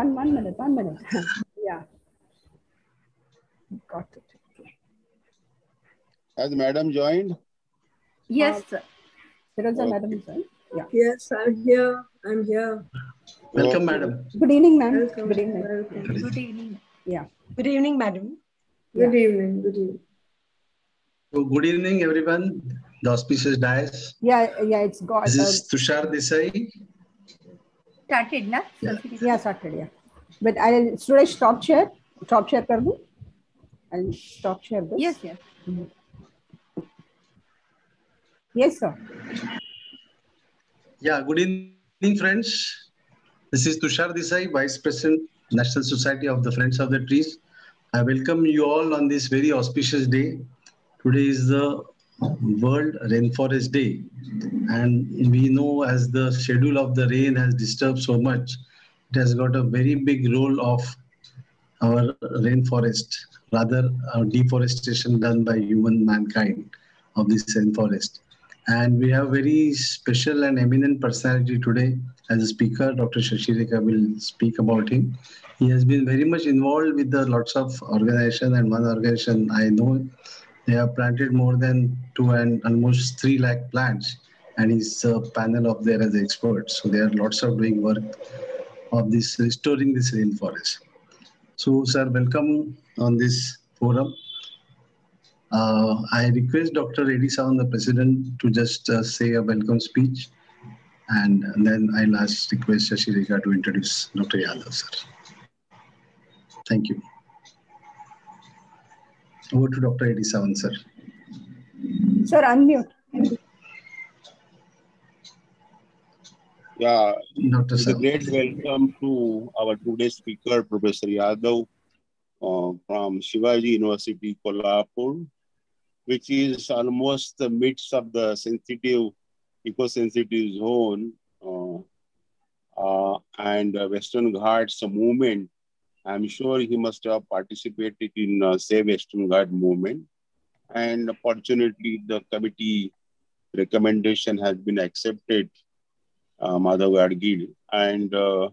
one, one minute, one minute. yeah. Got it. Okay. Has madam joined? Yes, sir. Firoza Okay. madam is on. Yeah. Yes, I'm here. I'm here. Welcome, Okay. madam. Good evening, ma'am. Welcome. Good evening. Welcome. Good evening. Yeah. Good evening, madam. Good evening. Good evening. So good evening, everyone. The auspicious dice. Yeah, yeah, it's got. This Uh, is Tushar Desai started, na? Yeah, yeah started, yeah. But I should I stop share? Stop share kar do? I'll stop share this. Yes, yes. Mm -hmm. Yes, sir. Yeah, good evening, friends. This is Tushar Desai, Vice President, National Society of the Friends of the Trees. I welcome you all on this very auspicious day. Today is the World Rainforest Day. And we know as the schedule of the rain has disturbed so much, it has got a very big role of our rainforest, rather uh, deforestation done by human mankind of this rainforest. And we have very special and eminent personality today as a speaker. Dr. Shashirika will speak about him. He has been very much involved with the lots of organization and one organization I know they have planted more than two and almost three lakh plants and he's a panel of there as experts. So there are lots of doing work of this restoring this rainforest. So sir, welcome on this forum. Uh, I request Dr. Edi Sawan, the president, to just uh, say a welcome speech. And, then I'll ask request Shashirika to introduce Dr. Yadav, sir. Thank you. Over to Dr. Edi Sawan, sir. Sir, unmute. Yeah, Dr. it's a great welcome to our today's speaker, Professor Yadav uh, from Shivaji University, Kolhapur, which is almost the midst of the sensitive, eco-sensitive zone uh, uh, and Western Ghats movement. I'm sure he must have participated in uh, Save Western Ghat movement. And fortunately, the committee recommendation has been accepted uh, Madhav and uh,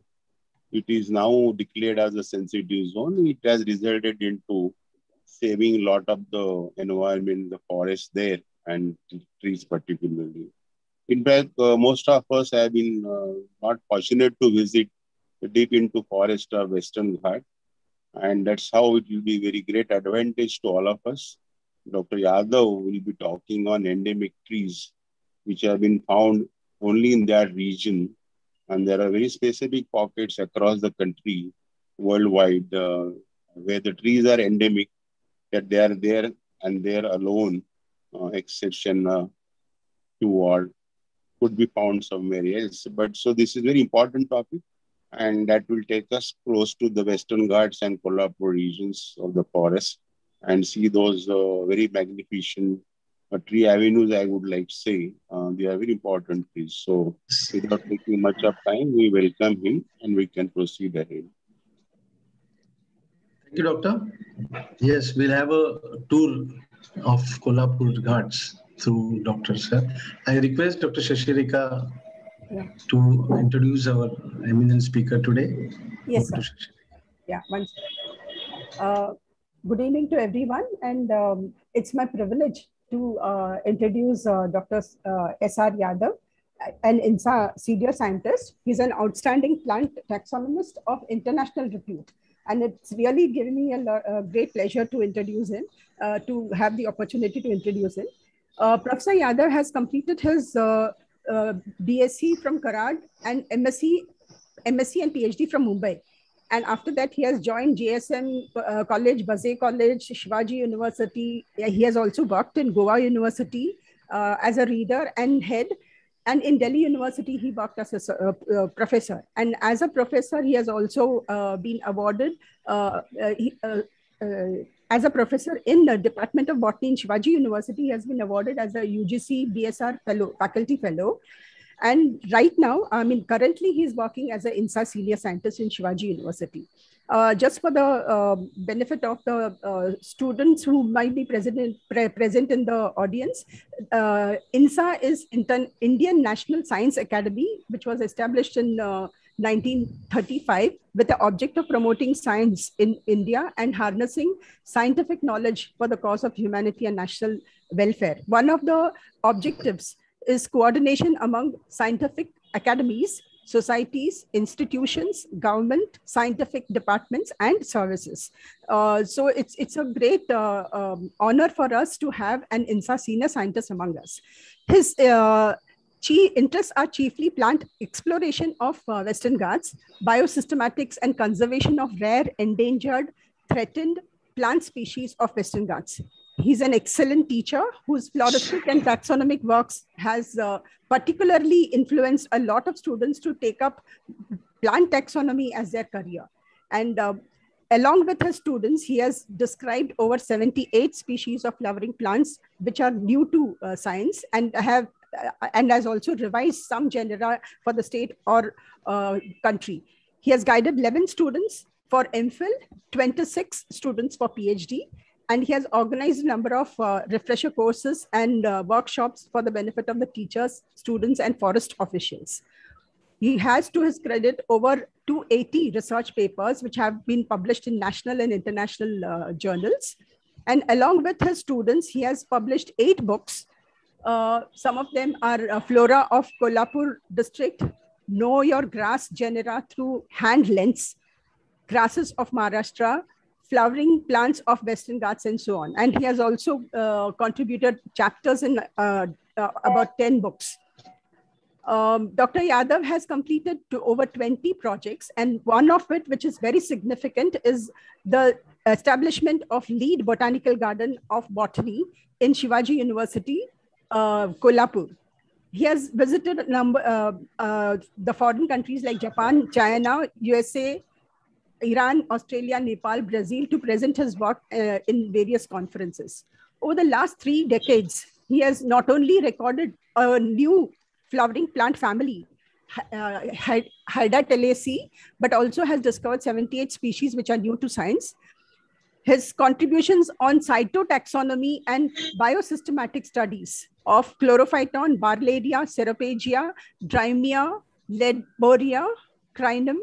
it is now declared as a sensitive zone. It has resulted into saving a lot of the environment, the forest there, and trees particularly. In fact, uh, most of us have been uh, not fortunate to visit deep into forest of Western Ghat, and that's how it will be very great advantage to all of us. Dr. Yadav will be talking on endemic trees, which have been found only in that region. And there are very specific pockets across the country, worldwide, uh, where the trees are endemic, that they are there and there alone, uh, exception uh, to or could be found somewhere else. But so this is very important topic, and that will take us close to the Western Ghats and Kolhapur regions of the forest and see those uh, very magnificent uh, tree avenues, I would like to say. Uh, they are very important trees. So without taking much of time, we welcome him and we can proceed ahead. Thank you, Doctor. Yes, we'll have a tour of Kolhapur Ghats through Dr. Sir. I request Dr. Shashirika. To introduce our eminent speaker today. Yes, sir. Yeah, one second. Uh, good evening to everyone, and um, it's my privilege to uh, introduce uh, Dr. S- Uh, S.R. Yadav, an INSA senior scientist. He's an outstanding plant taxonomist of international repute. And it's really given me a, a great pleasure to introduce him, uh, to have the opportunity to introduce him. Uh, Professor Yadav has completed his uh, BSc from Karad and MSc, MSc and PhD from Mumbai. And after that, he has joined JSN uh, College, Bazay College, Shivaji University. He has also worked in Goa University uh, as a reader and head. And in Delhi University, he worked as a uh, uh, professor. And as a professor, he has also uh, been awarded he, as a professor in the Department of Botany in Shivaji University. He has been awarded as a UGC BSR fellow, faculty fellow. And right now, I mean, currently he's working as an INSA senior scientist in Shivaji University. Uh, just for the uh, benefit of the uh, students who might be present in, pre- present in the audience, uh, INSA is Inter- Indian National Science Academy, which was established in uh, 1935 with the object of promoting science in India and harnessing scientific knowledge for the cause of humanity and national welfare. One of the objectives is coordination among scientific academies, societies, institutions, government, scientific departments, and services. Uh, so it's, it's a great uh, um, honor for us to have an INSA senior scientist among us. His uh, interests are chiefly plant exploration of uh, Western Ghats, biosystematics and conservation of rare, endangered, threatened plant species of Western Ghats. He's an excellent teacher whose floristic and taxonomic works has uh, particularly influenced a lot of students to take up plant taxonomy as their career. And uh, along with his students, he has described over 78 species of flowering plants, which are new to uh, science and have and has also revised some genera for the state or uh, country. He has guided 11 students for MPhil, 26 students for PhD, and he has organized a number of uh, refresher courses and uh, workshops for the benefit of the teachers, students, and forest officials. He has to his credit over 280 research papers, which have been published in national and international uh, journals. And along with his students, he has published eight books uh, some of them are uh, flora of Kolhapur district, know your grass genera through hand lens, grasses of Maharashtra, flowering plants of Western Ghats, and so on. And he has also uh, contributed chapters in uh, uh, about 10 books. Um, Dr. Yadav has completed over 20 projects, and one of it, which is very significant, is the establishment of lead botanical garden of botany in Shivaji University, uh, Kolhapur. He has visited number uh, uh, the foreign countries like Japan, China, USA, Iran, Australia, Nepal, Brazil to present his work uh, in various conferences. Over the last three decades, he has not only recorded a new flowering plant family, uh, Hydatellaceae, but also has discovered 78 species which are new to science. His contributions on cytotaxonomy and biosystematic studies of Chlorophytum, Barladia, Ceropegia, Drimia, Ledebouria, Crinum,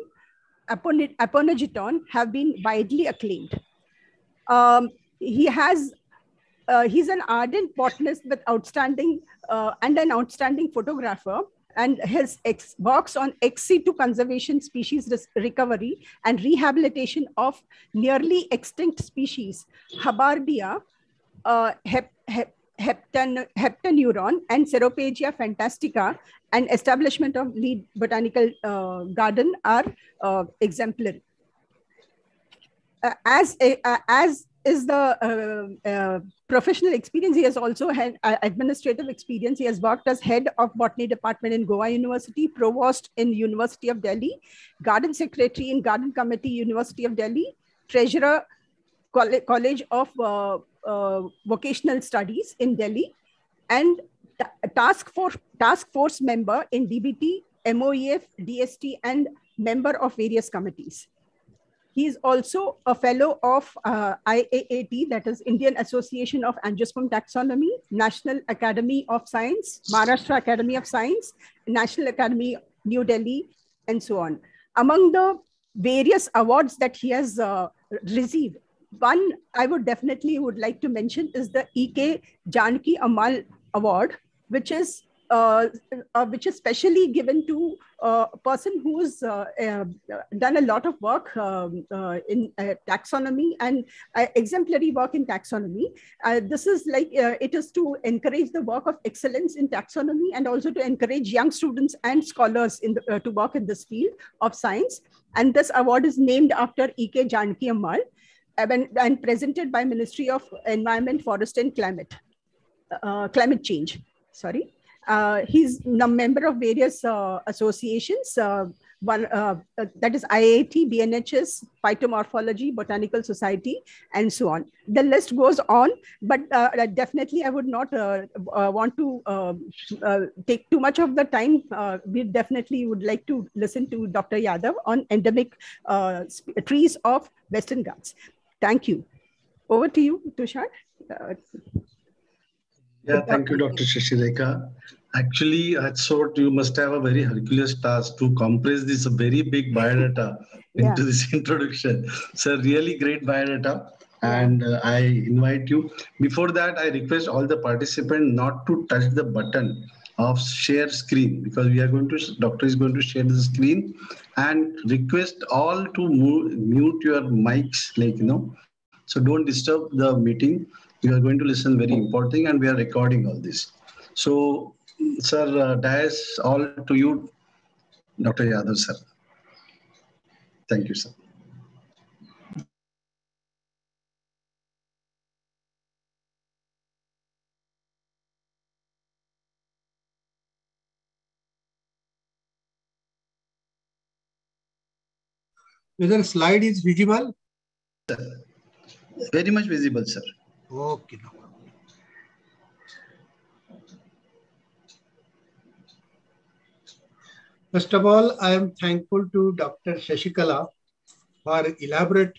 Aponogeton have been widely acclaimed. Um, he has uh, he's an ardent botanist with outstanding uh, and an outstanding photographer and his ex- works on ex situ conservation species recovery and rehabilitation of nearly extinct species Hubbardia, uh, hep, hep, heptan, heptaneuron and Ceropegia fantastica and establishment of lead botanical uh, garden are uh, exemplary. Uh, as, a, as is the uh, uh, professional experience, he has also had administrative experience. He has worked as head of botany department in Goa University, provost in University of Delhi, garden secretary in garden committee, University of Delhi, treasurer, College of uh, vocational studies in Delhi and task force, task force member in DBT, MOEF, DST, and member of various committees. He is also a fellow of uh, IAAT, that is Indian Association of Angiosperm Taxonomy, National Academy of Science, Maharashtra Academy of Science, National Academy, New Delhi, and so on. Among the various awards that he has uh, received, one I would definitely would like to mention is the E.K. Janaki Ammal Award, which is uh, uh, which is specially given to uh, a person who's uh, uh, done a lot of work um, uh, in taxonomy and exemplary work in taxonomy. this is like it is to encourage the work of excellence in taxonomy and also to encourage young students and scholars in the, to work in this field of science. And this award is named after E.K. Janaki Ammal and presented by Ministry of Environment, Forest and Climate, uh, Climate Change. Sorry. Uh, he's a member of various uh, associations. Uh, one that is IAT, BNHS, Phytomorphology, Botanical Society, and so on. The list goes on, but definitely I would not want to um, take too much of the time. we definitely would like to listen to Dr. Yadav on endemic trees of Western Ghats. Thank you. Over to you, Tushar. Uh, yeah, thank you, Dr. Shashireka. Actually, I thought you must have a very Herculean task to compress this very big biodata Yeah. into this introduction. So really great biodata. And uh, I invite you. Before that, I request all the participants not to touch the button of share screen because we are going to, doctor is going to share the screen and request all to move, mute your mics like, you know, so don't disturb the meeting. We are going to listen very important thing and we are recording all this. So, sir, uh, Dias, all to you, Dr. Yadav, sir. Thank you, sir. Whether slide is visible? Very much visible, sir. Okay. no. First of all, I am thankful to Dr. Shashikala for elaborate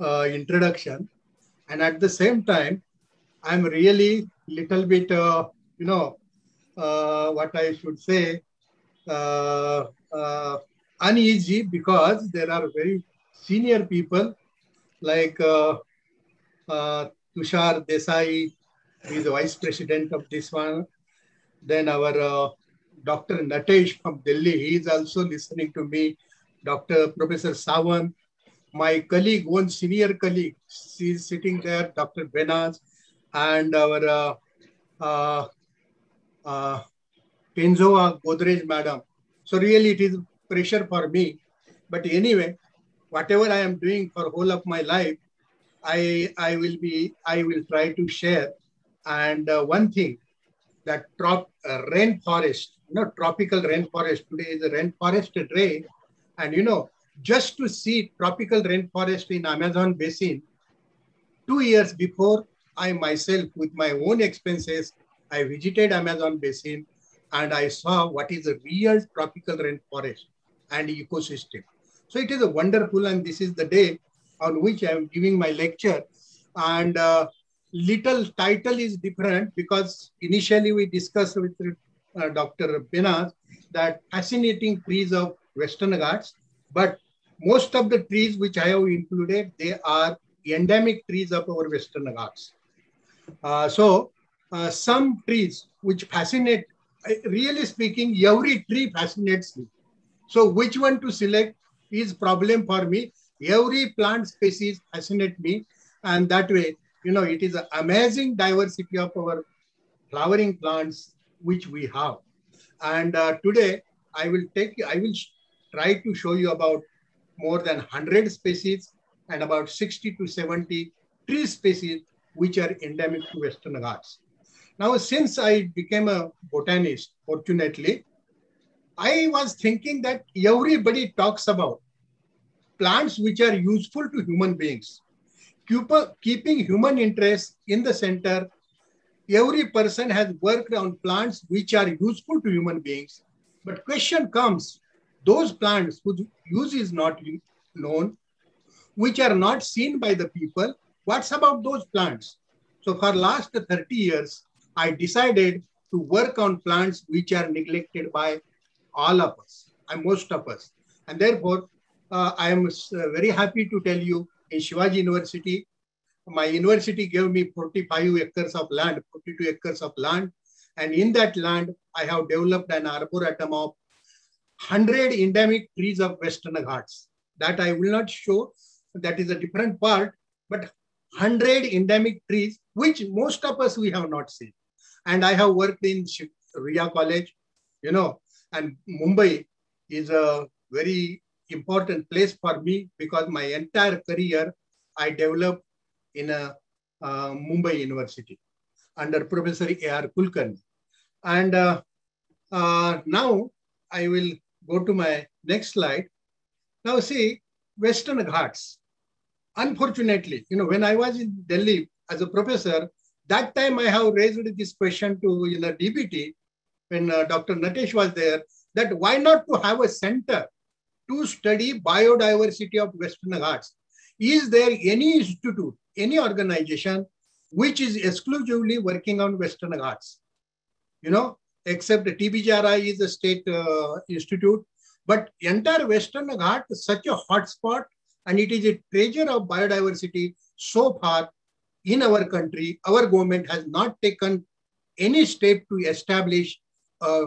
uh, introduction. And at the same time, I'm really little bit, uh, you know, uh, what I should say, uh, uh, uneasy because there are very senior people like uh, uh, Tushar Desai, who is the vice president of this one. Then our uh, Dr. Natesh from Delhi, he is also listening to me. Dr. Professor Sawan, my colleague, one senior colleague, she is sitting there, Dr. Benaz, and our uh, uh, uh, Godrej madam. So really it is pressure for me. But anyway, whatever I am doing for whole of my life, I I will be I will try to share. And uh, one thing that trop uh, rainforest, you know, tropical rainforest today is a rainforest day, and you know just to see tropical rainforest in Amazon basin, two years before I myself with my own expenses I visited Amazon basin and I saw what is a real tropical rainforest and ecosystem. So it is a wonderful, and this is the day on which I am giving my lecture. And uh, little title is different because initially we discussed with uh, Dr. Benas that fascinating trees of Western Ghats, but most of the trees which I have included, they are endemic trees of our Western Ghats. Uh, so uh, some trees which fascinate, really speaking, every tree fascinates me. So which one to select is problem for me. Every plant species fascinate me. And that way, you know, it is an amazing diversity of our flowering plants which we have. And uh, today I will take, you, I will try to show you about more than 100 species and about 60 to 70 tree species which are endemic to Western Ghats. Now, since I became a botanist, fortunately, I was thinking that everybody talks about plants which are useful to human beings. Keeping human interest in the center, every person has worked on plants which are useful to human beings. But question comes, those plants whose use is not known, which are not seen by the people, what's about those plants? So for last 30 years, I decided to work on plants which are neglected by all of us and most of us. And therefore, uh, I am uh, very happy to tell you in Shivaji University, my university gave me 45 acres of land, 42 acres of land. And in that land, I have developed an arboretum of 100 endemic trees of Western Ghats. That I will not show, that is a different part, but 100 endemic trees, which most of us we have not seen. And I have worked in Ruia College, you know, and Mumbai is a very important place for me because my entire career I developed in a uh, Mumbai University under Professor A.R. Kulkarni. And uh, uh, now I will go to my next slide. Now see, Western Ghats. Unfortunately, you know, when I was in Delhi as a professor, that time I have raised this question to you know, DBT when uh, Dr. Natesh was there, that why not to have a center to study biodiversity of Western Ghats? Is there any institute, any organization which is exclusively working on Western Ghats? You know, except the TBGRI is a state uh, institute. But entire Western Ghat is such a hotspot and it is a treasure of biodiversity so far in our country. Our government has not taken any step to establish a,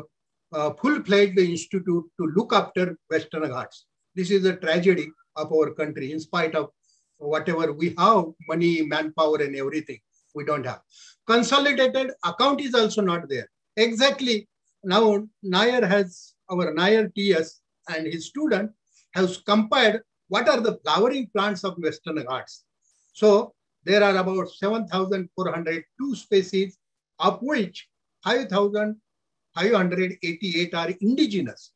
a full-fledged institute to look after Western Ghats. This is a tragedy of our country in spite of whatever we have, money, manpower and everything, we don't have. Consolidated account is also not there. Exactly now Nair has, our Nair TS and his student has compared what are the flowering plants of Western Ghats. So there are about 7,402 species, of which 5,588 are indigenous,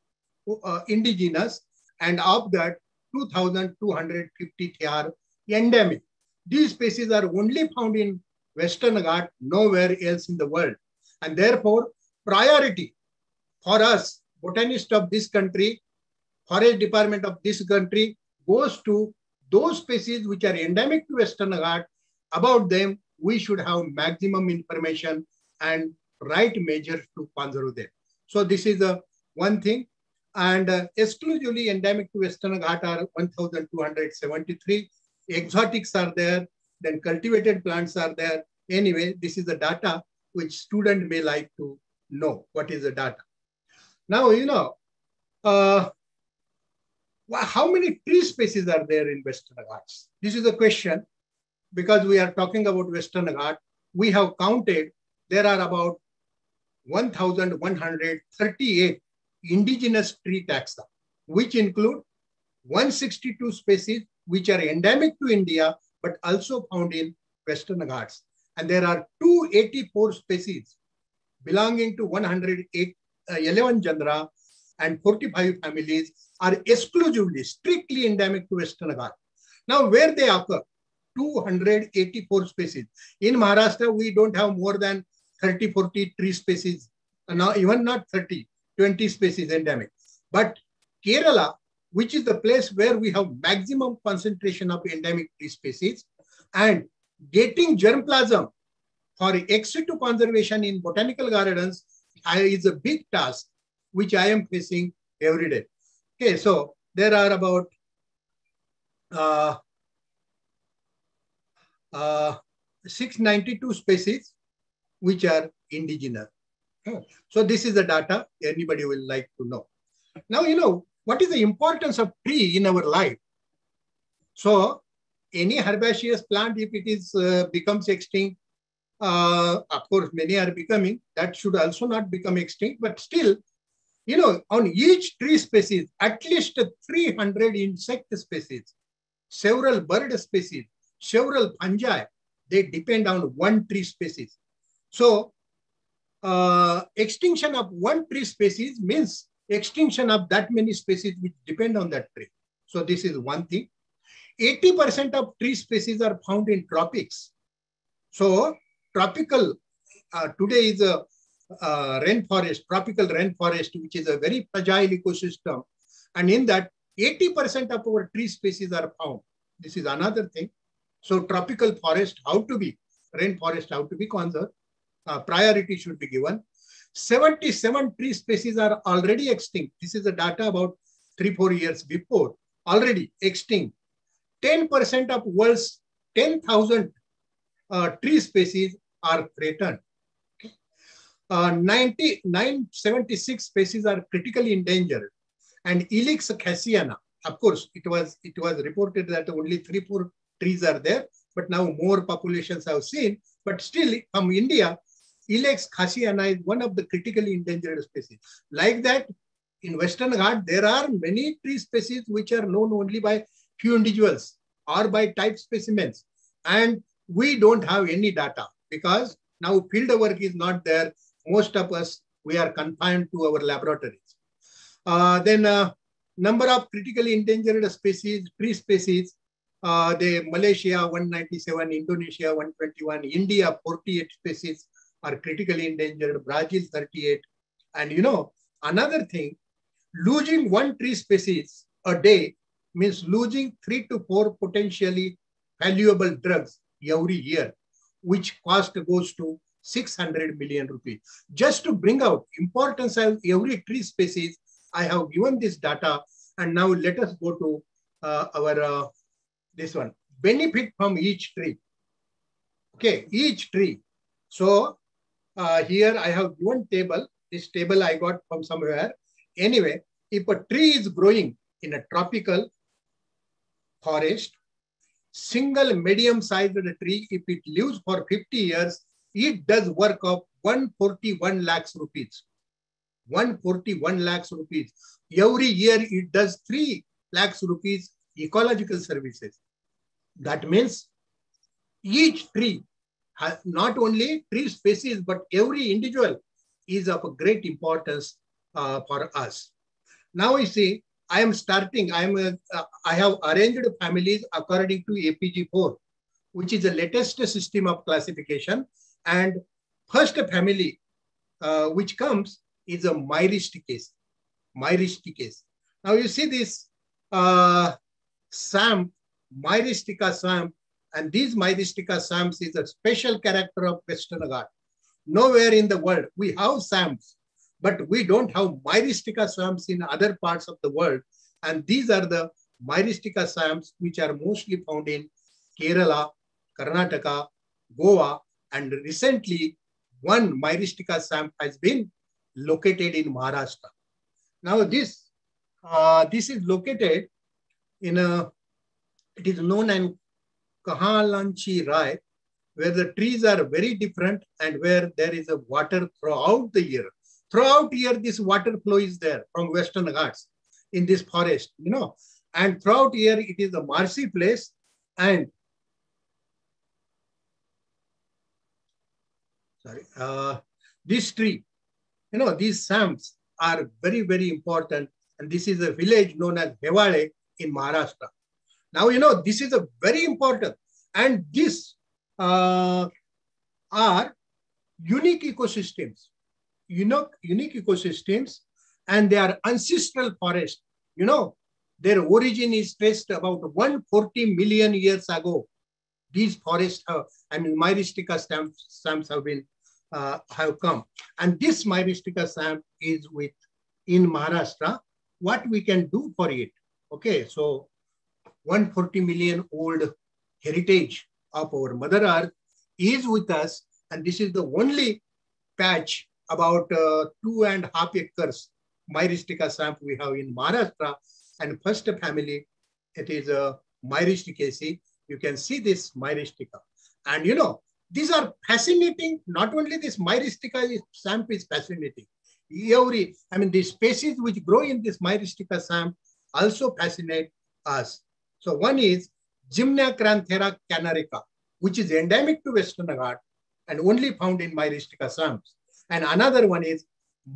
uh, indigenous, and of that 2,250 are endemic. These species are only found in Western Ghat, nowhere else in the world. And therefore, priority for us, botanists of this country, forest department of this country, goes to those species which are endemic to Western Ghat. About them, we should have maximum information and right measures to conserve them. So this is the one thing. And uh, exclusively endemic to Western Ghat are 1,273. Exotics are there, then cultivated plants are there. Anyway, this is the data which student may like to know what is the data. Now, you know, uh, how many tree species are there in Western Ghats? This is a question because we are talking about Western Ghat. We have counted there are about 1,138 indigenous tree taxa, which include 162 species which are endemic to India, but also found in Western Ghats. And there are 284 species belonging to 108, uh, 11 genera and 45 families are exclusively, strictly endemic to Western Ghats. Now, where they occur, 284 species. In Maharashtra, we don't have more than 30, 40 tree species, now even not 30, 20 species endemic. But Kerala, which is the place where we have maximum concentration of endemic tree species, and getting germplasm for ex situ conservation in botanical gardens is a big task, which I am facing every day. Okay, so there are about uh, uh, 692 species which are indigenous. So this is the data anybody will like to know. Now, you know, what is the importance of tree in our life? So any herbaceous plant, if it is uh, becomes extinct, uh, of course, many are becoming, that should also not become extinct, but still, you know, on each tree species, at least 300 insect species, several bird species, several fungi, they depend on one tree species. So uh, extinction of one tree species means extinction of that many species which depend on that tree. So this is one thing. 80% of tree species are found in tropics. So tropical, uh, today is a uh, rainforest, tropical rainforest, which is a very fragile ecosystem. And in that, 80% of our tree species are found. This is another thing. So tropical forest, how to be, rainforest, how to be conserved, uh, priority should be given. 77 tree species are already extinct. This is the data about three, four years before, already extinct. 10% of world's 10,000 uh, tree species are threatened. Okay. Uh, 90, 976 species are critically endangered. And Ilex khasiana, of course, it was, it was reported that only three, four trees are there, but now more populations have seen. But still, from India, Ilex khasiana is one of the critically endangered species. Like that, in Western Ghat, there are many tree species which are known only by few individuals or by type specimens. And we don't have any data because now field work is not there. Most of us, we are confined to our laboratories. Uh, then uh, number of critically endangered species, tree species, uh, the Malaysia 197, Indonesia 121, India 48 species, are critically endangered, Brazil 38. And you know, another thing, losing one tree species a day means losing three to four potentially valuable drugs every year, which cost goes to 600 million rupees. Just to bring out importance of every tree species, I have given this data. And now let us go to uh, our, uh, this one, benefit from each tree. Okay, each tree. So uh, here I have one table. This table I got from somewhere. Anyway, if a tree is growing in a tropical forest, single medium-sized tree, if it lives for 50 years, it does work of 141 lakhs rupees. 141 lakhs rupees. Every year it does 3 lakhs rupees ecological services. That means each tree has not only tree species, but every individual is of a great importance uh, for us. Now you see, I am starting, I am, uh, I have arranged families according to APG4, which is the latest system of classification. And first family, uh, which comes is a Myristicaceae, Myristicaceae. Now you see this uh, swamp, myristica swamp, and these myristica swamps is a special character of Western Ghat. Nowhere in the world we have swamps, but we don't have myristica swamps in other parts of the world. And these are the myristica swamps which are mostly found in Kerala, Karnataka, Goa, and recently one myristica swamp has been located in Maharashtra. Now this, uh, this is located in a, it is known as Kahalanchi Rai, where the trees are very different and where there is a water throughout the year. Throughout year, this water flow is there from Western Ghats in this forest, you know. And throughout year, it is a marshy place and sorry, uh, this tree, you know, these swamps are very, very important. And this is a village known as Hevale in Maharashtra. Now, you know, this is a very important, and these uh, are unique ecosystems, you know, unique ecosystems, and they are ancestral forests. You know, their origin is traced about 140 million years ago. These forests have, I mean, myristica swamps, swamps have been uh, have come. And this myristica swamp is with in Maharashtra. What we can do for it? Okay, so 140 million old heritage of our Mother Earth is with us. And this is the only patch about uh, two and a half acres Myristica swamp we have in Maharashtra. And first family, it is a Myristicaceae. You can see this Myristica. And you know, these are fascinating. Not only this Myristica swamp is fascinating. Every, I mean, the species which grow in this Myristica swamp also fascinate us. So one is Gymnacranthera canarica, which is endemic to Western Ghat and only found in Myristica swamps. And another one is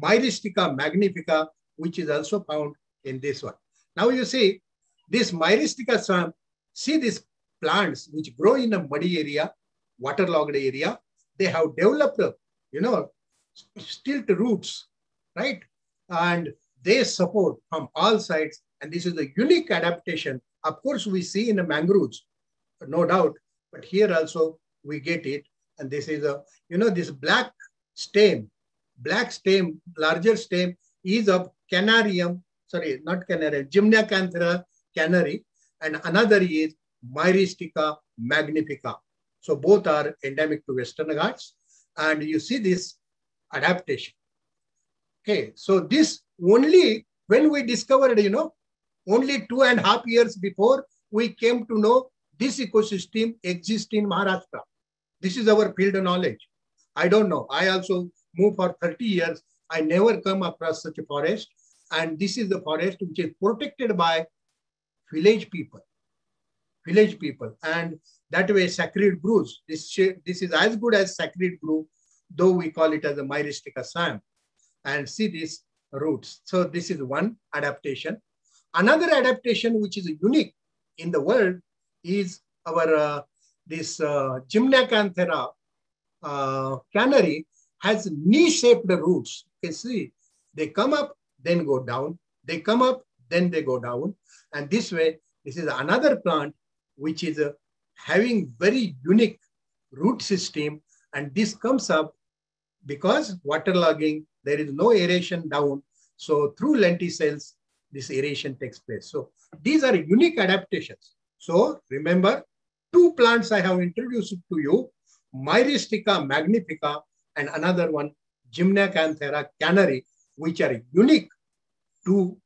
Myristica magnifica, which is also found in this one. Now you see this Myristica swamp, see these plants which grow in a muddy area, waterlogged area, they have developed, you know, stilt roots, right? And they support from all sides and this is a unique adaptation. Of course, we see in the mangroves, no doubt, but here also we get it. And this is a, you know, this black stem, black stem, larger stem is of Canarium, sorry, not Canarium, Gymnacranthera canary, and another is Myristica magnifica. So both are endemic to Western Ghats. And you see this adaptation. Okay, so this only when we discovered, you know, only two and a half years before, we came to know this ecosystem exists in Maharashtra. This is our field of knowledge. I don't know. I also moved for 30 years. I never come across such a forest. And this is the forest which is protected by village people. Village people. And that way, sacred groves. This, this is as good as sacred grove, though we call it as a myristica swamp. And see these roots. So this is one adaptation. Another adaptation which is unique in the world is our uh, this uh, Gymnacranthera uh, canary has knee-shaped roots. You can see they come up, then go down. They come up, then they go down. And this way, this is another plant which is uh, having very unique root system. And this comes up because waterlogging, there is no aeration down. So through lenticels, this aeration takes place. So these are unique adaptations. So remember, two plants I have introduced to you, Myristica magnifica and another one, Gymnacranthera canary, which are unique to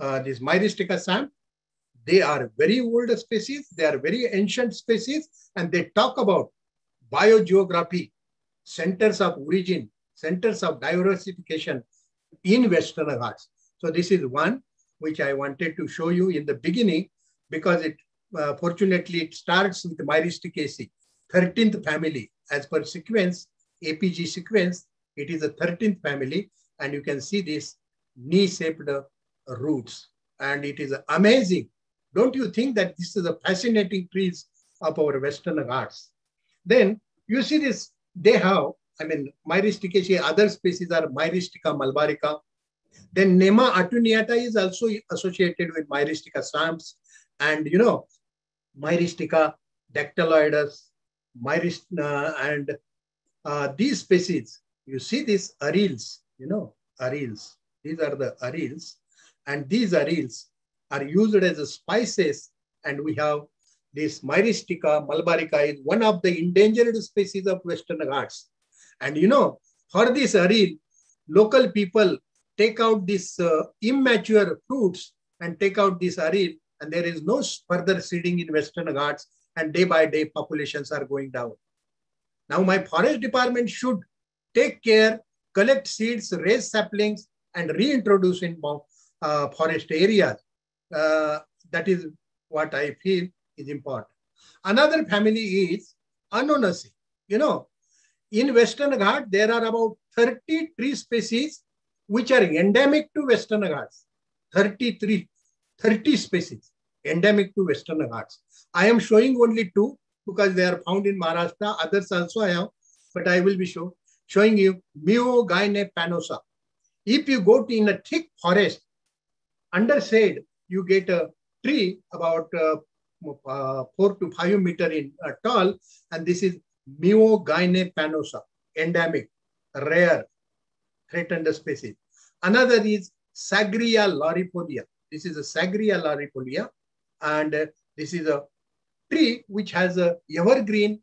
uh, this Myristica swamp. They are very old species, they are very ancient species, and they talk about biogeography, centers of origin, centers of diversification in Western Ghats. So this is one which I wanted to show you in the beginning because it uh, fortunately it starts with Myristicaceae, 13th family as per sequence, APG sequence, it is a 13th family and you can see this knee-shaped roots and it is amazing. Don't you think that this is a fascinating trees of our Western Ghats? Then you see this, they have, I mean, Myristicaceae, other species are Myristica malabarica. Then Knema attenuata is also associated with Myristica swamps. And, you know, Myristica dactyloides, Myrist, uh, and uh, these species, you see these arils, you know, arils. These are the arils. And these arils are used as spices. And we have this Myristica malabarica is one of the endangered species of Western Ghats. And you know, for this aril, local people take out these uh, immature fruits and take out this aril and there is no further seeding in Western Ghats and day by day populations are going down. Now my forest department should take care, collect seeds, raise saplings and reintroduce in uh, forest areas. Uh, that is what I feel is important. Another family is Annonaceae. You know, in Western Ghat, there are about 30 tree species which are endemic to Western Ghats. 33, 30 species endemic to Western Ghats. I am showing only two because they are found in Maharashtra. Others also I have, but I will be show, showing you Meiogyne pannosa. If you go in a thick forest, under shade, you get a tree about uh, uh, four to five meter in uh, tall, and this is Meiogyne pannosa, endemic, rare, threatened species. Another is Sageraea laurifolia. This is a Sageraea laurifolia, and uh, this is a tree which has a evergreen,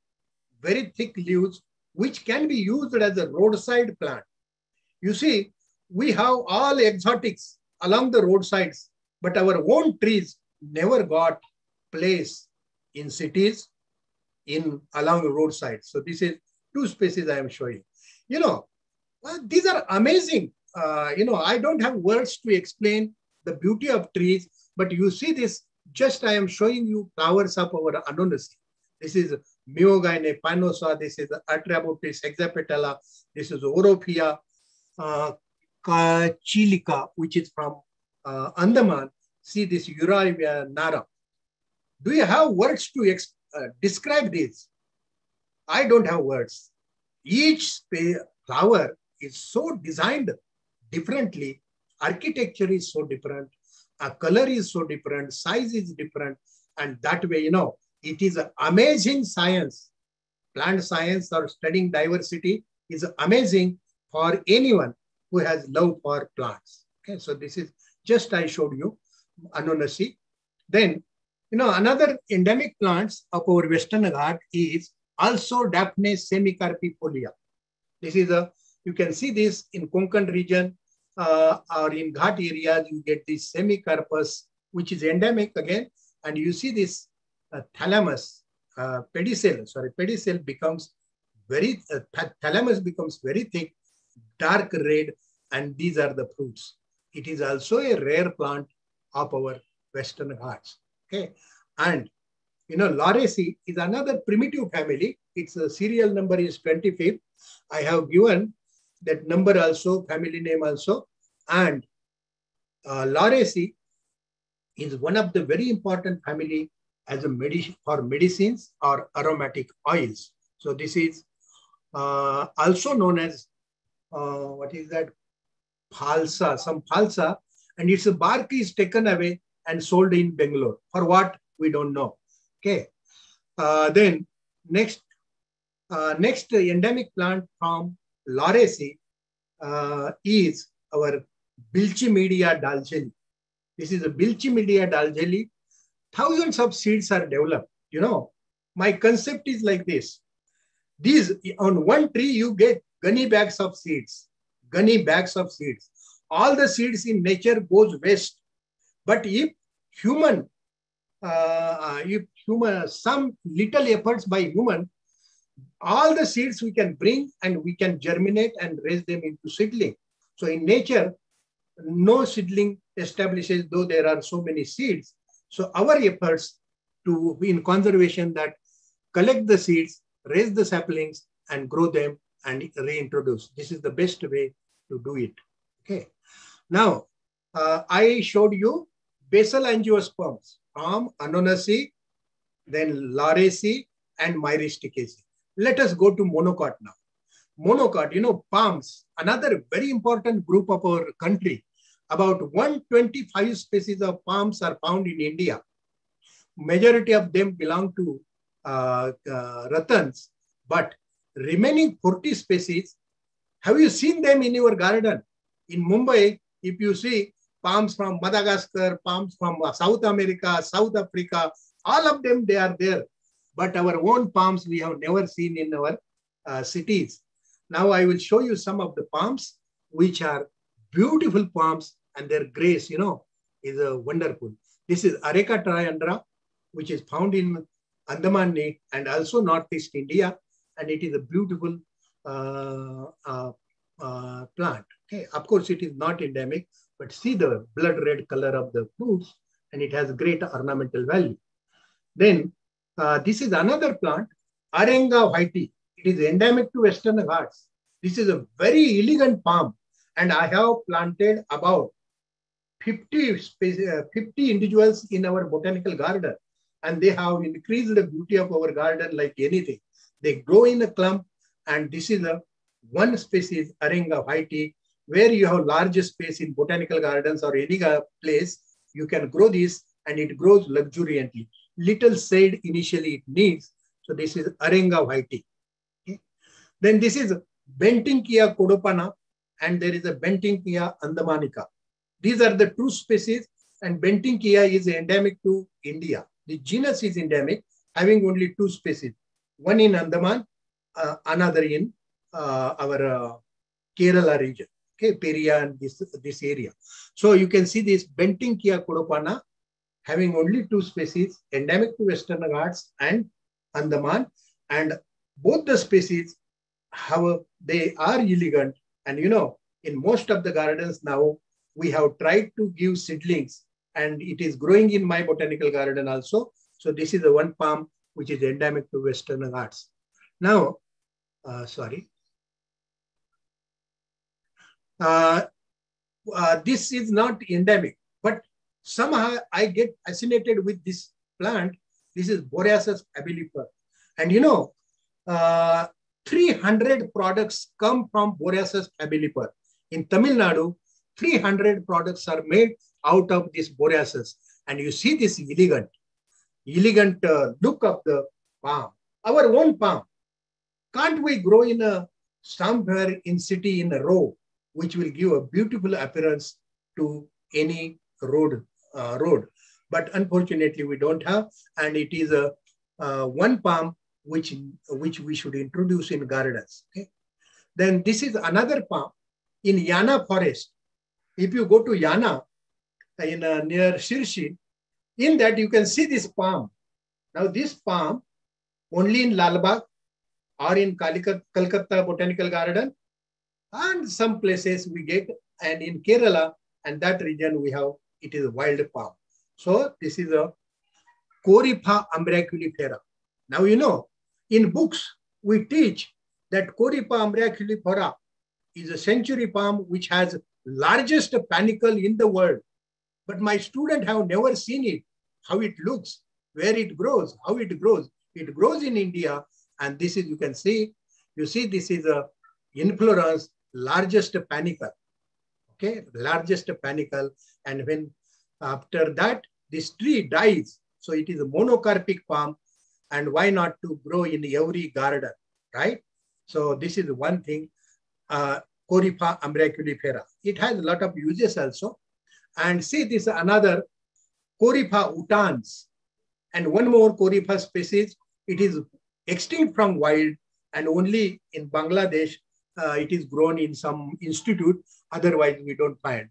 very thick leaves, which can be used as a roadside plant. You see, we have all exotics along the roadsides, but our own trees never got place in cities, in along the roadside. So this is two species I am showing. You know, well, these are amazing. Uh, you know, I don't have words to explain the beauty of trees, but you see this, just I am showing you flowers of our Annonaceae. This is Meiogyne pannosa, this is Artabotrys hexapetala, this is Orophea uh, chilica, which is from uh, Andaman. See this Uvaria nara. Do you have words to uh, describe this? I don't have words. Each flower is so designed differently. Architecture is so different. A color is so different. Size is different. And that way, you know, it is amazing science. Plant science or studying diversity is amazing for anyone who has love for plants. Okay, so this is just I showed you Annonaceae. Then you know, another endemic plants of our Western Ghat is also Daphne semicarpifolia. This is a, you can see this in Konkan region uh, or in Ghat areas, you get this Semecarpus, which is endemic again. And you see this uh, thalamus, uh, pedicel, sorry, pedicel becomes very, uh, th thalamus becomes very thick, dark red, and these are the fruits. It is also a rare plant of our Western Ghats. Okay. And, you know, Lauraceae is another primitive family. Its serial number is 25. I have given that number also, family name also. And uh, Lauraceae is one of the very important family as a medicine for medicines or aromatic oils. So this is uh, also known as, uh, what is that? Phalsa, some phalsa, and its bark is taken away and sold in Bangalore. For what? We don't know. Okay. Uh, then next, uh, next endemic plant from Lauraceae uh, is our Beilschmiedia dalzellii. This is a Beilschmiedia dalzellii. Thousands of seeds are developed. You know, my concept is like this. These on one tree you get gunny bags of seeds, gunny bags of seeds. All the seeds in nature goes waste. But if human, uh, if human, some little efforts by human, all the seeds we can bring and we can germinate and raise them into seedling. So in nature, no seedling establishes, though there are so many seeds. So our efforts to in conservation that collect the seeds, raise the saplings, and grow them and reintroduce. This is the best way to do it. Okay. Now, uh, I showed you basal angiosperms, palm, Annonaceae, then Lauraceae, and Myristicaceae. Let us go to monocot now. Monocot, you know, palms, another very important group of our country. About 125 species of palms are found in India. Majority of them belong to uh, uh, rattans, but remaining 40 species, have you seen them in your garden? In Mumbai, if you see palms from Madagascar, palms from South America, South Africa, all of them, they are there. But our own palms, we have never seen in our uh, cities. Now I will show you some of the palms, which are beautiful palms and their grace, you know, is uh, wonderful. This is Areca triandra, which is found in Andaman and also Northeast India. And it is a beautiful uh, uh, uh, plant. Okay, of course, it is not endemic, but see the blood red color of the fruits and it has great ornamental value. Then uh, this is another plant, Arenga wightii. It is endemic to Western Ghats. This is a very elegant palm and I have planted about 50, uh, 50 individuals in our botanical garden and they have increased the beauty of our garden like anything. They grow in a clump and this is a one species, Arenga wightii, where you have large space in botanical gardens or any place, you can grow this and it grows luxuriantly. Little shade initially it needs. So this is Arenga wightii. Then this is Bentinckia condapanna and there is a Bentinckia andamanica. These are the two species and Bentinckia is endemic to India. The genus is endemic, having only two species, one in Andaman, uh, another in uh, our uh, Kerala region, okay, Peria and this, this area. So you can see this Bentinckia condapanna having only two species, endemic to Western Ghats and Andaman, and both the species have a, they are elegant, and you know, in most of the gardens now, we have tried to give seedlings and it is growing in my botanical garden also. So this is the one palm which is endemic to Western Ghats. Now, uh, sorry. Uh, uh, this is not endemic, but somehow I get fascinated with this plant. This is Borassus flabellifer. And you know, uh, 300 products come from Borassus flabellifer. In Tamil Nadu, 300 products are made out of this borassus. And you see this elegant, elegant uh, look of the palm, our own palm. Can't we grow in a somewhere in city in a row, which will give a beautiful appearance to any road uh, road? But unfortunately, we don't have, and it is a uh, one palm which which we should introduce in gardens. Okay? Then this is another palm in Yana forest. If you go to Yana, in uh, near Shirshi, in that you can see this palm. Now this palm, only in Lalbagh or in Calicut, Calcutta Botanical Garden, and some places we get, and in Kerala and that region we have, it is a wild palm. So this is a Corypha umbraculifera. Now you know, in books we teach that Corypha umbraculifera is a century palm which has largest panicle in the world but my students have never seen it, how it looks, where it grows, how it grows. It grows in India. And this is, you can see, you see this is a inflorescence, largest panicle. Okay, largest panicle. And when after that, this tree dies. So it is a monocarpic palm. And why not to grow in every garden, right? So this is one thing. uh, Corypha umbraculifera. It has a lot of uses also. And see this another Corypha utans. And one more Corypha species, it is extinct from wild and only in Bangladesh, uh, it is grown in some institute. Otherwise, we don't find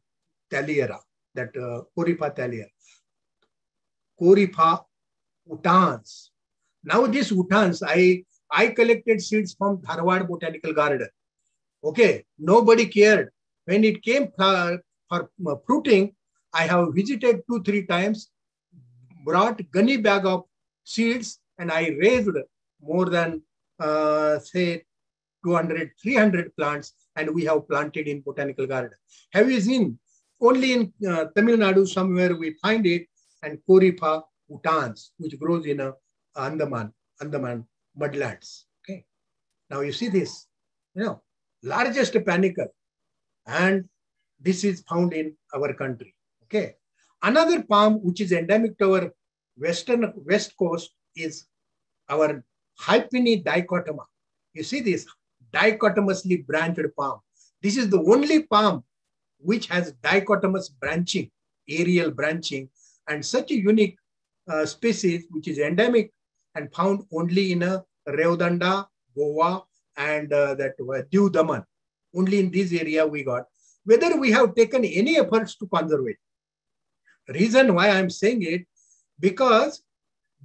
Taliera, that uh, Corypha taliera. Corypha utans. Now these utans, I, I collected seeds from Dharwad Botanical Garden. Okay, nobody cared. When it came for, for uh, fruiting, I have visited two, three times, brought gunny bag of seeds, and I raised more than, uh, say, 200, 300 plants, and we have planted in botanical garden. Have you seen? Only in uh, Tamil Nadu, somewhere we find it, and Corypha utans, which grows in a Andaman, Andaman mudlands. Okay. Now you see this, you know, largest panicle, and this is found in our country. Okay. Another palm which is endemic to our western west coast is our Hyphaene dichotoma. You see this dichotomously branched palm. This is the only palm which has dichotomous branching, aerial branching, and such a unique uh, species which is endemic and found only in a Revdanda, Goa, and uh, that uh, Daman. Only in this area we got. Whether we have taken any efforts to conserve it. Reason why I'm saying it, because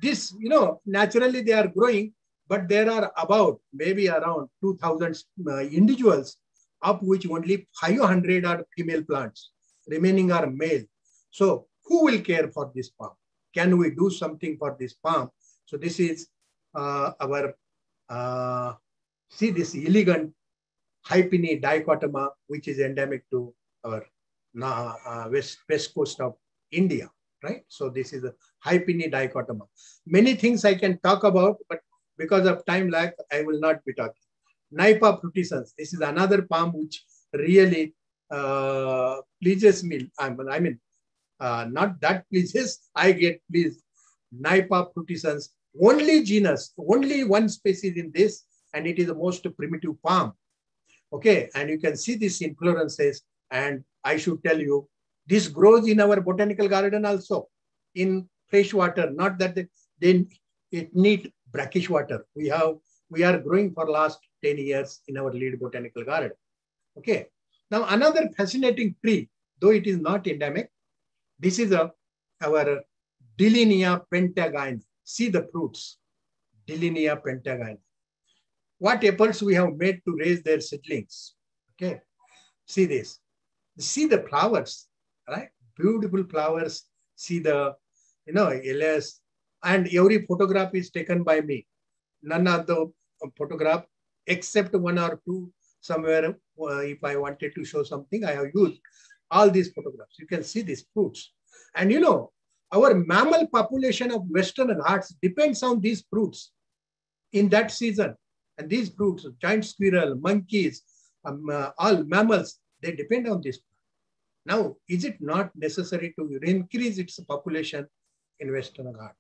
this, you know, naturally they are growing, but there are about maybe around 2000 uh, individuals, of which only 500 are female plants, remaining are male. So who will care for this palm? Can we do something for this palm? So this is uh, our, uh, see this elegant Hyphaene dichotoma, which is endemic to our uh, west, west coast of India, right? So this is a Hyphaene dichotoma. Many things I can talk about, but because of time lag, I will not be talking. Nypa fruticans. This is another palm which really uh, pleases me. I mean, I mean uh, not that pleases, I get pleased. Nypa fruticans, only genus, only one species in this, and it is the most primitive palm. Okay, and you can see this inflorescences, and I should tell you, this grows in our botanical garden also, in fresh water, not that they, they it need brackish water. We have, we are growing for last 10 years in our lead botanical garden. Okay, now another fascinating tree, though it is not endemic, this is a, our Dillenia pentagyna. See the fruits, Dillenia pentagyna. What efforts we have made to raise their seedlings. Okay, see this. See the flowers, right? Beautiful flowers. See the, you know, LS. And every photograph is taken by me. None of the photograph, except one or two somewhere, uh, if I wanted to show something, I have used all these photographs. You can see these fruits. And you know, our mammal population of Western Ghats depends on these fruits in that season. And these fruits, giant squirrel, monkeys, um, uh, all mammals, they depend on this. Now, is it not necessary to increase its population in Western Ghat?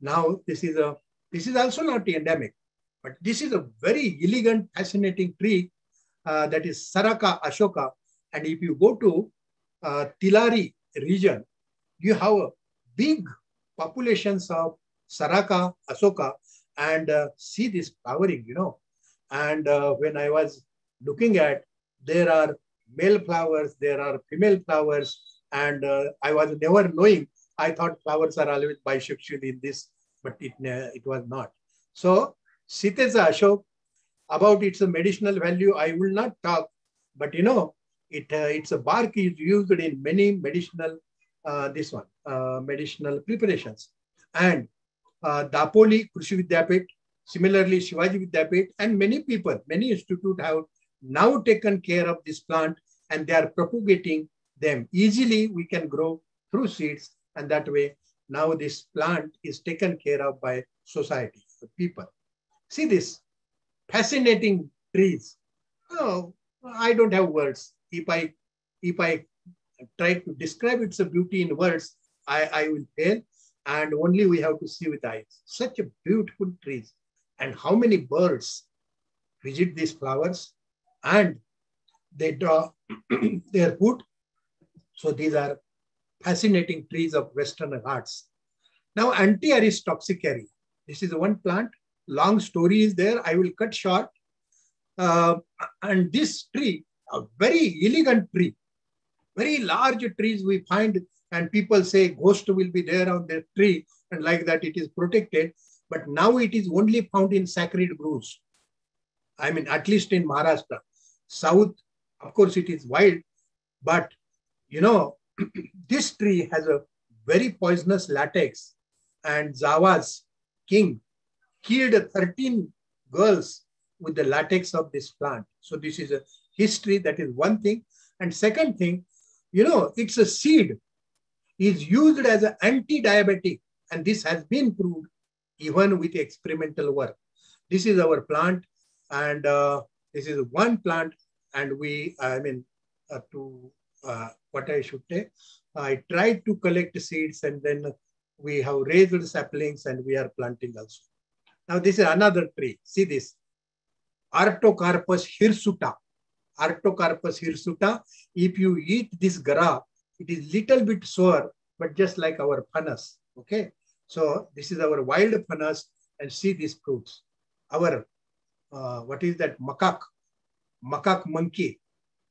Now, this is a this is also not endemic, but this is a very elegant, fascinating tree uh, that is Saraca Ashoka, and if you go to uh, Tilari region, you have a big populations of Saraca, Ashoka, and uh, see this flowering, you know. And uh, when I was looking at, there are male flowers, there are female flowers, and uh, I was never knowing. I thought flowers are always bisexual in this, but it, uh, it was not. So, Siteza Ashok, about its medicinal value, I will not talk, but you know, it, uh, its bark is used in many medicinal, uh, this one, uh, medicinal preparations. And uh, Dapoli Krishi Vidyapeeth, similarly Shivaji Vidyapeeth, and many people, many institutes have now taken care of this plant and they are propagating them. Easily we can grow through seeds and that way now this plant is taken care of by society, the people. See this fascinating trees. Oh, I don't have words if I if I try to describe its beauty in words, I, I will fail. And only we have to see with eyes. Such a beautiful trees. And how many birds visit these flowers? And they draw their food. So these are fascinating trees of Western Ghats. Now, Antiaris toxicaria. This is one plant. Long story is there. I will cut short. Uh, and this tree, a very elegant tree, very large trees we find, and people say ghost will be there on the tree, and like that it is protected. But now it is only found in sacred groves. I mean, at least in Maharashtra. South, of course, it is wild, but you know, this tree has a very poisonous latex, and Zawa's king killed 13 girls with the latex of this plant. So this is a history, that is one thing. And second thing, you know, it's a seed, is used as an anti-diabetic, and this has been proved even with experimental work. This is our plant, and uh, this is one plant, and we, I mean, uh, to uh, what I should say, I tried to collect seeds, and then we have raised saplings, and we are planting also. Now this is another tree. See this, Artocarpus hirsuta. Artocarpus hirsuta. If you eat this gara, it is little bit sour, but just like our panas. Okay. So this is our wild panas and see these fruits. Our, uh, what is that, macaque, macaque monkey.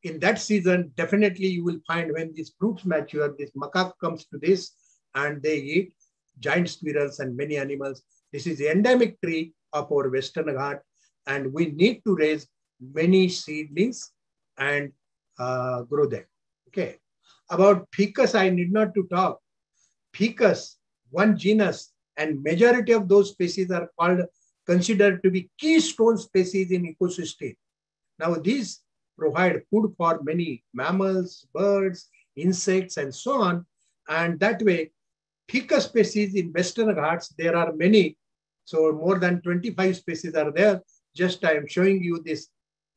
In that season, definitely you will find when these fruits mature, this macaque comes to this and they eat giant squirrels and many animals. This is the endemic tree of our Western Ghat and we need to raise many seedlings and uh, grow them. Okay. About ficus, I need not to talk. Ficus, one genus, and majority of those species are called considered to be keystone species in ecosystem. Now these provide food for many mammals, birds, insects, and so on. And that way, ficus species in Western Ghats, there are many. So more than 25 species are there. Just I am showing you this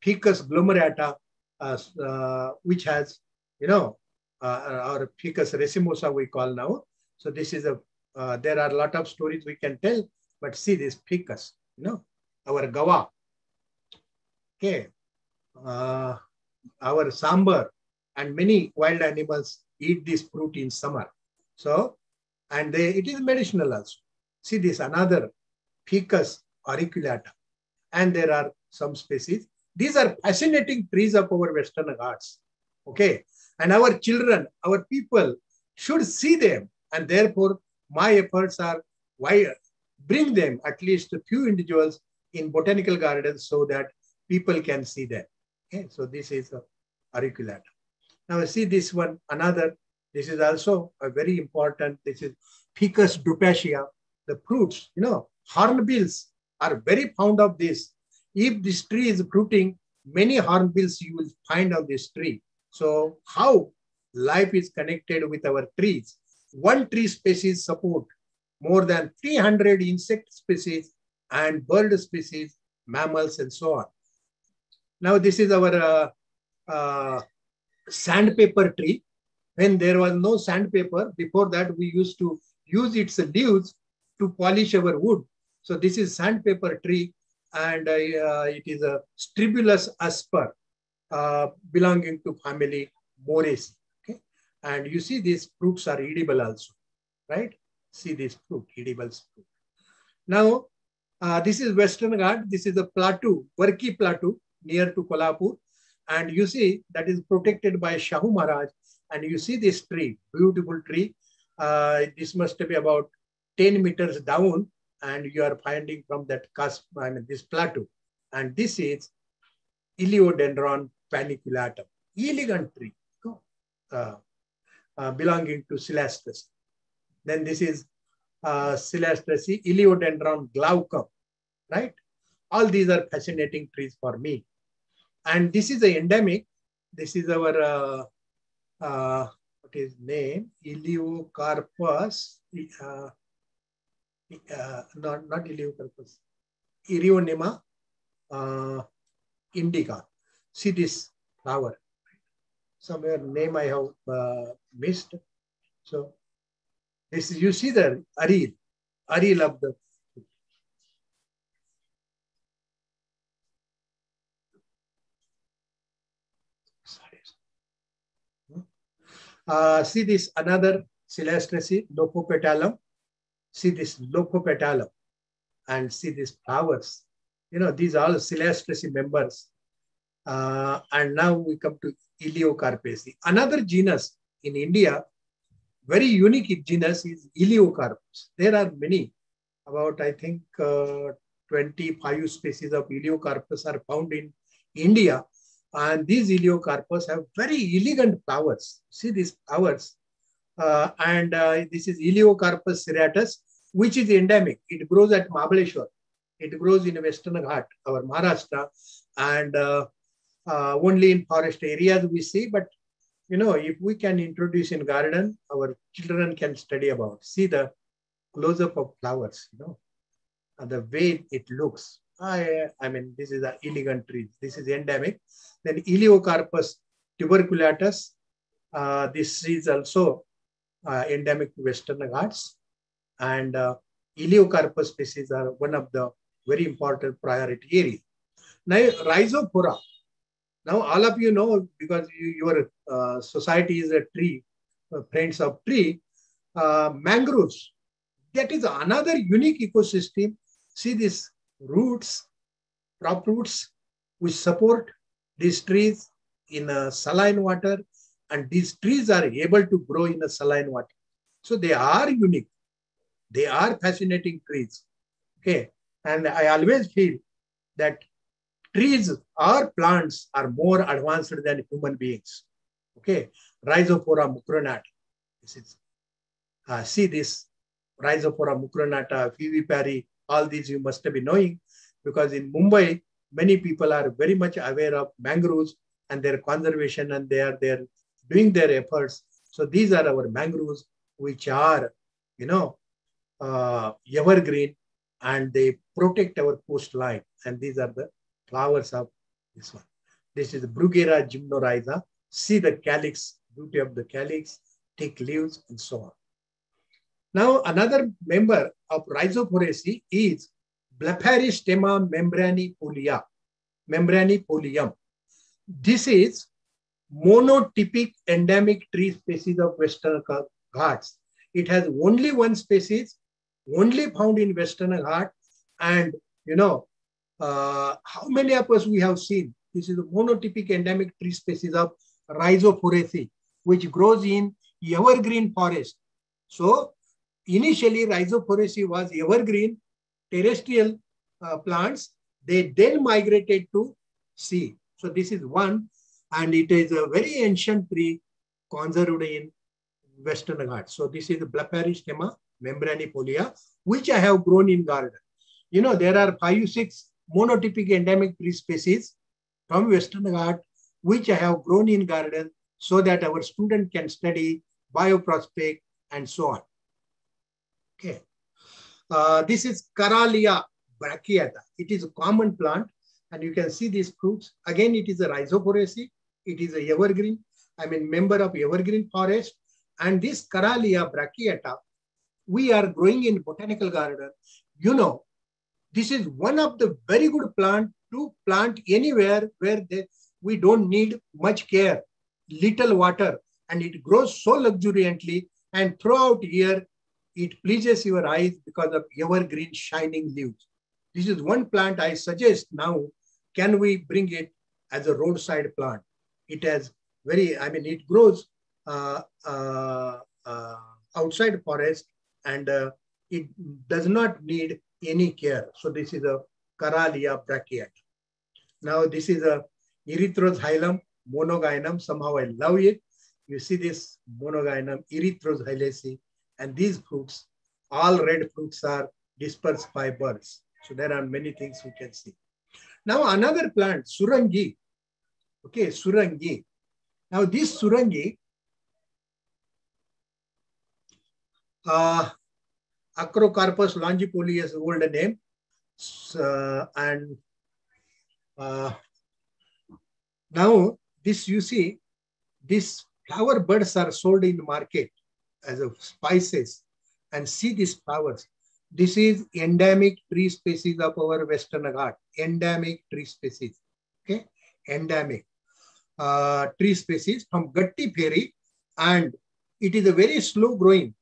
Ficus glomerata, uh, uh, which has, you know, uh, or Ficus racemosa we call now. So this is a, uh, there are a lot of stories we can tell, but see this Ficus, you know, our gawa. Okay. Uh, our sambar and many wild animals eat this fruit in summer. So, and they, it is medicinal also. See this another Ficus auriculata and there are some species. These are fascinating trees of our Western Ghats. Okay. And our children, our people should see them. And therefore, my efforts are why bring them at least a few individuals in botanical gardens so that people can see them. Okay. So this is a auriculata. Now see this one, another. This is also a very important. This is Ficus drupacea. The fruits, you know, hornbills are very fond of this. If this tree is fruiting, many hornbills you will find on this tree. So how life is connected with our trees? One tree species support more than 300 insect species and bird species, mammals, and so on. Now this is our uh, uh, sandpaper tree. When there was no sandpaper, before that we used to use its leaves to polish our wood. So this is sandpaper tree and uh, it is a Streblus asper uh, belonging to family Moraceae. Okay? And you see these fruits are edible also, right? See this fruit, edible fruit. Now, uh, this is Western Ghat. This is a plateau, Varki plateau near to Kolhapur. And you see that is protected by Shahu Maharaj. And you see this tree, beautiful tree. Uh, this must be about 10 meters down and you are finding from that cusp, I mean, this plateau. And this is Elaeodendron paniculatum, elegant tree uh, uh, belonging to Celastrus. Then this is uh, Celastraceae, Elaeodendron glaucum, right? All these are fascinating trees for me. And this is a endemic. This is our, uh, uh, what is name? Elaeocarpus. Uh, uh, not, not Elaeocarpus, Erionema uh, indica. See this flower. Somewhere name I have uh, missed. So this is, you see the aril, aril of the Uh, see this another celastraceae, Lophopetalum. See this Lophopetalum and see these flowers. You know, these are all celastraceae members. Uh, and now we come to Elaeocarpaceae. Another genus in India, very unique genus is Elaeocarpus. There are many, about I think uh, 25 species of Elaeocarpus are found in India. And these Elaeocarpus have very elegant flowers. See these flowers. Uh, and uh, this is Elaeocarpus serratus, which is endemic. It grows at Mahabaleshwar. It grows in Western Ghat, our Maharashtra. And uh, uh, only in forest areas we see, but you know, if we can introduce in garden, our children can study about. See the close-up of flowers, you know, and the way it looks. I, I mean, this is an elegant tree. This is endemic. Then Elaeocarpus tuberculatus. Uh, this is also uh, endemic to Western Ghats. And uh, Elaeocarpus species are one of the very important priority areas. Now, Rhizophora. Now, all of you know, because you, your uh, society is a tree, uh, friends of tree, uh, mangroves. That is another unique ecosystem. See these roots, prop roots, which support these trees in a saline water, and these trees are able to grow in a saline water. So they are unique. They are fascinating trees. Okay. And I always feel that trees or plants are more advanced than human beings. Okay, Rhizophora mucronata. This is, uh, see this Rhizophora mucronata, vivipary, all these you must be knowing because in Mumbai, many people are very much aware of mangroves and their conservation and they are there doing their efforts. So these are our mangroves, which are, you know, uh, evergreen and they protect our coastline. And these are the flowers of this one. This is Bruguiera gymnorrhiza. See the calyx, beauty of the calyx, thick leaves, and so on. Now, another member of Rhizophoraceae is Blepharistemma membranifolia, membranipolium. This is monotypic endemic tree species of Western Ghats. It has only one species, only found in Western Ghat, and you know uh, how many of us we have seen? This is a monotypic endemic tree species of Rhizophoraceae, which grows in evergreen forest. So initially Rhizophoraceae was evergreen terrestrial uh, plants. They then migrated to sea. So this is one, and it is a very ancient tree conserved in Western Ghats. So this is the Blepharistemma membranifolia, which I have grown in garden. You know, there are five, six monotypic endemic tree species from Western Ghat, which I have grown in garden so that our student can study bioprospect and so on. Okay. Uh, this is Carallia brachiata. It is a common plant and you can see these fruits. Again, it is a rhizophoraceae. It is a evergreen. I mean, member of evergreen forest. And this Carallia brachiata, we are growing in botanical garden. You know, this is one of the very good plant to plant anywhere where they, we don't need much care, little water, and it grows so luxuriantly. And throughout year, it pleases your eyes because of evergreen shining leaves. This is one plant I suggest now. Can we bring it as a roadside plant? It has very, I mean, it grows uh, uh, uh, outside forest and uh, it does not need any care. So this is a Carallia brachiata. Now this is a Erythroxylum monogynum. Somehow I love it. You see this monogynum Erythroxylaceae and these fruits, all red fruits are dispersed by birds. So there are many things we can see. Now another plant, Surangi. Okay, Surangi. Now this Surangi, uh, Ochrocarpus longifolia old name. Uh, and uh, now this you see, these flower buds are sold in the market as a spices and see these flowers. This is endemic tree species of our Western Ghat, endemic tree species, okay? Endemic uh, tree species from Gatti Fairy. and it is a very slow growing,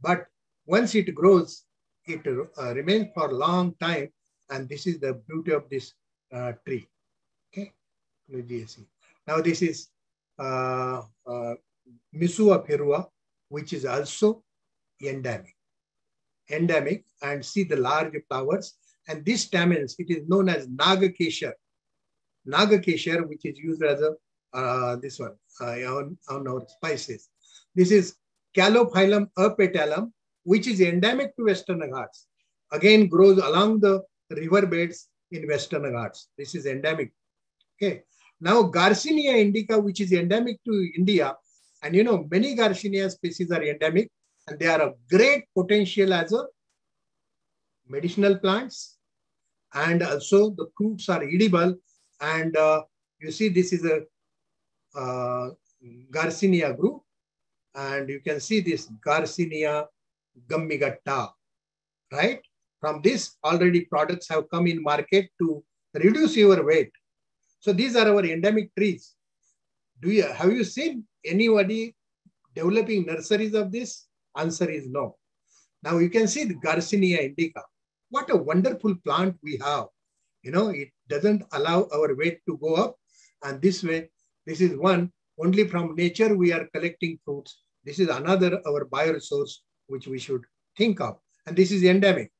but once it grows, it uh, remains for a long time. And this is the beauty of this uh, tree. Okay, now this is uh, uh, Mesua ferrea, which is also endemic. Endemic, and see the large flowers. And this stamens, it is known as Nagakeshar. Nagakeshar, which is used as a uh, this one uh, on, on our spices. This is Calophyllum apetalum, which is endemic to Western Ghats. Again, grows along the riverbeds in Western Ghats. This is endemic. Okay. Now, Garcinia indica, which is endemic to India, and you know, many Garcinia species are endemic, and they are of great potential as a medicinal plants, and also the fruits are edible. And uh, you see, this is a uh, Garcinia group, and you can see this Garcinia gummi-gutta, right? From this, already products have come in market to reduce your weight so these are our endemic trees. Do you have you seen anybody developing nurseries of this? Answer is no. Now you can see the Garcinia indica. What a wonderful plant we have. You know, it doesn't allow our weight to go up. And this way, this is one, only from nature we are collecting fruits. This is another, our bioresource, which we should think of. And this is endemic.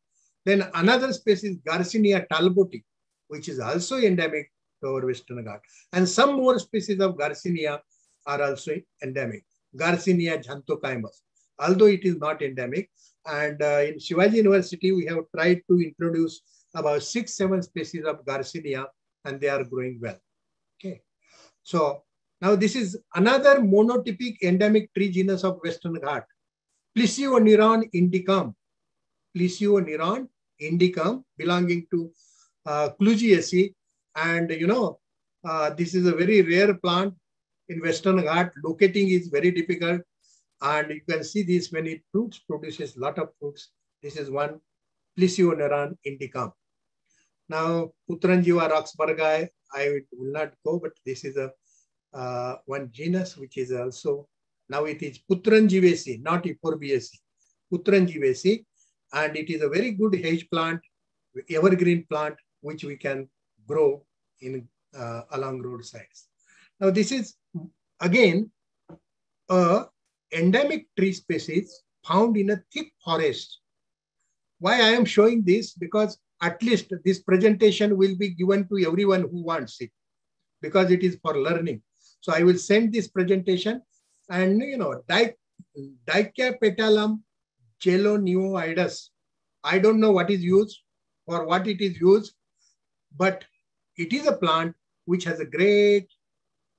Then another species, Garcinia talbotii, which is also endemic to our Western Ghat. And some more species of Garcinia are also endemic. Garcinia xanthochymus, although it is not endemic. And uh, in Shivaji University, we have tried to introduce about six, seven species of Garcinia, and they are growing well. Okay. So now this is another monotypic endemic tree genus of Western Ghat. Poeciloneuron indicum. Poeciloneuron indicum belonging to uh, Clusiaceae and you know, uh, this is a very rare plant in Western Ghat. Locating is very difficult. And you can see this it fruits, produces a lot of fruits. This is one Poeciloneuron indicum. Now, Putranjiva roxburghii, I will not go, but this is a uh, one genus which is also, now it is Putranjivaceae, not Euphorbiaceae. Putranjivaceae, and it is a very good hedge plant, evergreen plant, which we can grow in uh, along roadsides. Now this is again a endemic tree species found in a thick forest. Why I am showing this? Because at least this presentation will be given to everyone who wants it because it is for learning. So I will send this presentation and you know, Dichapetalum gelonioides. I don't know what is used or what it is used, but it is a plant which has a great,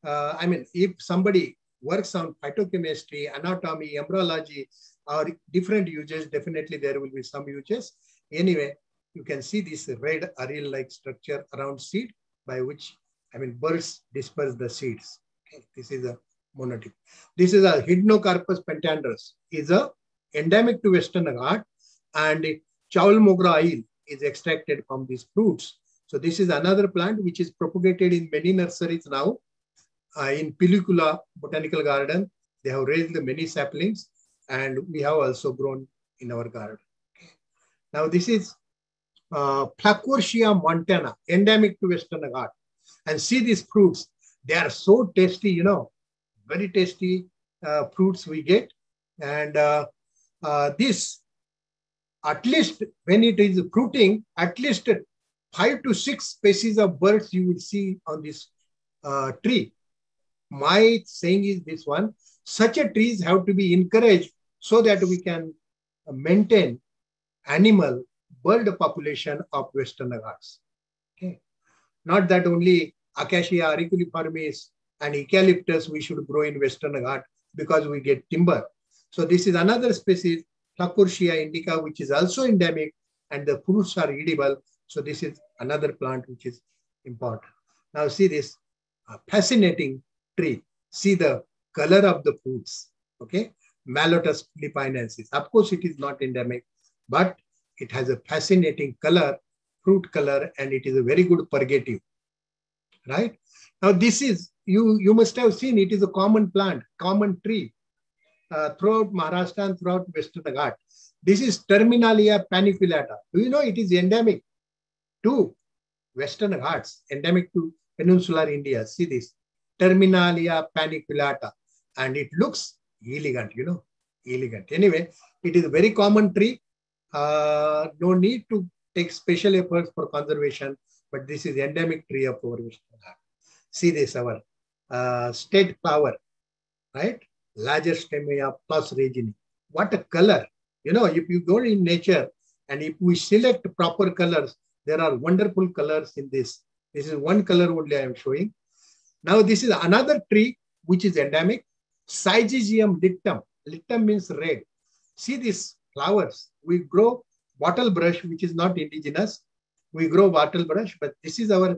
uh, I mean, if somebody works on phytochemistry, anatomy, embryology, or different uses, definitely there will be some uses. Anyway, you can see this red aril-like structure around seed by which, I mean, birds disperse the seeds. Okay. This is a monotype. This is a Hydnocarpus pentandrus, is a endemic to Western Ghat, and Chaul is extracted from these fruits. So this is another plant which is propagated in many nurseries now. Uh, in Pilikula Botanical Garden, they have raised many saplings and we have also grown in our garden. Now this is uh, montana, endemic to Western Ghat. And see these fruits. They are so tasty, you know, very tasty uh, fruits we get. And uh, uh, this, at least when it is fruiting, at least five to six species of birds you will see on this uh, tree. My saying is this one, such a trees have to be encouraged so that we can maintain animal bird population of Western Ghats. Okay. Not that only Acacia auriculiformis and eucalyptus we should grow in Western Ghat because we get timber. So this is another species, Flacourtia indica, which is also endemic and the fruits are edible so this is another plant which is important. Now see this uh, fascinating tree. See the color of the fruits. Okay, Mallotus philippinensis. Of course, it is not endemic, but it has a fascinating color, fruit color, and it is a very good purgative. Right now, this is you. You must have seen it is a common plant, common tree. uh, throughout Maharashtra and throughout Western Ghat. This is Terminalia paniculata. Do you know it is endemic to Western Ghats, endemic to peninsular India. See this, Terminalia paniculata. And it looks elegant, you know, elegant. Anyway, it is a very common tree. Uh, no need to take special efforts for conservation, but this is endemic tree of our Western See this, our uh, state flower, right? Larger stemia plus regini. What a color. You know, if you go in nature and if we select proper colors, there are wonderful colors in this. This is one color only I am showing. Now, this is another tree which is endemic, Syzygium dictum. Dictum means red. See these flowers. We grow bottle brush, which is not indigenous. We grow bottle brush, but this is our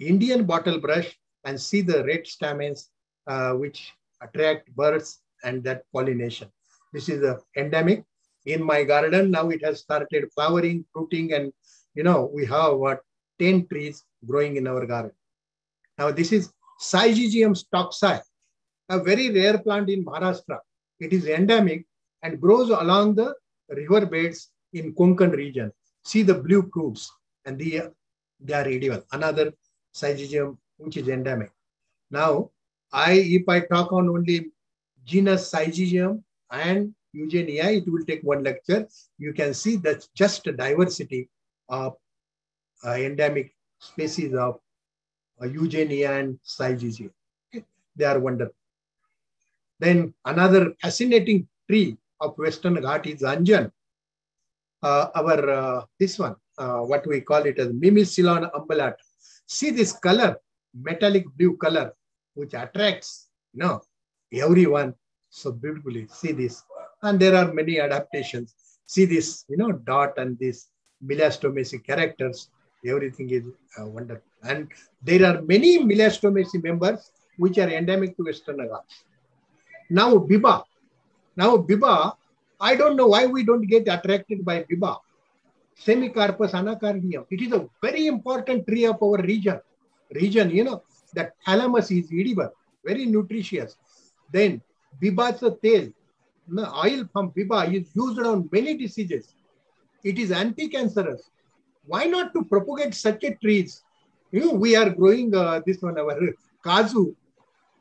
Indian bottle brush and see the red stamens uh, which attract birds and that pollination. This is a endemic. In my garden, now it has started flowering, fruiting, and you know, we have what 10 trees growing in our garden. Now, this is Syzygium stocksii, a very rare plant in Maharashtra. It is endemic and grows along the river beds in Konkan region. See the blue fruits and the, they are edible. Another Syzygium which is endemic. Now, I if I talk on only genus Syzygium and Eugenia, it will take one lecture. You can see that's just a diversity of uh, endemic species of Eugenia and. Okay? They are wonderful. Then another fascinating tree of Western Ghat is Anjan. Uh, our, uh, this one, uh, what we call it as Memecylon umbellata. See this color, metallic blue color, which attracts, you know, everyone so beautifully. See this. And there are many adaptations. See this, you know, dot and this Melastomaceae characters. Everything is uh, wonderful. And there are many Melastomaceae members which are endemic to Western Ghats. Now, Biba. Now, Biba, I don't know why we don't get attracted by Biba. Semecarpus anacardium. It is a very important tree of our region. Region, you know, that thalamus is edible, very nutritious. Then Biba's tail, the oil from Biba is used on many diseases. It is anti-cancerous. Why not to propagate such a trees? You know, we are growing uh, this one, our kazu.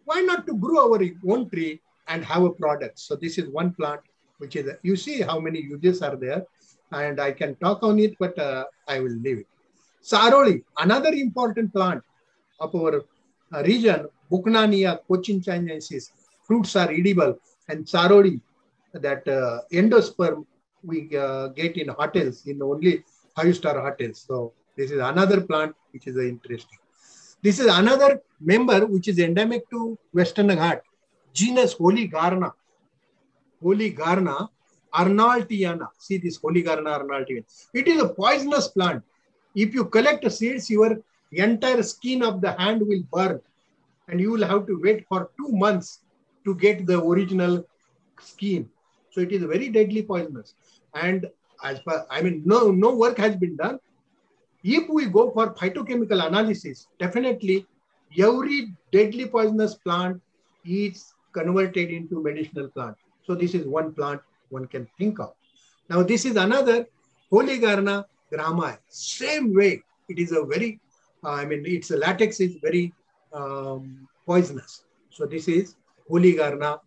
Why not to grow our own tree and have a product? So this is one plant, which is, you see how many uses are there. And I can talk on it, but uh, I will leave it. Saroli, another important plant of our uh, region, Buchanania cochinchinensis. Fruits are edible. And Saroli, that uh, endosperm we uh, get in hotels, in only five-star hotels. So this is another plant which is interesting. This is another member which is endemic to Western Ghat, genus Holigarna. Holy Garna arnoltiana. See this Holigarna arnottiana. It is a poisonous plant. If you collect seeds, your entire skin of the hand will burn and you will have to wait for two months to get the original skin. So it is very deadly poisonous. And as far, I mean, no, no work has been done. If we go for phytochemical analysis, definitely every deadly poisonous plant is converted into medicinal plant. So this is one plant one can think of. Now this is another Holigarna grahamii. Same way, it is a very, uh, I mean, its latex is very um, poisonous. So this is Holigarna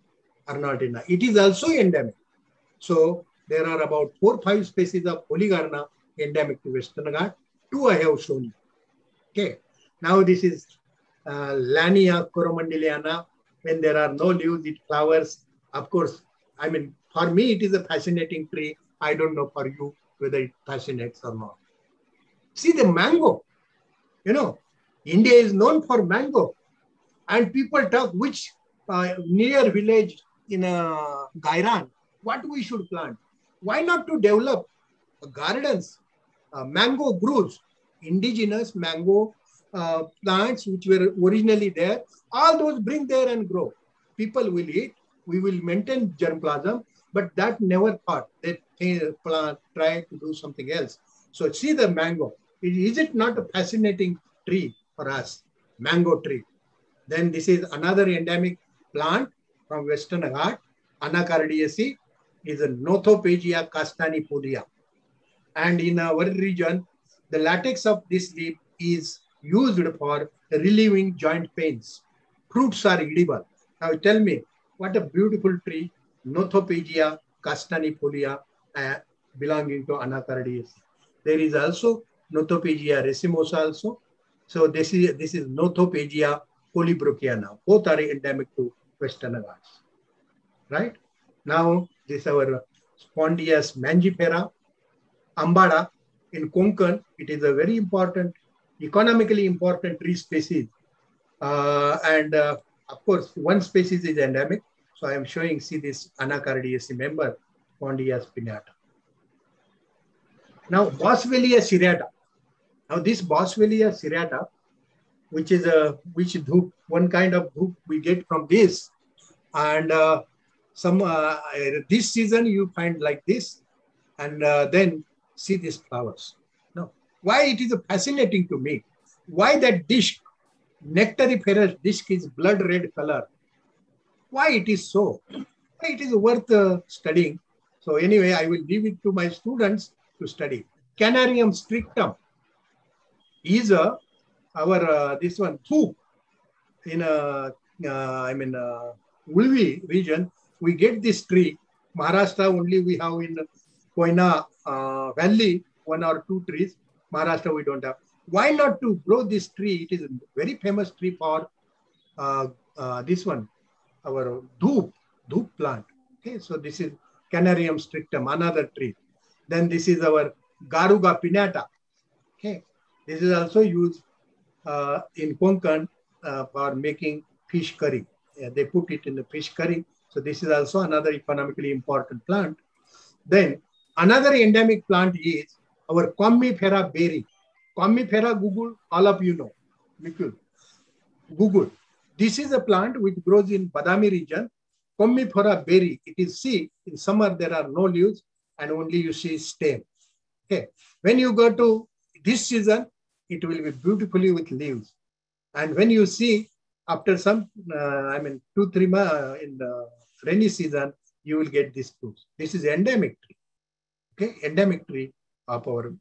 arnottiana. It is also endemic. So there are about four, five species of Holigarna endemic to Western Ghat. Two I have shown you. Okay. Now this is uh, Lannea coromandelica. When there are no leaves, it flowers. Of course, I mean, for me, it is a fascinating tree. I don't know for you whether it fascinates or not. See the mango. You know, India is known for mango. And people talk which uh, near village in uh, Gairan, what we should plant. Why not to develop gardens, uh, mango groves, indigenous mango uh, plants which were originally there, all those bring there and grow. People will eat, we will maintain germplasm, but that never thought they plant, try to do something else. So see the mango. Is it not a fascinating tree for us? Mango tree. Then this is another endemic plant from Western Ghat, anacardiaceae is a Nothopegia castaneifolia. And in our region, the latex of this leaf is used for relieving joint pains. Fruits are edible. Now tell me, what a beautiful tree, Nothopegia castaneifolia, uh, belonging to Anacardiaceae. There is also Nothopegia racemosa also. So this is this is Nothopegia colebrookeana. Both are endemic to Western Ghats. Right? Now this is our Spondias mangifera. Ambada in Konkan, it is a very important, economically important tree species. Uh, and uh, of course, one species is endemic. So I am showing, see this Anacardiaceae member, Spondias pinnata. Now, Boswellia serrata. Now, this Boswellia serrata, which is a which dhoop, one kind of dhoop we get from this, and uh, some uh, this season you find like this, and uh, then see these flowers. Now, why it is fascinating to me? Why that dish, nectariferous disc is blood red color? Why it is so? It is worth uh, studying? So anyway, I will leave it to my students to study. Canarium strictum is a our uh, this one tube in a uh, I mean uh, Ulvi region. We get this tree. Maharashtra only we have in Koyna uh, Valley one or two trees. Maharashtra we don't have. Why not to grow this tree? It is a very famous tree for uh, uh, this one, our dhoop, dhoop plant. Okay, so this is Canarium strictum, another tree. Then this is our Garuga pinnata. Okay, this is also used uh, in Konkan uh, for making fish curry. Yeah, they put it in the fish curry. So this is also another economically important plant. Then another endemic plant is our Commiphora berry. Commiphora Google, all of you know. Google. This is a plant which grows in Badami region. Commiphora berry. It is see in summer there are no leaves and only you see stem. Okay. When you go to this season, it will be beautifully with leaves. And when you see after some, uh, I mean, two, three months uh, in the rainy season, you will get this fruits. This is endemic tree. Okay, endemic tree of our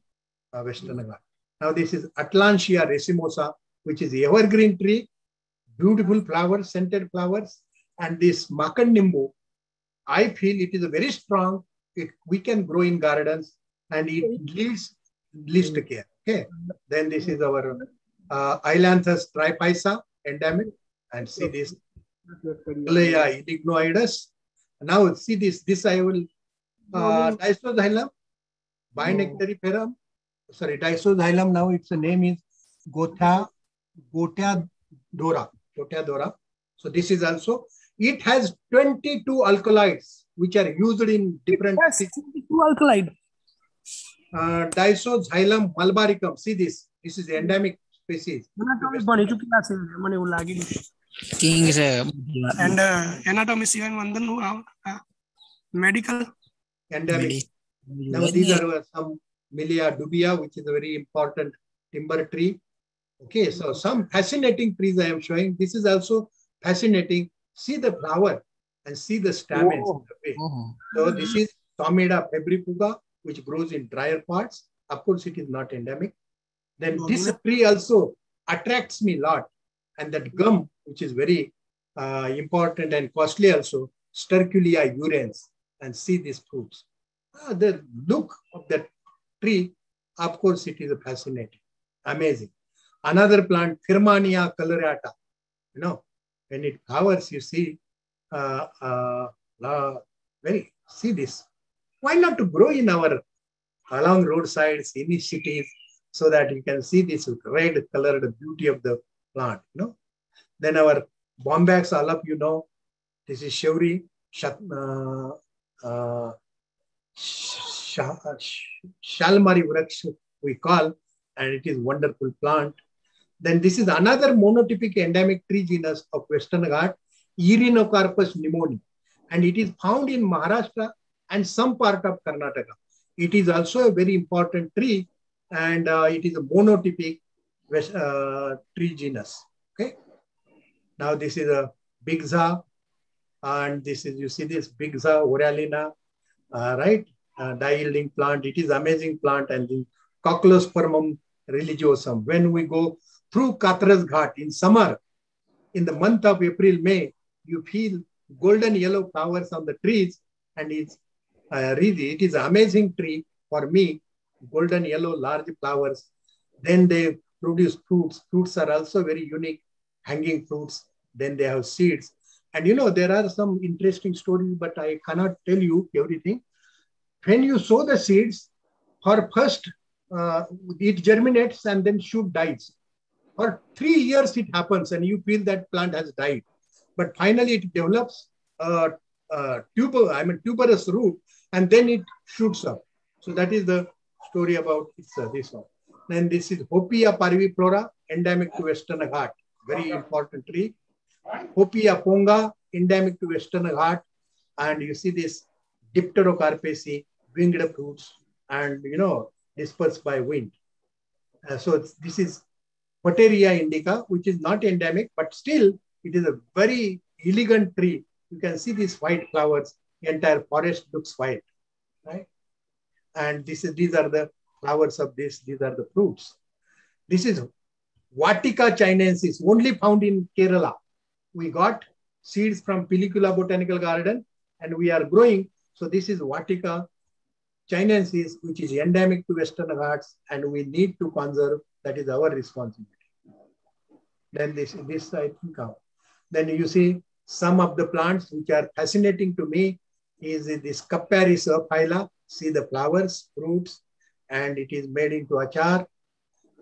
uh, Western Ghats. Now this is Atalantia racemosa, which is evergreen tree, beautiful flowers, scented flowers. And this Makannimbu, I feel it is a very strong, it, we can grow in gardens and it leads least care. Okay. Then this is our uh, Ailanthus triphysa endemic. And see this Indignoides. Now see this. This I will uh, Dysoxylum, Binectariferum. Sorry, Dysoxylum. Now its name is Gotha Gotia Dora. Gotia Dora. So this is also it has 22 alkaloids which are used in different. Yes, 22 alkaloid. Uh, Dysoxylum malabaricum. See this. This is endemic species. King's. and uh, anatomy seven Vandan, uh, uh, medical. Endemic. Now these are some Melia dubia, which is a very important timber tree. Okay, so some fascinating trees I am showing. This is also fascinating. See the flower and see the stamens. Oh. The oh. So this is Tomeda febrifuga, which grows in drier parts. Of course, it is not endemic. Then this tree also attracts me a lot. And that gum, which is very uh, important and costly also, Sterculia urens, and see these fruits. Ah, the look of that tree, of course, it is fascinating, amazing. Another plant, Firmiana colorata, you know, when it flowers, you see, uh, uh, uh, very, see this. Why not to grow in our along roadsides, in the cities, so that you can see this red colored beauty of the plant, you know. Then our bombax, all you know, this is Shauri, Shat, uh, uh, Shalmari Vraksh, we call, and it is wonderful plant. Then this is another monotypic endemic tree genus of Western Ghat, Erinocarpus nimmonii, and it is found in Maharashtra and some part of Karnataka. It is also a very important tree, and uh, it is a monotypic uh, tree genus. Okay. Now this is a bixa, And this is, you see this Bixa orellana, uh, right? Uh, dye-yielding plant. It is amazing plant. And the Cochlospermum religiosum. When we go through Katras Ghat in summer, in the month of April, May, you feel golden yellow flowers on the trees and it's uh, really, it is amazing tree for me, golden yellow large flowers. Then they produce fruits. Fruits are also very unique, hanging fruits. Then they have seeds. And you know, there are some interesting stories, but I cannot tell you everything. When you sow the seeds, for first, uh, it germinates and then shoot dies. For three years, it happens, and you feel that plant has died. But finally, it develops a, a tuber, I mean, tuberous root, and then it shoots up. So that is the story about uh, this one. Then this is Hopea parviflora, endemic to Western Ghat, very important tree. Hopea ponga, endemic to Western Ghat. And you see this Dipterocarpaceae, winged fruits, and you know, dispersed by wind. Uh, so this is Vateria indica, which is not endemic, but still it is a very elegant tree. You can see these white flowers. The entire forest looks white, right? And this is these are the flowers of this. These are the fruits. This is Vatica chinensis, only found in Kerala. We got seeds from Pilikula Botanical Garden and we are growing. So this is Vatica chinensis, which is endemic to Western Ghats and we need to conserve. That is our responsibility. Then this, this I think of. Then you see some of the plants which are fascinating to me is this Capparis phyla. See the flowers, fruits, and it is made into achar.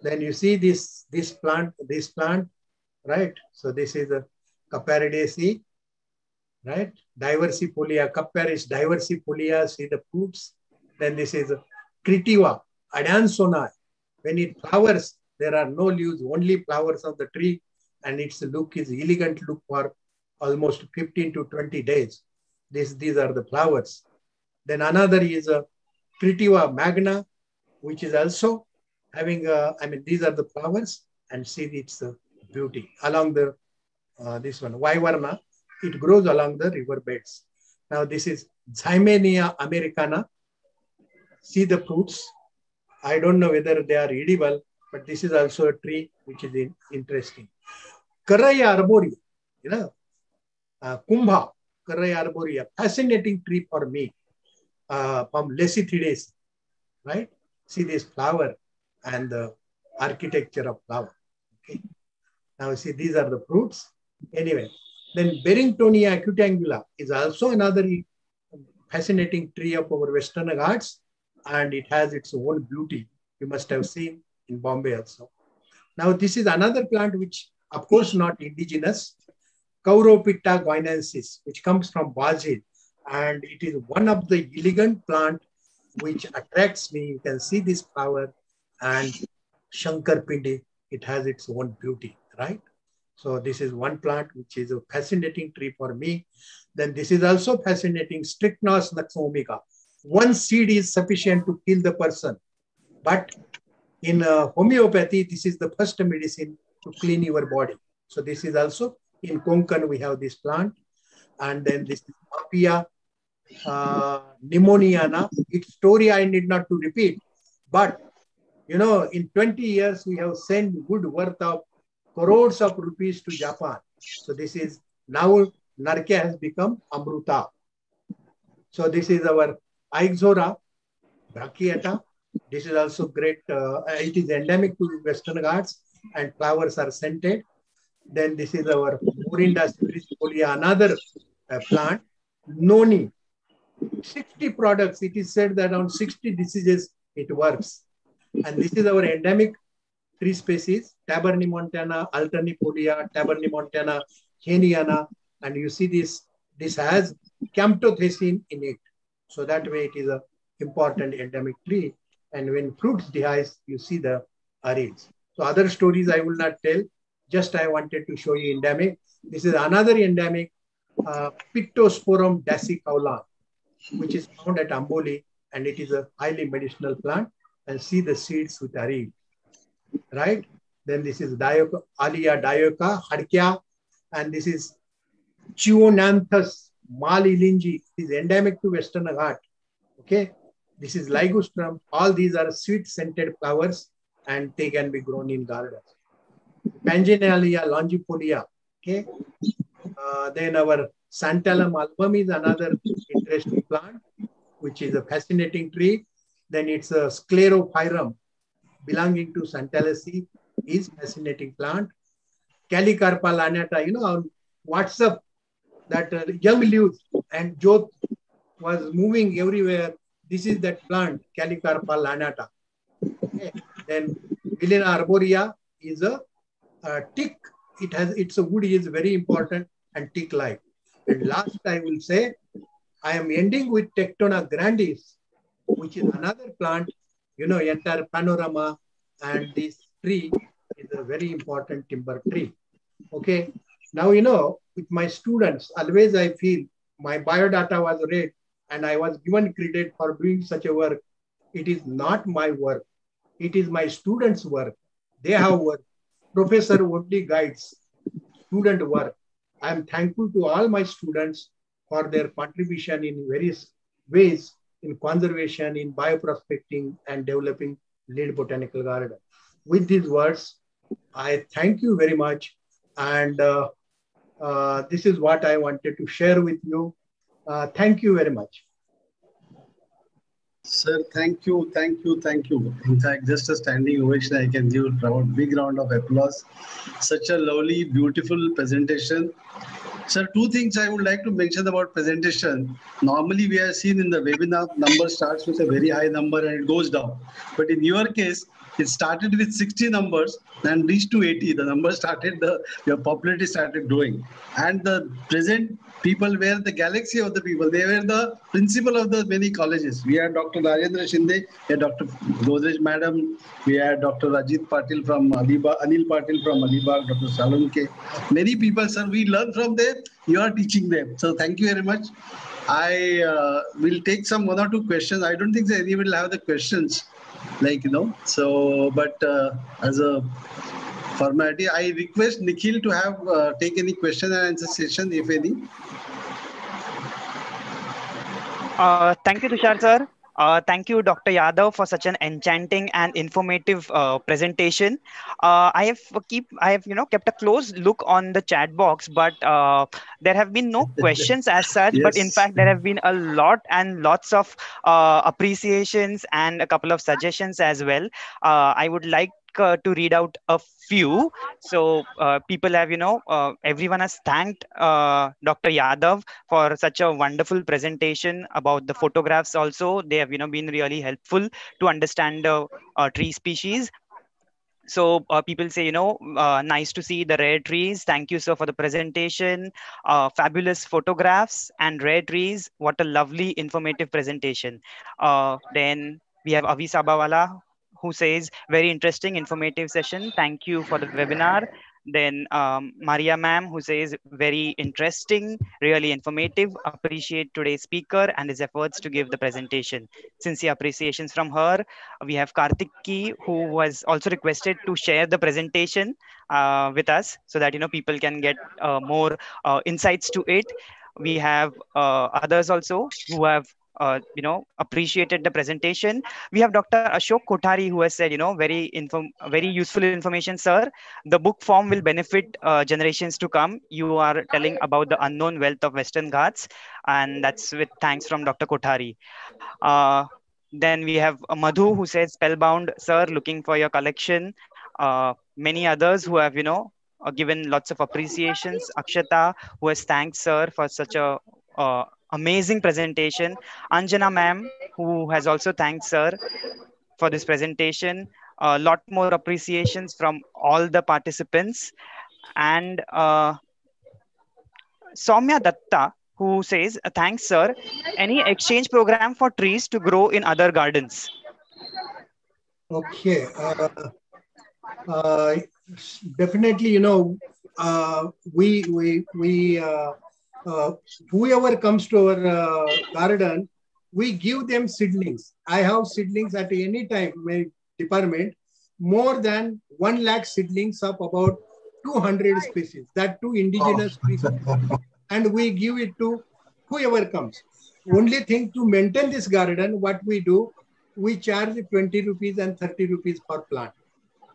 Then you see this, this plant, this plant, right? So this is a Capparidaceae, right? Diversifolia, Capparis diversifolia, see the fruits. Then this is Crateva, Adansonii. When it flowers, there are no leaves, only flowers of the tree, and its look is elegant look for almost 15 to 20 days. This, these are the flowers. Then another is a Crateva magna, which is also having, a, I mean, these are the flowers and see its uh, beauty along the, uh, this one, Viverna, it grows along the river beds. Now this is Ximenia americana. See the fruits. I don't know whether they are edible, but this is also a tree which is in, interesting. Careya arborea, you know, uh, Kumbha, Careya arborea, fascinating tree for me uh, from Lecythides, right? See this flower and the architecture of flower. Okay. Now see, these are the fruits. Anyway, then Barringtonia acutangula is also another fascinating tree of our Western Ghats and it has its own beauty. You must have seen in Bombay also. Now this is another plant which of course not indigenous, Couroupita guianensis, which comes from Brazil and it is one of the elegant plant which attracts me. You can see this flower and Shankar Pindi, it has its own beauty, right? So this is one plant which is a fascinating tree for me. Then this is also fascinating, Strychnos nux-vomica. One seed is sufficient to kill the person. But in uh, homeopathy, this is the first medicine to clean your body. So this is also in Konkan, we have this plant. And then this is Apia uh, nimmoniana. Its story I need not to repeat. But, you know, in 20 years, we have sent good worth of crores of rupees to Japan. So this is now Narke has become Amruta. So this is our Ixora brachiata. This is also great. Uh, it is endemic to Western Ghats and flowers are scented. Then this is our Morinda citrifolia, another uh, plant. Noni, 60 products. It is said that on 60 diseases it works. And this is our endemic tree species, Tabernaemontana, alternifolia, Tabernaemontana, heyneana. And you see this, this has camptothecin in it. So that way it is a important endemic tree. And when fruits dehisce, you see the arrays. So other stories I will not tell. Just I wanted to show you endemic. This is another endemic, uh, Pittosporum dasycaulon which is found at Amboli, and it is a highly medicinal plant. And see the seeds which are in, right? Then this is Dioca, Alia dioica, Harkia, and this is Chionanthus Mal ilinji is endemic to Western Ghat. Okay, this is ligustrum. All these are sweet scented flowers and they can be grown in gardens. Pangenalia longifolia. Okay, uh, then our Santalum album is another interesting plant, which is a fascinating tree. Then it's a Scleropyrum belonging to Santalaceae is fascinating plant. Callicarpa lanata, you know, on WhatsApp, that uh, young leaves and Jot was moving everywhere. This is that plant, Callicarpa lanata. Okay. Then Vilena arborea is a, a tick. It has its a wood is very important and tick-like. And last I will say, I am ending with Tectona grandis, which is another plant, you know, entire panorama and this tree is a very important timber tree. Okay. Now, you know, with my students, always I feel my biodata was read and I was given credit for doing such a work. It is not my work. It is my students' work. They have work. Professor only guides student work. I am thankful to all my students for their contribution in various ways in conservation, in bioprospecting, and developing lead botanical garden. With these words, I thank you very much. And uh, uh, this is what I wanted to share with you. Uh, thank you very much. Sir, thank you, thank you, thank you. In fact, just a standing ovation, I can give a big round of applause. Such a lovely, beautiful presentation. Sir, two things I would like to mention about presentation. Normally, we have seen in the webinar, number starts with a very high number and it goes down. But in your case, it started with 60 numbers and reached to 80. The number started, the your popularity started growing. And the present people were the galaxy of the people. They were the principal of the many colleges. We had Dr. Rajendra Shinde, we had Dr. Godrej Madam, we had Dr. Rajit Patil from Alibag, Anil Patil from Alibag, Dr. Salunke. Many people, sir, we learn from them. You are teaching them. So thank you very much. I uh, will take some one or two questions. I don't think that anyone will have the questions like you know so but uh, as a formality i request nikhil to have uh, take any question and answer session if any. Uh, thank you tushar sir uh, thank you, Dr. Yadav, for such an enchanting and informative uh, presentation. Uh, I have keep I have you know kept a close look on the chat box, but uh, there have been no questions as such. Yes. But in fact, there have been a lot and lots of uh, appreciations and a couple of suggestions as well. Uh, I would like uh, to read out a few. So uh, people have, you know, uh, everyone has thanked uh, Dr. Yadav for such a wonderful presentation about the photographs. Also, they have, you know, been really helpful to understand the uh, tree species. So uh, people say, you know, nice to see the rare trees. Thank you, sir, for the presentation. fabulous photographs and rare trees. What a lovely, informative presentation. then we have Avi Sabawala, who says, very interesting, informative session. Thank you for the webinar. Then um, Maria ma'am, who says, very interesting, really informative. Appreciate today's speaker and his efforts to give the presentation. Sincere appreciations from her. We have Kartiki, who was also requested to share the presentation uh, with us so that, you know, people can get uh, more uh, insights to it. We have uh, others also who have uh, you know appreciated the presentation. We have dr ashok kotari who has said you know very inform very useful information sir. The book form will benefit uh, generations to come. You are telling about the unknown wealth of western ghats and that's with thanks from dr kotari uh, then we have madhu who says spellbound sir looking for your collection. Uh, many others who have you know uh, given lots of appreciations. Akshata who has thanked sir for such a uh, amazing presentation. Anjana ma'am, who has also thanked sir for this presentation. A lot more appreciations from all the participants. And uh, Soumya Datta, who says, thanks sir. Any exchange program for trees to grow in other gardens? Okay. Uh, uh, definitely, you know, uh, we, we, we, uh, whoever comes to our uh, garden, we give them seedlings. I have seedlings at any time, my department, more than 1 lakh seedlings of about 200 species, that two indigenous oh. species. And we give it to whoever comes. Only thing to maintain this garden, what we do, we charge 20 rupees and 30 rupees per plant.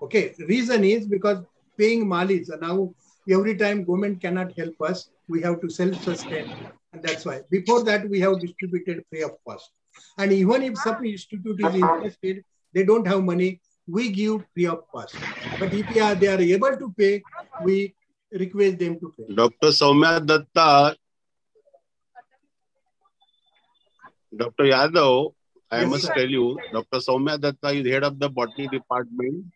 Okay, reason is because paying malis, now every time government cannot help us, we have to self-sustain. And that's why. Before that, we have distributed free of cost. And even if some institute is interested, they don't have money, we give free of cost. But if they are, they are able to pay, we request them to pay. Dr. Soumya Datta, Dr. Yadav, I Yes, must sir. tell you, Dr. Soumya Datta is head of the botany department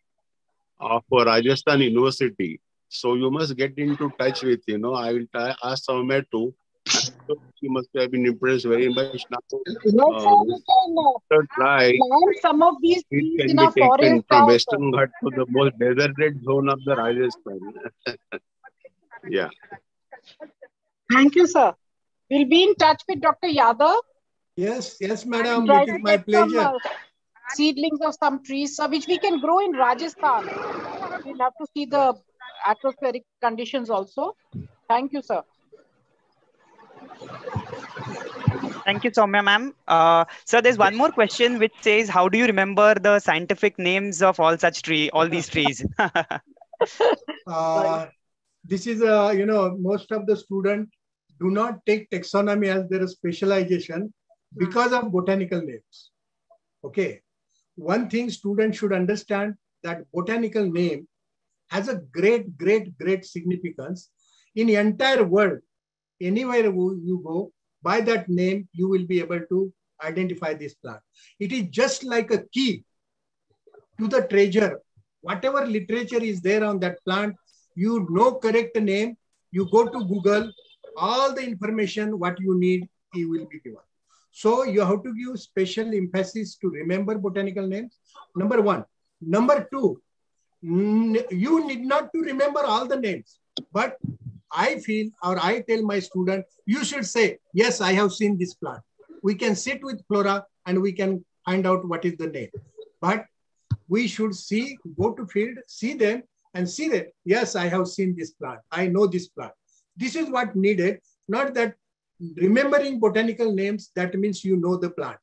of Rajasthan University. So you must get into touch with, you know, I will try, ask Soumya to. I'm sure She must have been impressed very much now. Yes, sir, Um, we can After try, some of these it trees can in be our taken forest from also. Western Ghat to the most deserted zone of the Rajasthan. yeah. Thank you, sir. We'll be in touch with Dr. Yadav. Yes, yes, madam. Try It to is my get some, pleasure. uh, seedlings of some trees, sir, which we can grow in Rajasthan. We'll have to see the atmospheric conditions also. Thank you, sir. Thank you, Soumya ma'am. Uh, sir, there's one more question which says, how do you remember the scientific names of all such tree, all these trees? Uh, this is a, you know, most of the student do not take taxonomy as their specialization because of botanical names. Okay. One thing students should understand that botanical name has a great, great, great significance in the entire world. Anywhere you go, by that name, you will be able to identify this plant. It is just like a key to the treasure. Whatever literature is there on that plant, you know correct name, you go to Google, all the information what you need, it will be given. So you have to give special emphasis to remember botanical names. Number one. Number two, you need not to remember all the names, but I feel or I tell my student, you should say, yes, I have seen this plant. We can sit with Flora and we can find out what is the name. But we should see, go to field, see them and see that, yes, I have seen this plant. I know this plant. This is what needed, not that remembering botanical names, that means you know the plant.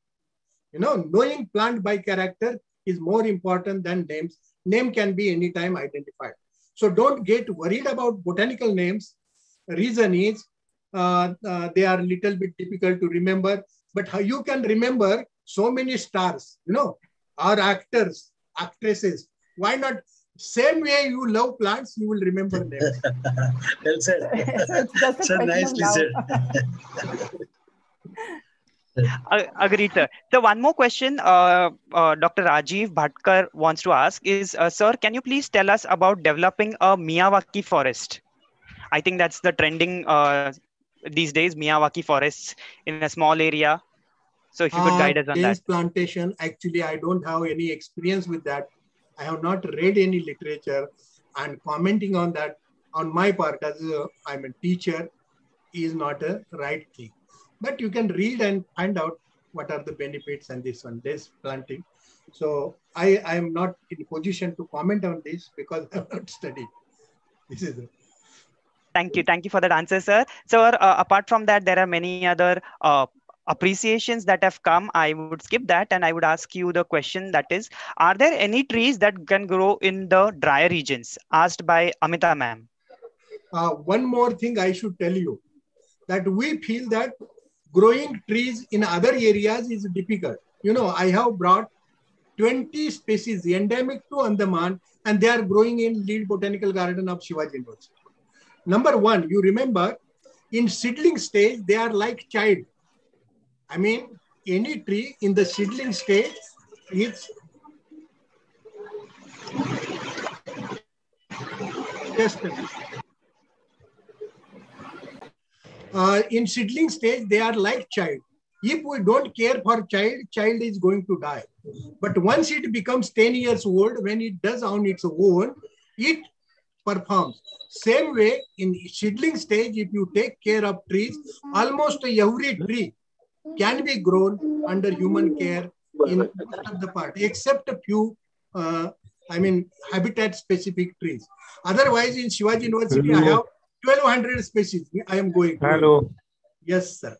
You know, knowing plant by character is more important than names. Name can be anytime identified. So don't get worried about botanical names. Reason is uh, uh, they are a little bit difficult to remember, but how you can remember so many stars, you know, or actors, actresses. Why not? Same way you love plants, you will remember names. well said. so it's just a so nicely said. Uh, agreed, sir. So one more question, uh, uh, Dr. Rajiv Bhatkar wants to ask is, uh, sir, can you please tell us about developing a Miyawaki forest? I think that's the trending uh, these days, Miyawaki forests in a small area. So if you could Uh, guide us on that. plantation, actually, I don't have any experience with that. I have not read any literature and commenting on that on my part as a, I'm a teacher is not a right thing. But you can read and find out what are the benefits and this one, this planting. So I, I am not in position to comment on this because I have not studied. This is it. Thank you. Thank you for that answer, sir. Sir, uh, apart from that, there are many other uh, appreciations that have come. I would skip that and I would ask you the question that is, are there any trees that can grow in the drier regions? Asked by Amita ma'am. Uh, one more thing I should tell you that we feel that growing trees in other areas is difficult. You know, I have brought 20 species endemic to Andaman and they are growing in Lead Botanical Garden of Shivaji University. Number one, you remember in seedling stage, they are like child. I mean, any tree in the seedling stage is just a minute. Uh, in seedling stage, they are like child. If we don't care for child, child is going to die. But once it becomes 10 years old, when it does on its own, it performs. Same way in seedling stage, if you take care of trees, almost every tree can be grown under human care in most of the part, except a few, uh, I mean, habitat specific trees. Otherwise, in Shivaji University, I have 1200 species. I am going. Hello. Yes, sir.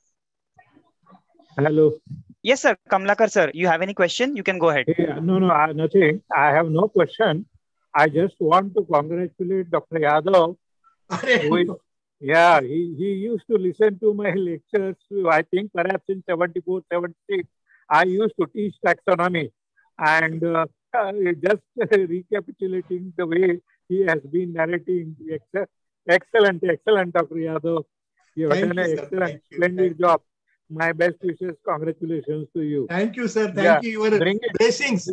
Hello. Yes, sir. Kamlakar, sir. You have any question? You can go ahead. Yeah, no, no, I, nothing. I have no question. I just want to congratulate Dr. Yadav. who is- yeah, he, he used to listen to my lectures. I think perhaps in 74, 76, I used to teach taxonomy. And uh, uh, just recapitulating the way he has been narrating, excellent, excellent, excellent, Dr. Yadav. You have done an excellent, you. splendid job. My best wishes, congratulations to you. Thank you, sir. Thank Yeah, you. Your bring blessings.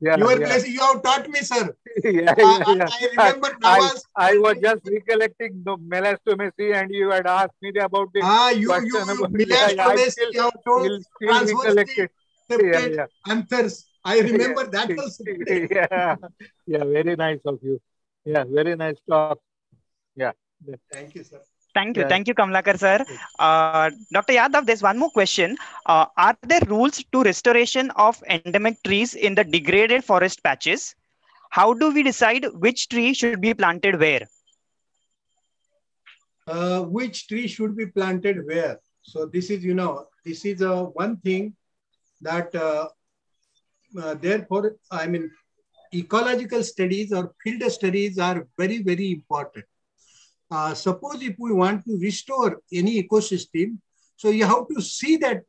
Yeah, Your yeah. blessings. You have taught me, sir. yeah, Uh, yeah, yeah. I remember I, Nawaz. I was just recollecting the melastomasi and you had asked me about the Ah, you, you, question you, Milas yeah, I still, you have told transverse it. Yeah, yeah. anthers. I remember that also. yeah, yeah, very nice of you. Yeah, very nice talk. Yeah. Thank you, sir. Thank you. Yeah. Thank you, Kamlakar, sir. Uh, Dr. Yadav, there's one more question. Uh, are there rules to restoration of endemic trees in the degraded forest patches? How do we decide which tree should be planted where? uh, which tree should be planted where. So this is, you know, this is uh, one thing that uh, uh, therefore, I mean, ecological studies or field studies are very, very important. Uh, suppose if we want to restore any ecosystem, so you have to see that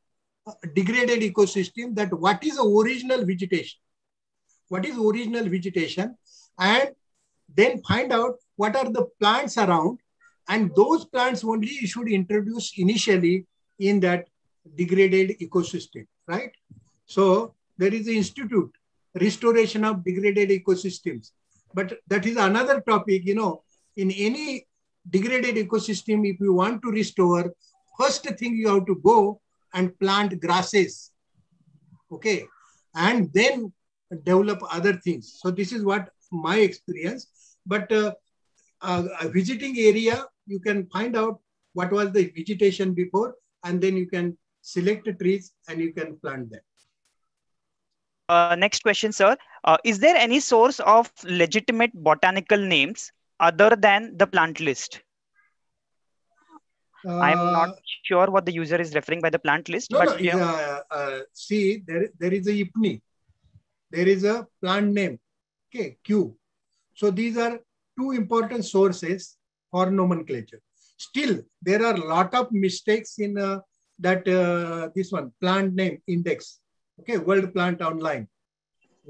uh, degraded ecosystem, that what is the original vegetation, what is original vegetation, and then find out what are the plants around and those plants only you should introduce initially in that degraded ecosystem, right? So there is the institute, restoration of degraded ecosystems. But that is another topic, you know, in any degraded ecosystem, if you want to restore, first thing you have to go and plant grasses, okay? And then develop other things. So this is what my experience. But uh, uh, a visiting area, you can find out what was the vegetation before, and then you can select trees and you can plant them. Uh, next question, sir. Uh, is there any source of legitimate botanical names other than the plant list? I'm not Uh, sure what the user is referring by the plant list, No, but no. yeah. Uh, uh, see, there, there is a IPNI. There is a plant name. Okay, Q. So these are two important sources for nomenclature. Still, there are a lot of mistakes in uh, that uh, this one plant name index. Okay, World Plant Online.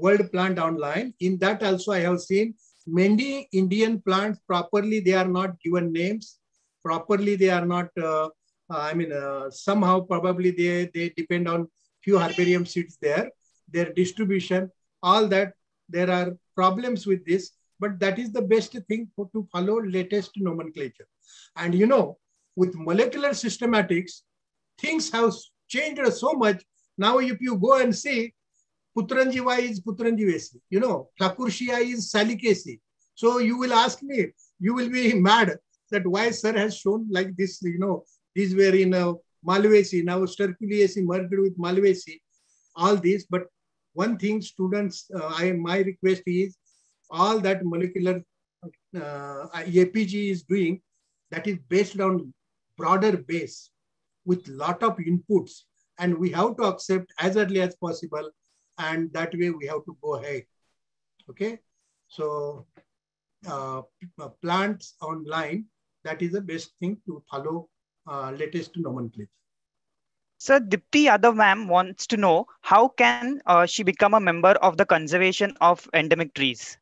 World Plant Online. In that also, I have seen many Indian plants properly. They are not given names properly. They are not. Uh, uh, I mean, uh, somehow probably they, they depend on few herbarium seeds there, their distribution, all that. There are problems with this, but that is the best thing for, to follow latest nomenclature. And you know, with molecular systematics, things have changed so much. Now, if you go and see, Putranjiva is Putranjivaceae, you know, Thakurshia is Salicaceae. So you will ask me, you will be mad that why sir has shown like this, you know, these were in uh, Malvaceae, now Sterculiaceae merged with Malvaceae, all these. But one thing students, uh, I my request is all that molecular uh, APG is doing, that is based on broader base with lot of inputs. And we have to accept as early as possible. And that way we have to go ahead. Okay. So uh, plants online, that is the best thing to follow uh, latest nomenclature. Sir, Dipti Yadav ma'am wants to know how can uh, she become a member of the conservation of endemic trees?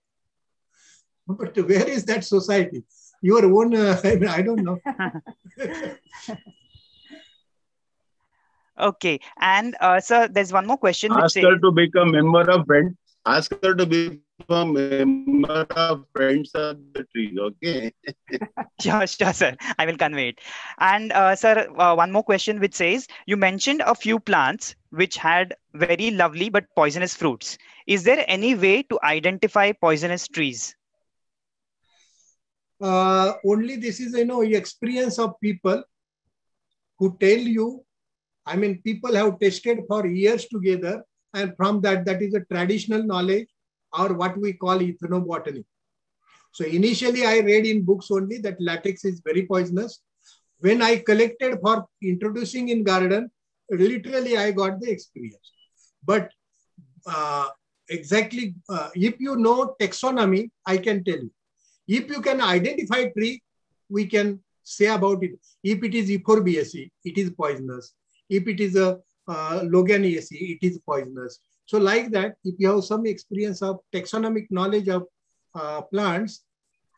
But where is that society? Your own, uh, I, mean, I don't know. Okay, and uh, sir, there's one more question. Which Ask says, her to become member of friends. Ask her to become member of friends of the trees. Okay. sure, sure, sir. I will convey it. And uh, sir, uh, one more question which says you mentioned a few plants which had very lovely but poisonous fruits. Is there any way to identify poisonous trees? Uh, only this is, you know, experience of people who tell you, I mean, people have tested for years together and from that, that is a traditional knowledge or what we call ethnobotany. So initially I read in books only that latex is very poisonous. When I collected for introducing in garden, literally I got the experience. But uh, exactly, uh, if you know taxonomy, I can tell you. If you can identify tree, we can say about it. If it is Euphorbiaceae, it is poisonous. If it is a uh, it is poisonous. So like that, if you have some experience of taxonomic knowledge of uh, plants,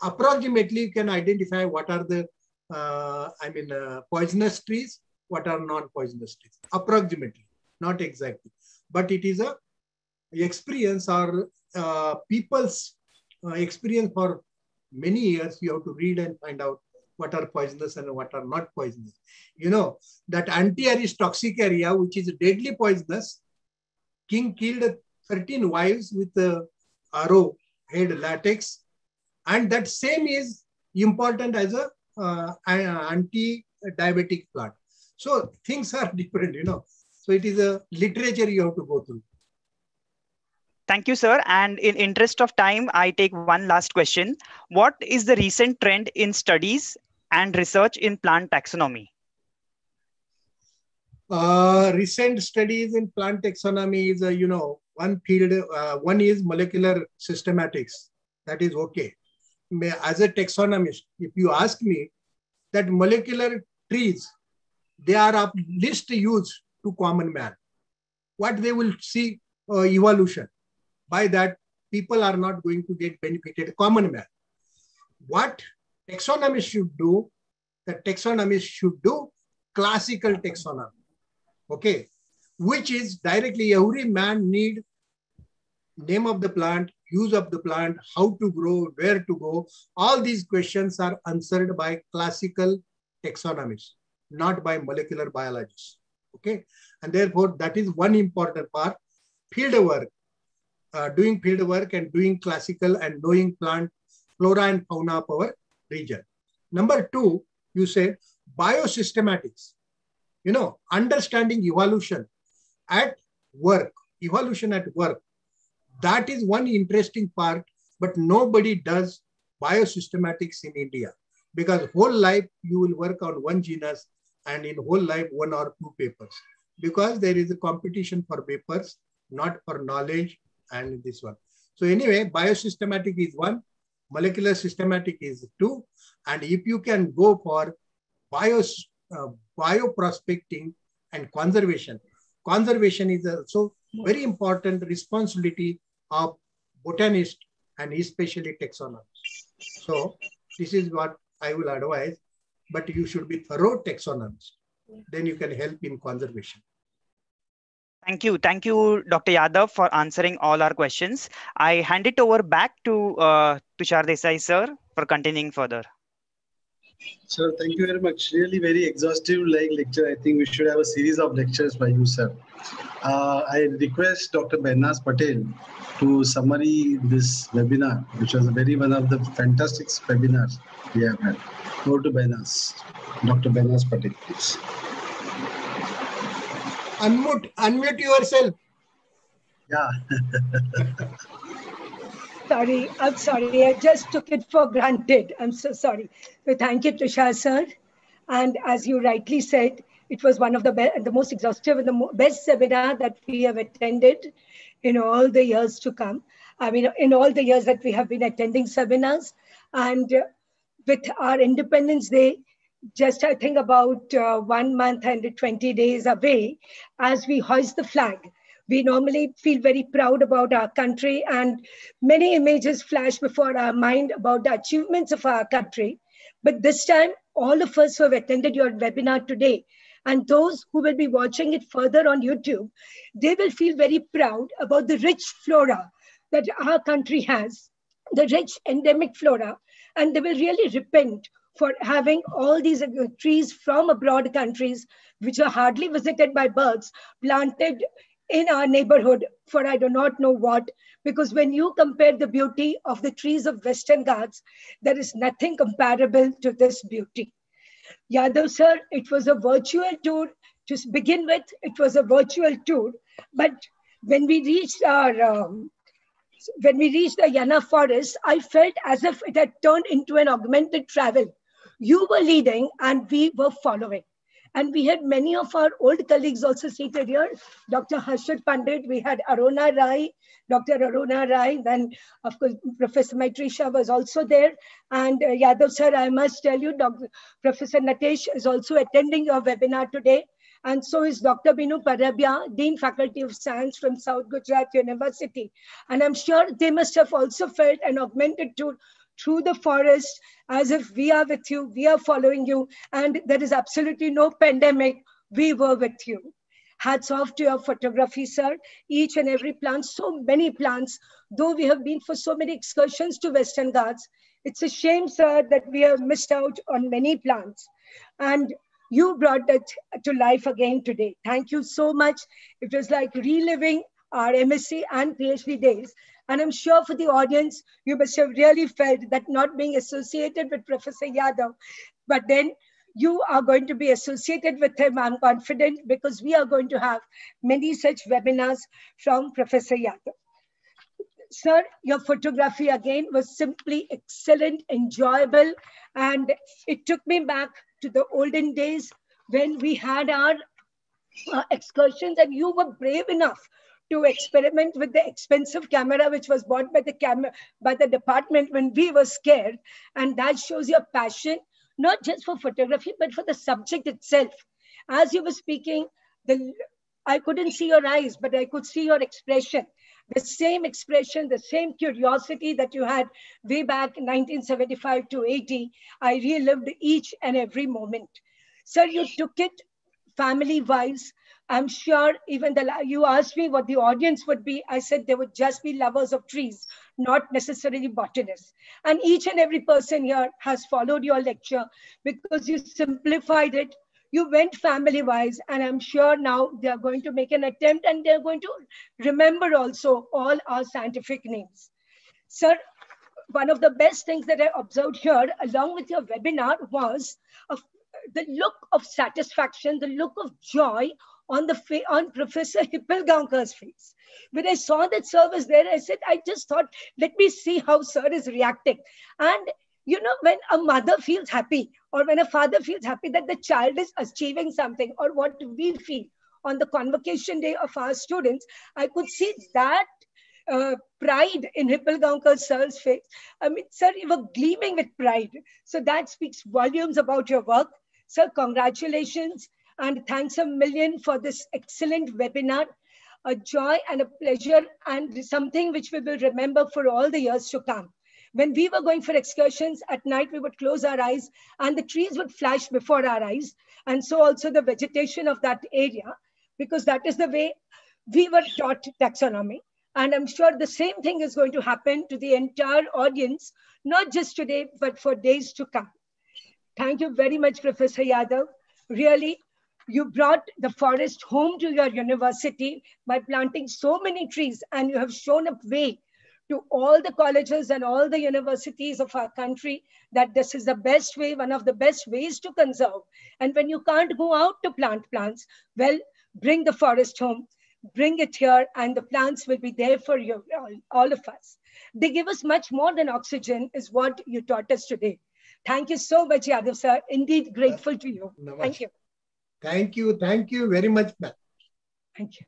approximately you can identify what are the, uh, I mean, uh, poisonous trees, what are non-poisonous trees, approximately, not exactly. But it is a experience or uh, people's uh, experience for many years. You have to read and find out what are poisonous and what are not poisonous. You know, that Antiaris toxicaria, which is deadly poisonous, king killed 13 wives with the arrow head latex. And that same is important as a uh, anti-diabetic plant. So things are different, you know. So it is a literature you have to go through. Thank you, sir. And in interest of time, I take one last question. What is the recent trend in studies and research in plant taxonomy? Uh, recent studies in plant taxonomy is, uh, you know, one field, uh, one is molecular systematics. That is okay. As a taxonomist, if you ask me that molecular trees, they are of least use to common man. What they will see uh, evolution. By that, people are not going to get benefited, common man. What taxonomists should do, the taxonomists should do classical taxonomy okay, which is directly every man need name of the plant, use of the plant, how to grow, where to go. All these questions are answered by classical taxonomists, not by molecular biologists. Okay, and therefore that is one important part. Field work, uh, doing field work and doing classical and knowing plant flora and fauna of our region. Number two, you said biosystematics you know, understanding evolution at work, evolution at work. That is one interesting part, but nobody does biosystematics in India because whole life you will work on one genus and in whole life one or two papers because there is a competition for papers, not for knowledge and this one. So anyway, biosystematic is one, molecular systematic is two. And if you can go for bios, uh, bioprospecting and conservation. Conservation is also very important responsibility of botanist and especially taxonomists. So this is what I will advise, but you should be thorough taxonomist. Then you can help in conservation. Thank you. Thank you, Dr. Yadav, for answering all our questions. I hand it over back to uh, Tushar Desai, sir, for continuing further. Sir, thank you very much. Really very exhaustive like lecture. I think we should have a series of lectures by you, sir. Uh, I request Dr. Behnaz Patel to summary this webinar, which was a very one of the fantastic webinars we have had. Go to Behnaz. Dr. Behnaz Patel, please. Unmute, unmute yourself. Yeah. sorry. I'm sorry. I just took it for granted. I'm so sorry. So thank you, Tushar sir. And as you rightly said, it was one of the best, the most exhaustive and the best seminar that we have attended in all the years to come. I mean, in all the years that we have been attending seminars, and uh, with our Independence Day, just I think about uh, one month and 20 days away, as we hoist the flag we normally feel very proud about our country and many images flash before our mind about the achievements of our country. But this time, all of us who have attended your webinar today and those who will be watching it further on YouTube, they will feel very proud about the rich flora that our country has, the rich endemic flora, and they will really repent for having all these trees from abroad countries, which are hardly visited by birds, planted in our neighborhood for I do not know what, because when you compare the beauty of the trees of Western Ghats, there is nothing comparable to this beauty. Yadav sir, it was a virtual tour. To begin with, it was a virtual tour. But when we reached our um, when we reached the Yana forest, I felt as if it had turned into an augmented travel. You were leading and we were following. And we had many of our old colleagues also seated here. Dr. Harshad Pandit, we had Aruna Rai, Dr. Aruna Rai, then of course, Professor Maitrisha was also there. And uh, Yadav sir, I must tell you, Dr. Professor Natesh is also attending your webinar today. And so is Dr. Minoo Parabia, Dean Faculty of Science from South Gujarat University. And I'm sure they must have also felt an augmented to through the forest as if we are with you, we are following you, and there is absolutely no pandemic. We were with you. Hats off to your photography, sir. Each and every plant, so many plants, though we have been for so many excursions to Western Ghats. It's a shame, sir, that we have missed out on many plants. And you brought that to life again today. Thank you so much. It was like reliving our MSc and PhD days. And I'm sure for the audience, you must have really felt that not being associated with Professor Yadav, but then you are going to be associated with him, I'm confident, because we are going to have many such webinars from Professor Yadav. Sir, your photography again was simply excellent, enjoyable, and it took me back to the olden days when we had our uh, excursions and you were brave enough to experiment with the expensive camera which was bought by the camera by the department when we were scared. And that shows your passion not just for photography but for the subject itself. As you were speaking the i couldn't see your eyes but i could see your expression. The same expression the same curiosity that you had way back 1975 to 80 i relived each and every moment. Sir you took it family wise I'm sure even the you asked me what the audience would be. I said they would just be lovers of trees, not necessarily botanists. And each and every person here has followed your lecture because you simplified it. You went family wise, and I'm sure now they are going to make an attempt and they're going to remember also all our scientific names. Sir, one of the best things that I observed here, along with your webinar, was the look of satisfaction, the look of joy on the fa- on Professor Hippelgaonkar's face. When I saw that sir was there, I said, I just thought, let me see how sir is reacting. And you know, when a mother feels happy or when a father feels happy that the child is achieving something or what we feel on the convocation day of our students, I could see that uh, pride in Hippelgaonkar sir's face. I mean, sir, you were gleaming with pride. So that speaks volumes about your work. Sir, congratulations. And thanks a million for this excellent webinar. A joy and a pleasure and something which we will remember for all the years to come. When we were going for excursions at night, we would close our eyes and the trees would flash before our eyes. And so also the vegetation of that area, because that is the way we were taught taxonomy. And I'm sure the same thing is going to happen to the entire audience, not just today, but for days to come. Thank you very much, Professor Yadav. Really, you brought the forest home to your university by planting so many trees and you have shown a way to all the colleges and all the universities of our country that this is the best way, one of the best ways to conserve. And when you can't go out to plant plants, well, bring the forest home, bring it here, and the plants will be there for you, all, all of us. They give us much more than oxygen, is what you taught us today. Thank you so much, Yadav sir. Indeed grateful to you. Thank you. Thank you. Thank you very much, ma'am. Thank you.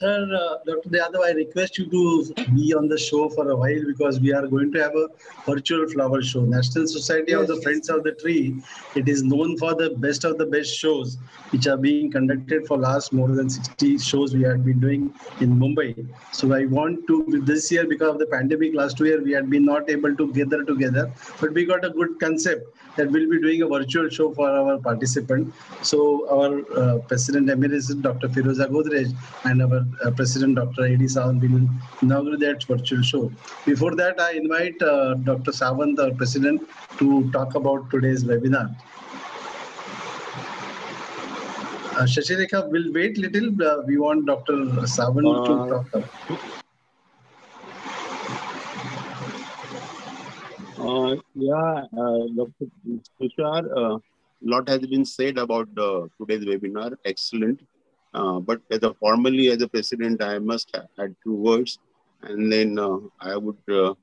Sir, uh, Dr. Yadav, I request you to be on the show for a while because we are going to have a virtual flower show. National Society yes, of the yes. Friends of the Tree, it is known for the best of the best shows which are being conducted for last more than 60 shows we have been doing in Mumbai. So I want to, this year because of the pandemic last year, we had been not able to gather together, but we got a good concept that we'll be doing a virtual show for our participant. So our uh, President Emeritus, Dr. Firoza Godrej, and our uh, President Dr. A.D. Sawant will inaugurate that virtual show. Before that, I invite uh, Dr. Sawant, our President, to talk about today's webinar. Uh, Shashireka, will wait little. Uh, we want Dr. Sawant to talk. talk. Uh, yeah, uh, Dr. Tushar, a uh, lot has been said about uh, today's webinar. Excellent. Uh, but as a formally as a president, I must add two words, and then uh, I would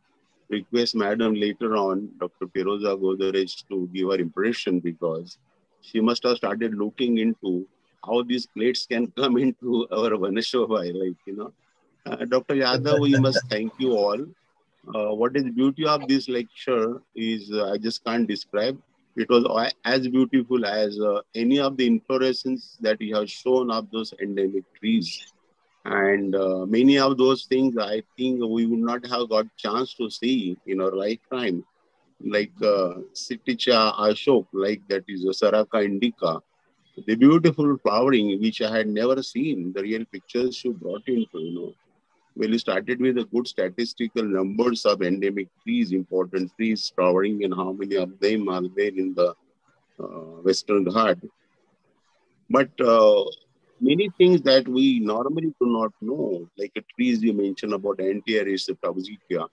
request Madam later on, Dr. Firoza Godrej, to give her impression because she must have started looking into how these plates can come into our Vanashobha, like, you know. Dr. Yadav, we must thank you all. Uh, what is the beauty of this lecture is uh, I just can't describe. It was as beautiful as uh, any of the inflorescence that you have shown of those endemic trees. And uh, many of those things, I think we would not have got chance to see in our lifetime, like uh, Siticha Ashok, like that is a Saraca indica. The beautiful flowering, which I had never seen, the real pictures you brought into, you know. Well, you started with a good statistical numbers of endemic trees, important trees flowering, and how many of them are there in the uh, Western Ghat. But uh, many things that we normally do not know, like the trees you mentioned about Antiaris tauxica.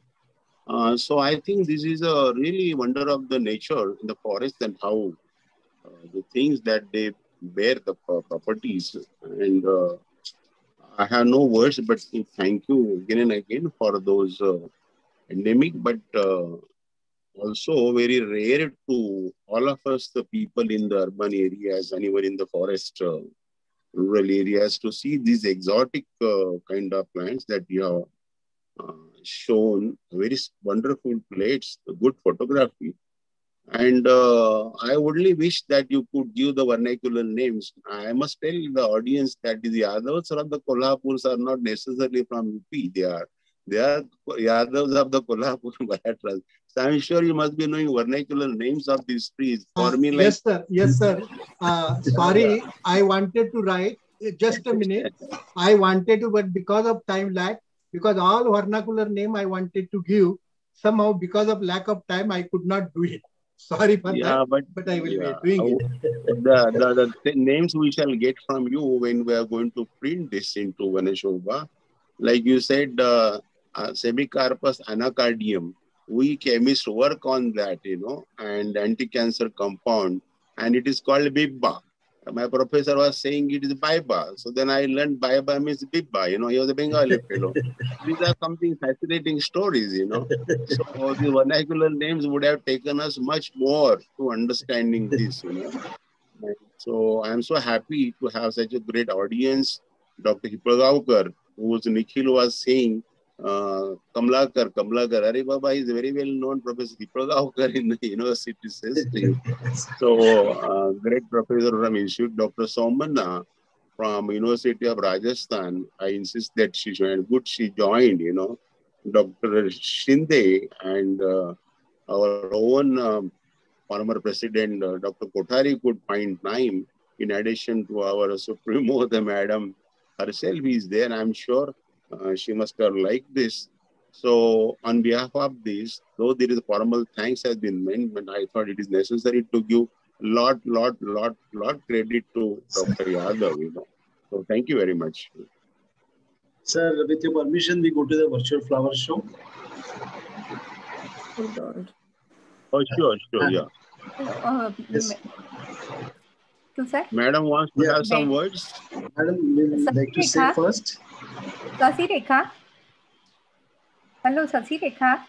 Uh, so I think this is a really wonder of the nature in the forest and how uh, the things that they bear the properties and uh, I have no words, but thank you again and again for those uh, endemic, but uh, also very rare to all of us, the people in the urban areas and even in the forest, uh, rural areas, to see these exotic uh, kind of plants that you have uh, shown, very wonderful plates, good photography. And uh, I only wish that you could give the vernacular names. I must tell the audience that the Yadavs of the Kolhapurs are not necessarily from UP. They are they are Yadavs of the Kolhapur Maratras. So I'm sure you must be knowing vernacular names of these trees. For uh, me, like yes, sir. Yes, sir. Uh, sorry, I wanted to write just a minute. I wanted to, but because of time lag, because all vernacular name I wanted to give, somehow because of lack of time, I could not do it. Sorry for yeah, that, but, but I will yeah, be doing it. the, the, the names we shall get from you when we are going to print this into Vanashobha. Like you said, uh, uh, Semecarpus anacardium, we chemists work on that, you know, and anti-cancer compound, and it is called Bibba my professor was saying it is Baiba. So then I learned Baiba means Bibba, you know, he was a Bengali fellow. These are something fascinating stories, you know. So the vernacular names would have taken us much more to understanding this, you know. So I'm so happy to have such a great audience. Dr. Hipalgaonkar, who Nikhil was saying, uh, Kamlakar, Kamlakar, Ari Baba is very well known Professor Dipagaonkar in the university history. so, uh, great professor from Institute, Dr. Somana from University of Rajasthan. I insist that she joined. Good, she joined, you know. Dr. Shinde and uh, our own um, former president, uh, Dr. Kothari could find time in addition to our Supremo, the madam herself is there. I'm sure uh, she must have liked this. So on behalf of this, though there is a formal thanks has been made, but I thought it is necessary to give lot, lot, lot, lot credit to Dr. Yadav, you know. So thank you very much. Sir, with your permission, we go to the virtual flower show. Oh God. Oh, sure, sure, yeah. Uh, Yes. sir? Madam wants to Yeah. have some words. Madam, will like to say first? Sasi Rekha? Hello, Sasi Rekha.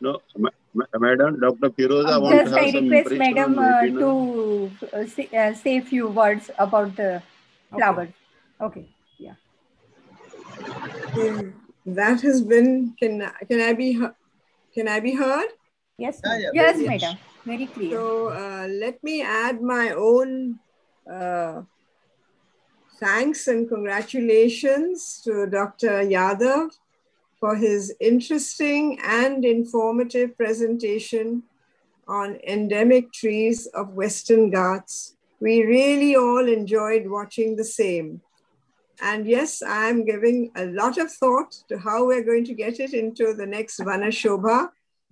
No, ma- ma- Madam, Dr. Firoza Uh, wants Just to have I request madam uh, to uh, say, uh, say a few words about the flowers. Okay. Yeah. Okay. That has been. Can can I be he- can I be heard? Yes. Yeah, yeah, Yes, very madam. Very clear. So uh, let me add my own uh, thanks and congratulations to Dr. Yadav for his interesting and informative presentation on endemic trees of Western Ghats. We really all enjoyed watching the same. And yes, I'm giving a lot of thought to how we're going to get it into the next Vana Shobha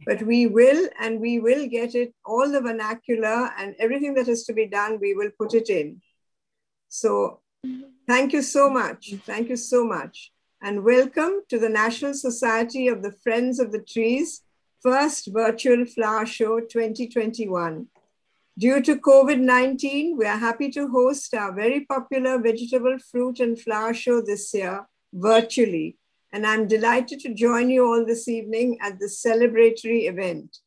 but we will and we will get it all the vernacular and everything that has to be done we will put it in so thank you so much thank you so much and welcome to the national society of the friends of the trees first virtual flower show 2021 due to covid-19 we are happy to host our very popular vegetable fruit and flower show this year virtually and I'm delighted to join you all this evening at this celebratory event.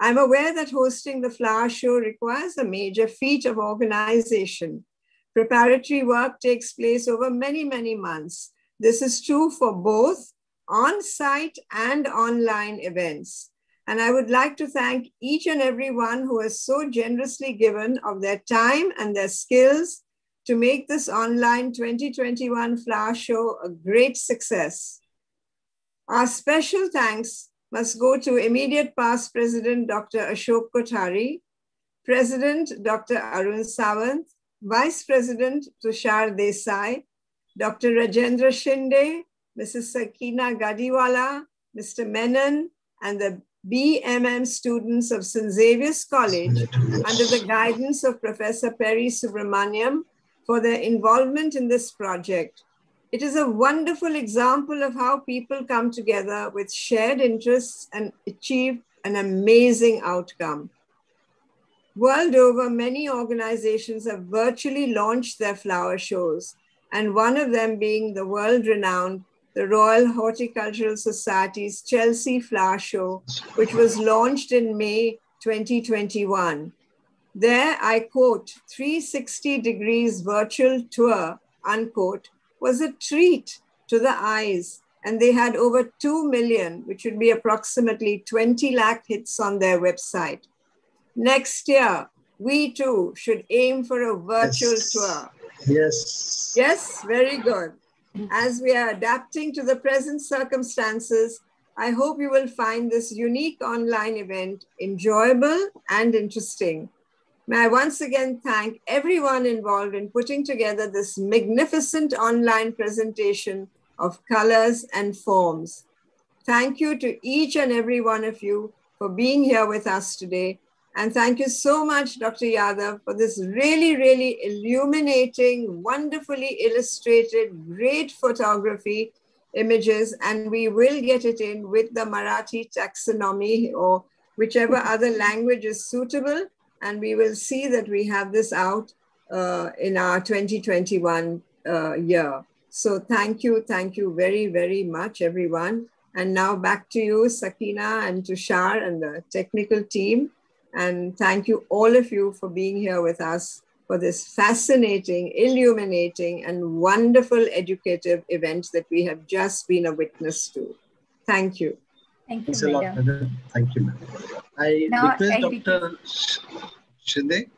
I'm aware that hosting the flower show requires a major feat of organization. Preparatory work takes place over many, many months. This is true for both on-site and online events. And I would like to thank each and every one who has so generously given of their time and their skills to make this online 2021 flower show a great success. Our special thanks must go to immediate past President Dr. Ashok Kothari, President Dr. Arun Sawant, Vice President Tushar Desai, Dr. Rajendra Shinde, Mrs. Sakina Gadiwala, Mr. Menon, and the BMM students of St. Xavier's College under the guidance of Professor Perry Subramaniam for their involvement in this project. It is a wonderful example of how people come together with shared interests and achieve an amazing outcome. World over, many organizations have virtually launched their flower shows, and one of them being the world renowned the Royal Horticultural Society's Chelsea Flower Show, which was launched in May 2021. There, I quote, 360 degrees virtual tour, unquote, was a treat to the eyes. And they had over 2 million, which would be approximately 20 lakh hits on their website. Next year, we too should aim for a virtual Yes. tour. Yes. Yes, very good. As we are adapting to the present circumstances, I hope you will find this unique online event enjoyable and interesting. May I once again thank everyone involved in putting together this magnificent online presentation of colors and forms. Thank you to each and every one of you for being here with us today. And thank you so much, Dr. Yadav, for this really, really illuminating, wonderfully illustrated, great photography images. And we will get it in with the Marathi taxonomy or whichever other language is suitable. And we will see that we have this out uh, in our 2021 uh, year. So thank you, thank you very, very much, everyone. And now back to you, Sakina and Tushar and the technical team. And thank you, all of you, for being here with us for this fascinating, illuminating, and wonderful educative event that we have just been a witness to. Thank you. Thank you, Thanks a lot, madam. madam. Thank you, ma'am. I Now, request I Dr. Shinde,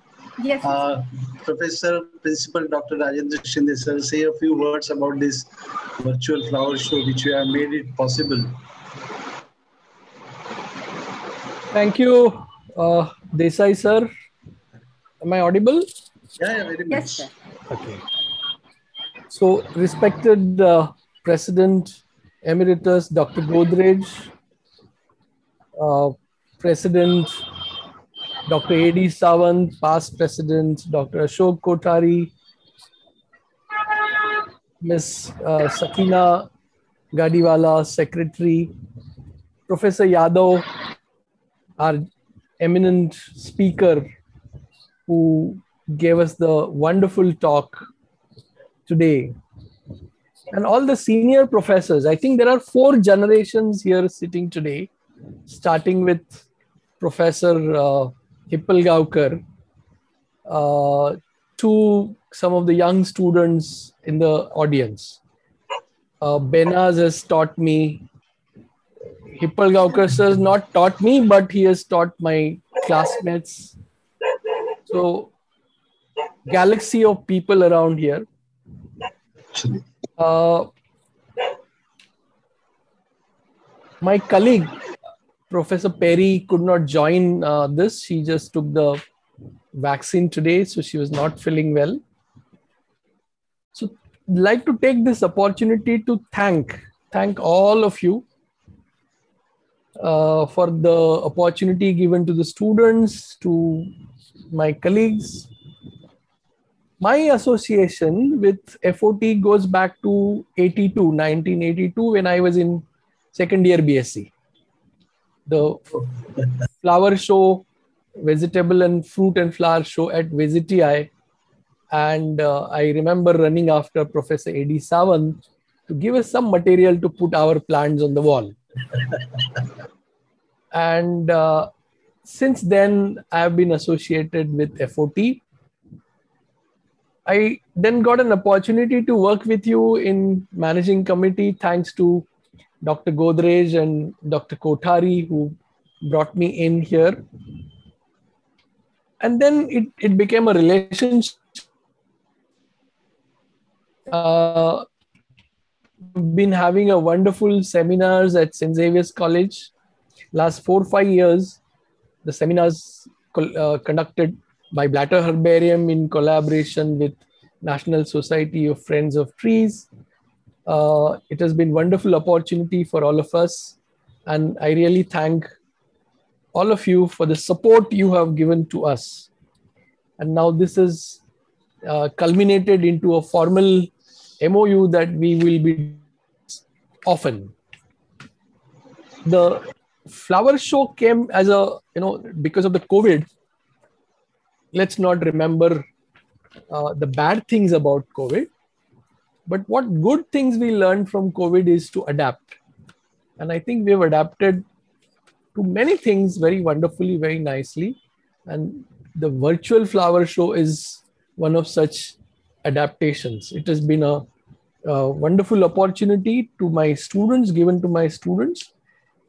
Yes. uh, Professor Principal Dr. Rajendra Shinde, sir, say a few words about this virtual flower show which you have made it possible. Thank you, uh, Desai sir. Am I audible? Yeah, yeah, very much. Yes, sir. Okay. So, respected uh, President Emeritus Dr. Godrej, uh, President Dr. A.D. Sawant, past President Dr. Ashok Kothari, Ms. Uh, Sakina Gadiwala, Secretary, Professor Yadav, our eminent speaker who gave us the wonderful talk today. And all the senior professors, I think there are four generations here sitting today, starting with Professor uh, Hippelgaonkar, uh, to some of the young students in the audience. Uh, Benaz has taught me, Hippelgaonkar sir has not taught me, but he has taught my classmates. So, galaxy of people around here. Uh, my colleague, Professor Perry, could not join uh, this. She just took the vaccine today, so she was not feeling well. So, like to take this opportunity to thank thank all of you uh, for the opportunity given to the students, to my colleagues. My association with FOT goes back to 82, 1982, when I was in second year BSc. The flower show, vegetable and fruit and flower show at Visitii. And uh, I remember running after Professor A.D. Sawant to give us some material to put our plants on the wall. And uh, since then, I have been associated with FOT. I then got an opportunity to work with you in managing committee thanks to Dr. Godrej and Dr. Kothari who brought me in here. And then it, it became a relationship. Uh, been having a wonderful seminars at St. Xavier's College. Last four, five years, the seminars uh, conducted by Blatter Herbarium in collaboration with National Society of Friends of Trees. Uh, it has been wonderful opportunity for all of us. And I really thank all of you for the support you have given to us. And now this is uh, culminated into a formal MOU that we will be often. The flower show came as a, you know, because of the COVID, let's not remember uh, the bad things about COVID. But what good things we learned from COVID is to adapt. And I think we've adapted to many things very wonderfully, very nicely. And the virtual flower show is one of such adaptations. It has been a, wonderful opportunity to my students, given to my students,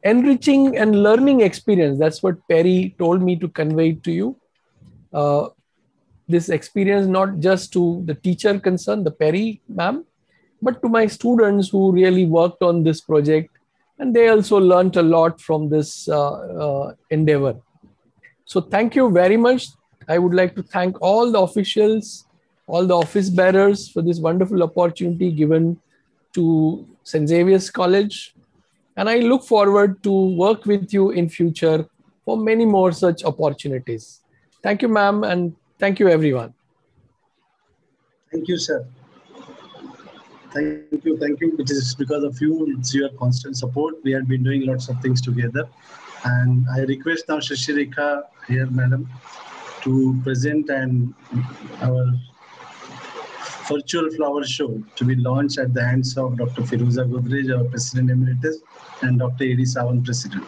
enriching and learning experience. That's what Perry told me to convey to you. Uh, this experience not just to the teacher concerned, the Perry ma'am, but to my students who really worked on this project. And they also learned a lot from this uh, uh, endeavor. So thank you very much. I would like to thank all the officials, all the office bearers for this wonderful opportunity given to St. Xavier's College. And I look forward to work with you in future for many more such opportunities. Thank you, ma'am, and Thank you, everyone. Thank you, sir. Thank you, thank you. It is because of you, it's your constant support. We have been doing lots of things together. And I request now Shashirika here, madam, to present and our virtual flower show to be launched at the hands of Dr. Firoza Godrej, our President Emeritus, and Dr. A.D. Sawant, President.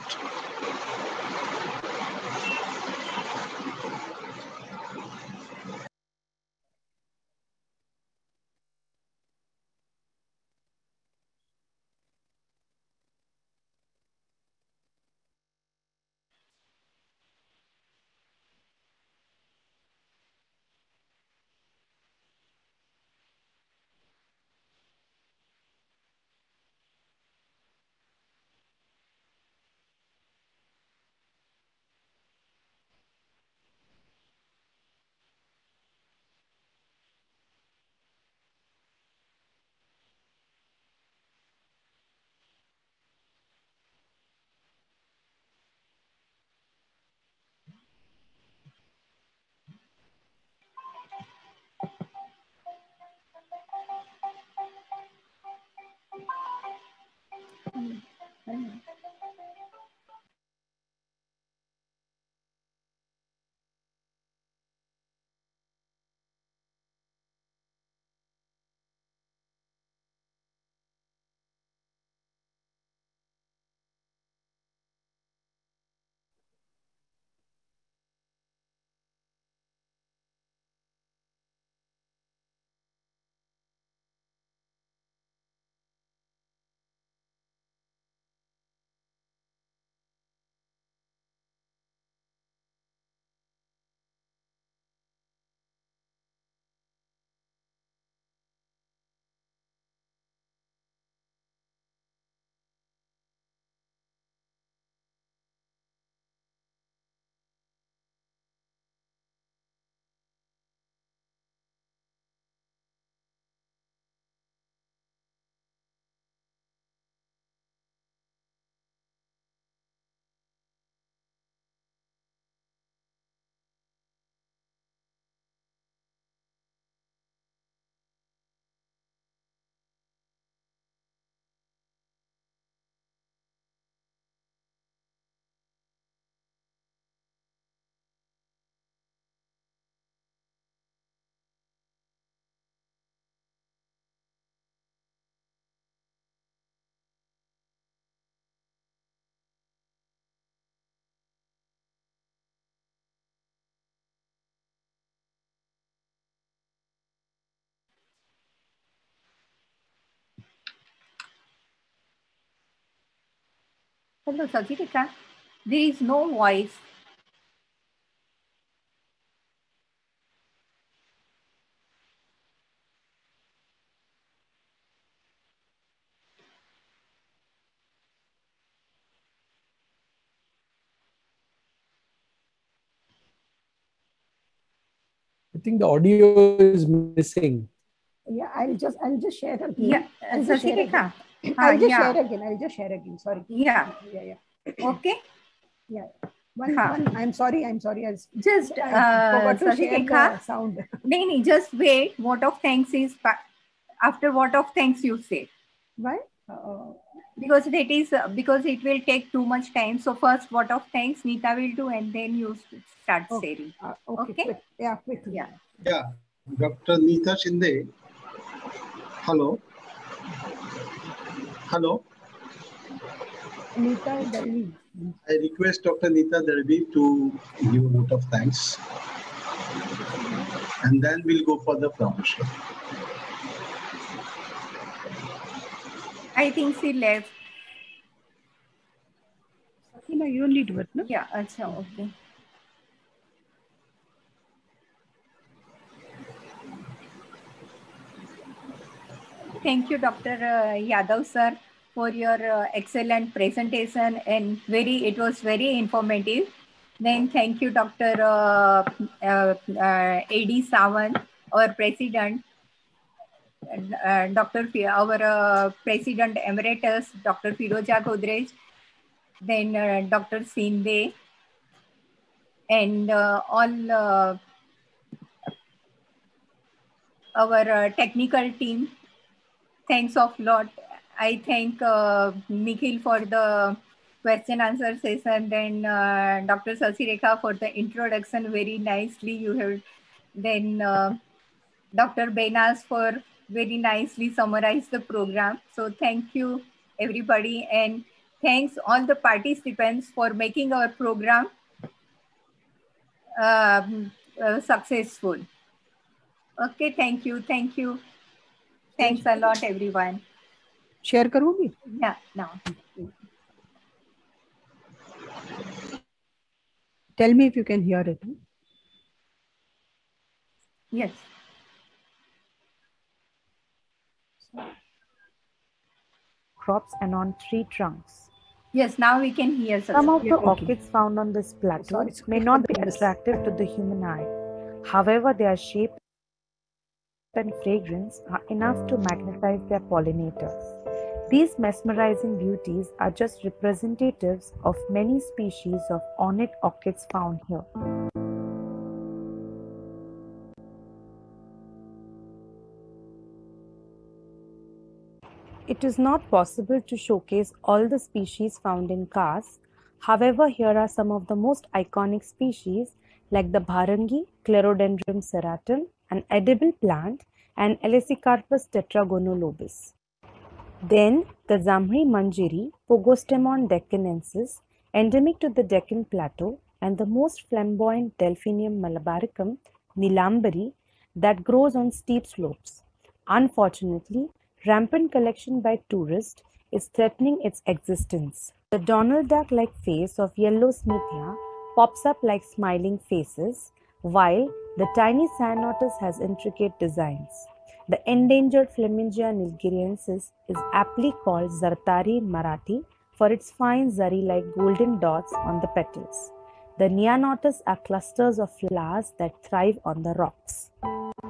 嗯。Hello, Sajitika. There is no voice. I think the audio is missing. Yeah, I'll just I'll just share again. Yeah, I'll just share Sajitika. again. I'll just yeah. share again. I'll just share again. Sorry. Yeah. Yeah, yeah. Okay. Yeah. One, हाँ. one, I'm sorry. I'm sorry. I was- Just I uh, forgot to share the sound. No, no, just wait. What of thanks is after what of thanks you say. Why? Uh, Because it is uh, because it will take too much time. So first what of thanks Nita will do, and then you start Oh, saying. uh, okay. Okay. Quick. Yeah, quickly. Yeah. Yeah, Dr. Nita Shinde. Hello. Hello. Nita Dalvi. I request Dr. Neeta Dalvi to give a vote of thanks. And then we'll go for the flower show. I think she left. Sakina, you only do it, no? Yeah. Acha, okay. Thank you, Dr. uh, Yadav sir, for your uh, excellent presentation and very it was very informative. Then thank you, Dr. Uh, uh, uh, A.D. Sawant, our president, uh, Dr. Fi- our uh, president emeritus, Dr. Firoza Godrej, then uh, Dr. Shinde, and all our technical team. Thanks a lot. I thank uh, Nikhil for the question answer session, then uh, Dr. Sasireka for the introduction. Very nicely you have. Then uh, Dr. Benas for very nicely summarized the program. So thank you everybody and thanks all the participants for making our program um, uh, successful. Okay, thank you, thank you. Thanks a lot, everyone. Share करूँगी? Yeah, now. Tell me if you can hear it. Yes. crops and on tree trunks. Yes, now we can hear. Some of Saskia. the orchids found on this plateau Sorry, sorry may for not be this. attractive to the human eye. However, their shape and fragrance are enough to magnetize their pollinators. These mesmerizing beauties are just representatives of many species of ornate orchids found here. It is not possible to showcase all the species found in Kaas. However, here are some of the most iconic species like the Bharangi, Clerodendron serratum, an edible plant, and Elesicarpus tetragonolobus. Then the Zamri manjiri, Pogostemon deccanensis, endemic to the Deccan Plateau, and the most flamboyant Delphinium malabaricum, Nilambari, that grows on steep slopes. Unfortunately, rampant collection by tourists is threatening its existence. The Donald Duck like face of yellow Smithia pops up like smiling faces, while the tiny cyanotis has intricate designs. The endangered Flemingia nilgheriensis is aptly called Zartari Marathi for its fine zari like golden dots on the petals. The Neanotis are clusters of flowers that thrive on the rocks.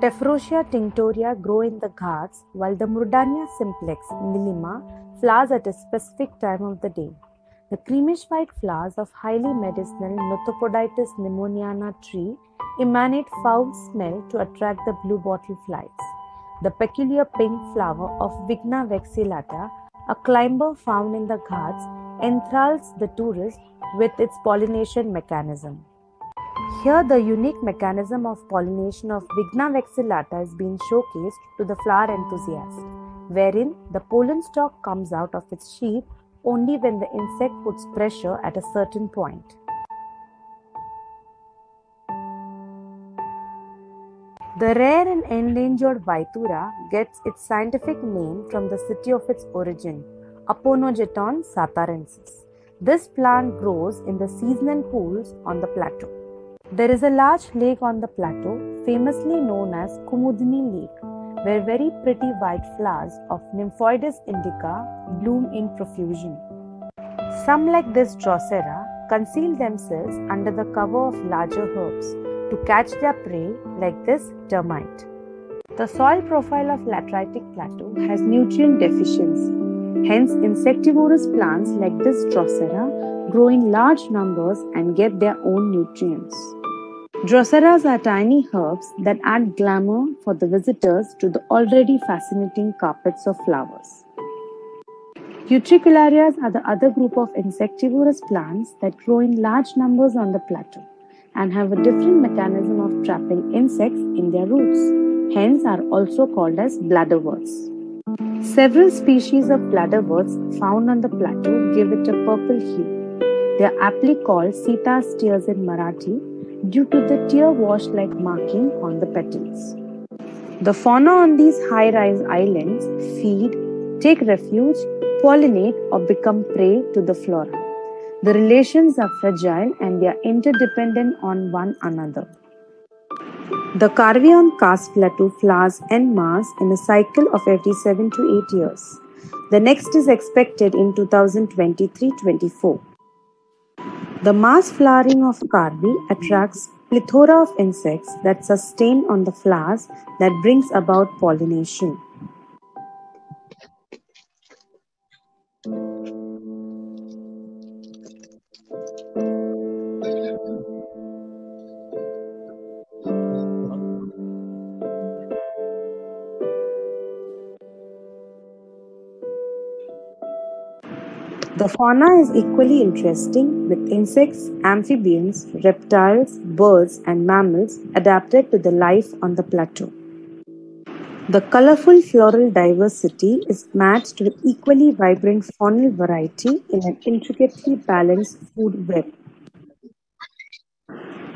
Tephrosia tinctoria grow in the Ghats, while the Murdannia simplex, Nilima, flowers at a specific time of the day. The creamish white flowers of highly medicinal Nothapodytes nimmoniana tree emanate foul smell to attract the blue bottle flies. The peculiar pink flower of Vigna vexillata, a climber found in the Ghats, enthralls the tourist with its pollination mechanism. Here, the unique mechanism of pollination of Vigna vexillata is being showcased to the flower enthusiast, wherein the pollen stalk comes out of its sheath only when the insect puts pressure at a certain point. The rare and endangered Vaitura gets its scientific name from the city of its origin, Aponogeton satarensis. This plant grows in the seasonal pools on the plateau. There is a large lake on the plateau, famously known as Kumudini Lake, where very pretty white flowers of Nymphoides indica bloom in profusion. Some, like this Drosera, conceal themselves under the cover of larger herbs to catch their prey, like this termite. The soil profile of lateritic plateau has nutrient deficiency. Hence, insectivorous plants like this Drosera grow in large numbers and get their own nutrients. Droseras are tiny herbs that add glamour for the visitors to the already fascinating carpets of flowers. Utricularias are the other group of insectivorous plants that grow in large numbers on the plateau and have a different mechanism of trapping insects in their roots, hence are also called as bladderworts. Several species of bladderworts found on the plateau give it a purple hue. They are aptly called sita tears in Marathi due to the tear wash like marking on the petals. The fauna on these high rise islands feed, take refuge, pollinate, or become prey to the flora. The relations are fragile and they are interdependent on one another. The Karvi on Kaas plateau flowers en masse in a cycle of every 7 to 8 years. The next is expected in 2023 24. The mass flowering of Karvi attracts plethora of insects that sustain on the flowers that brings about pollination. The fauna is equally interesting with insects, amphibians, reptiles, birds, and mammals adapted to the life on the plateau. The colorful floral diversity is matched with equally vibrant faunal variety in an intricately balanced food web.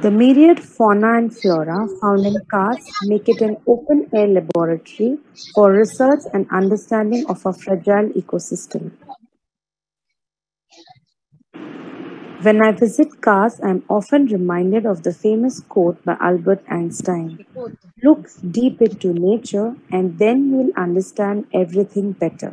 The myriad fauna and flora found in Kaas make it an open air laboratory for research and understanding of a fragile ecosystem. When I visit Kaas, I am often reminded of the famous quote by Albert Einstein Look deep into nature, and then you will understand everything better.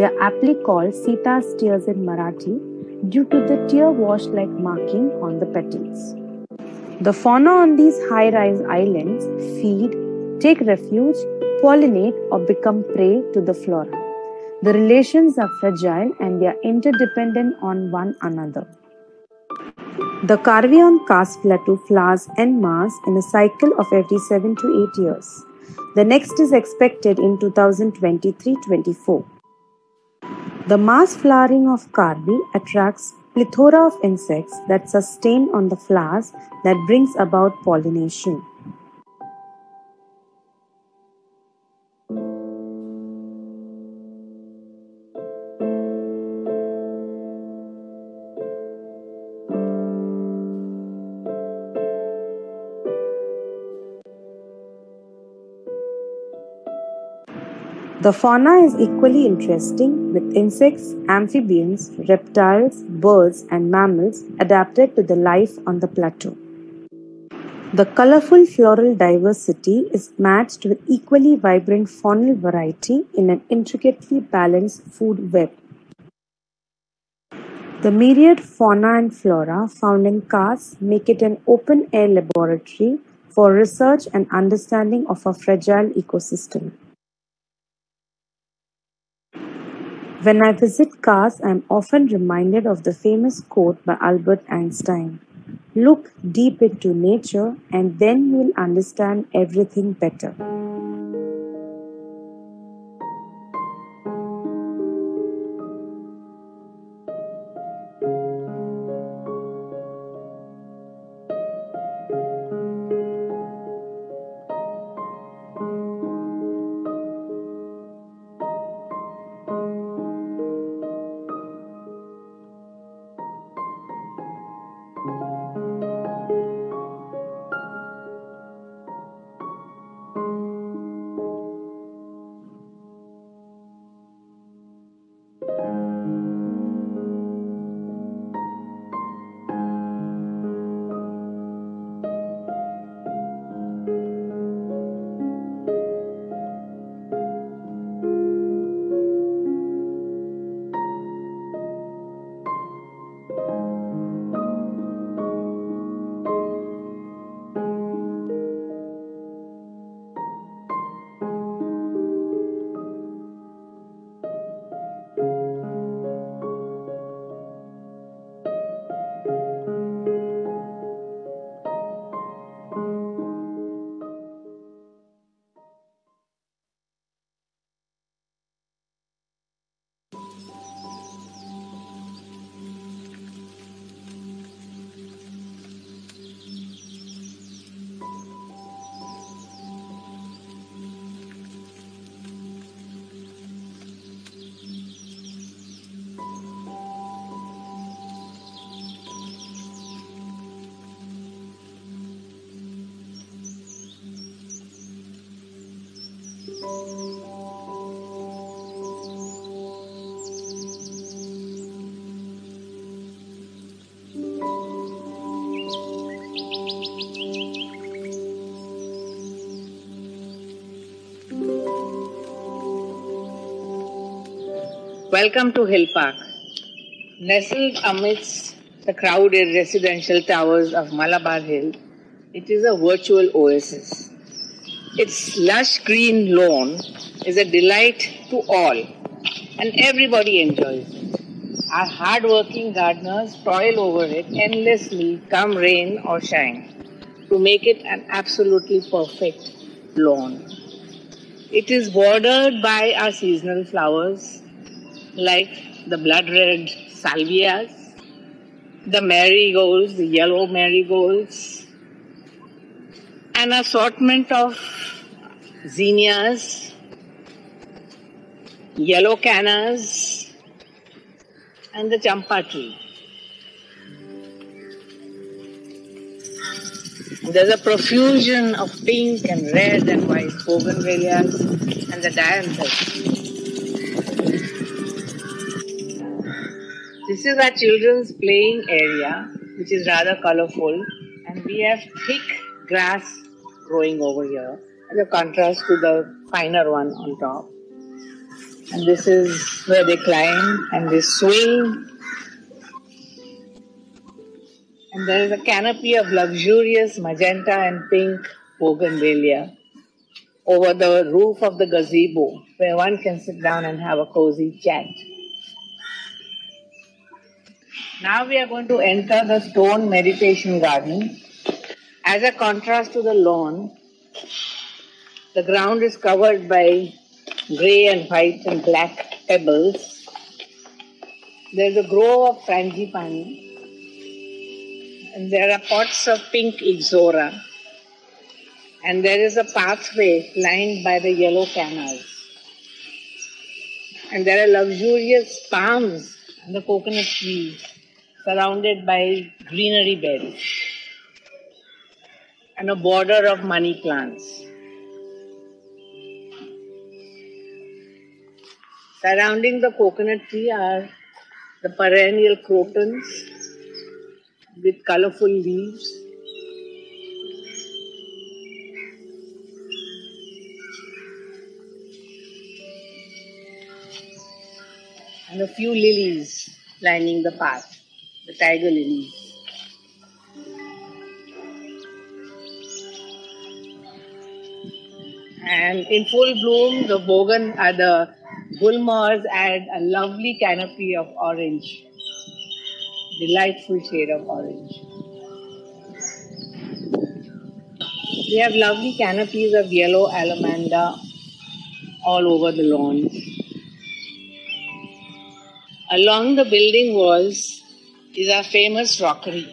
They are aptly called Sita's tears in Marathi due to the tear wash like marking on the petals. The fauna on these high rise islands feed, take refuge, pollinate, or become prey to the flora. The relations are fragile and they are interdependent on one another. The Carvion Karst plateau flowers en masse in a cycle of every 7 to 8 years. The next is expected in 2023 24. The mass flowering of Karvi attracts plethora of insects that sustain on the flowers that brings about pollination. The fauna is equally interesting with insects, amphibians, reptiles, birds, and mammals adapted to the life on the plateau. The colorful floral diversity is matched with equally vibrant faunal variety in an intricately balanced food web. The myriad fauna and flora found in Kaas make it an open air laboratory for research and understanding of a fragile ecosystem. When I visit Kaas, I am often reminded of the famous quote by Albert Einstein Look deep into nature, and then you will understand everything better. Welcome to Hill Park. Nestled amidst the crowded residential towers of Malabar Hill, it is a virtual oasis. Its lush green lawn is a delight to all, and everybody enjoys it. Our hard-working gardeners toil over it endlessly, come rain or shine, to make it an absolutely perfect lawn. It is bordered by our seasonal flowers like the blood red salvias, the marigolds, the yellow marigolds, an assortment of zinnias, yellow cannas, and the champa tree. There's a profusion of pink and red and white bougainvilleas and the dianthus. This is our children's playing area, which is rather colorful, and we have thick grass growing over here as a contrast to the finer one on top. And this is where they climb and they swing. And there is a canopy of luxurious magenta and pink bougainvillea over the roof of the gazebo where one can sit down and have a cozy chat. Now we are going to enter the stone meditation garden. As a contrast to the lawn, the ground is covered by grey and white and black pebbles. There's a grove of frangipani, and there are pots of pink ixora, and there is a pathway lined by the yellow cannas. And there are luxurious palms and the coconut trees surrounded by greenery beds and a border of money plants. Surrounding the coconut tree are the perennial crotons with colorful leaves. And a few lilies lining the path the tiger lilies. And in full bloom, the bogan, uh, the Gulmohars add a lovely canopy of orange, delightful shade of orange. We have lovely canopies of yellow allamanda all over the lawns. Along the building walls is our famous rockery,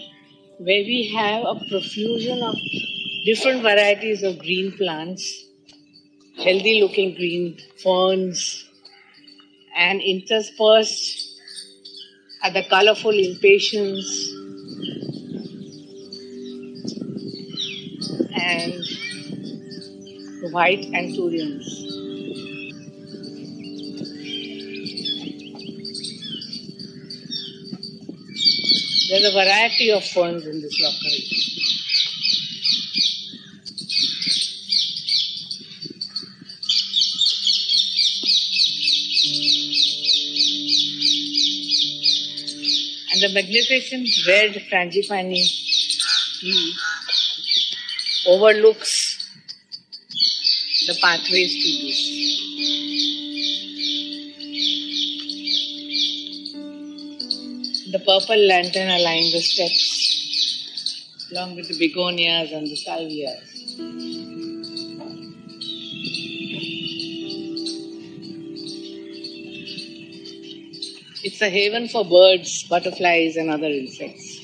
where we have a profusion of different varieties of green plants, healthy looking green ferns, and interspersed are the colorful impatiens and white anthuriums. There's a variety of ferns in this rockery. And the magnificent red frangipani tree overlooks the pathways to this. The purple lantern align the steps along with the begonias and the salvias. It's a haven for birds, butterflies, and other insects.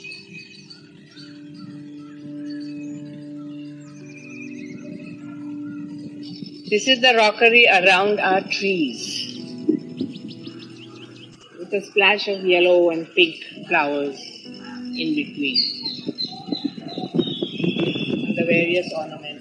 This is the rockery around our trees a splash of yellow and pink flowers in between. The various ornamental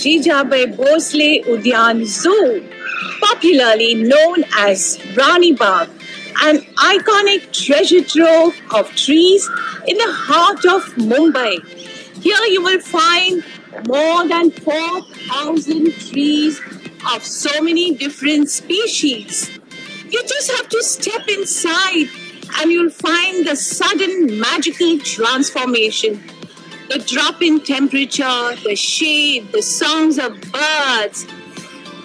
Jijabai Bhosale Udyan Zoo, popularly known as Rani Bagh, an iconic treasure trove of trees in the heart of Mumbai. Here you will find more than 4,000 trees of so many different species. You just have to step inside and you'll find the sudden magical transformation the drop in temperature, the shade, the songs of birds.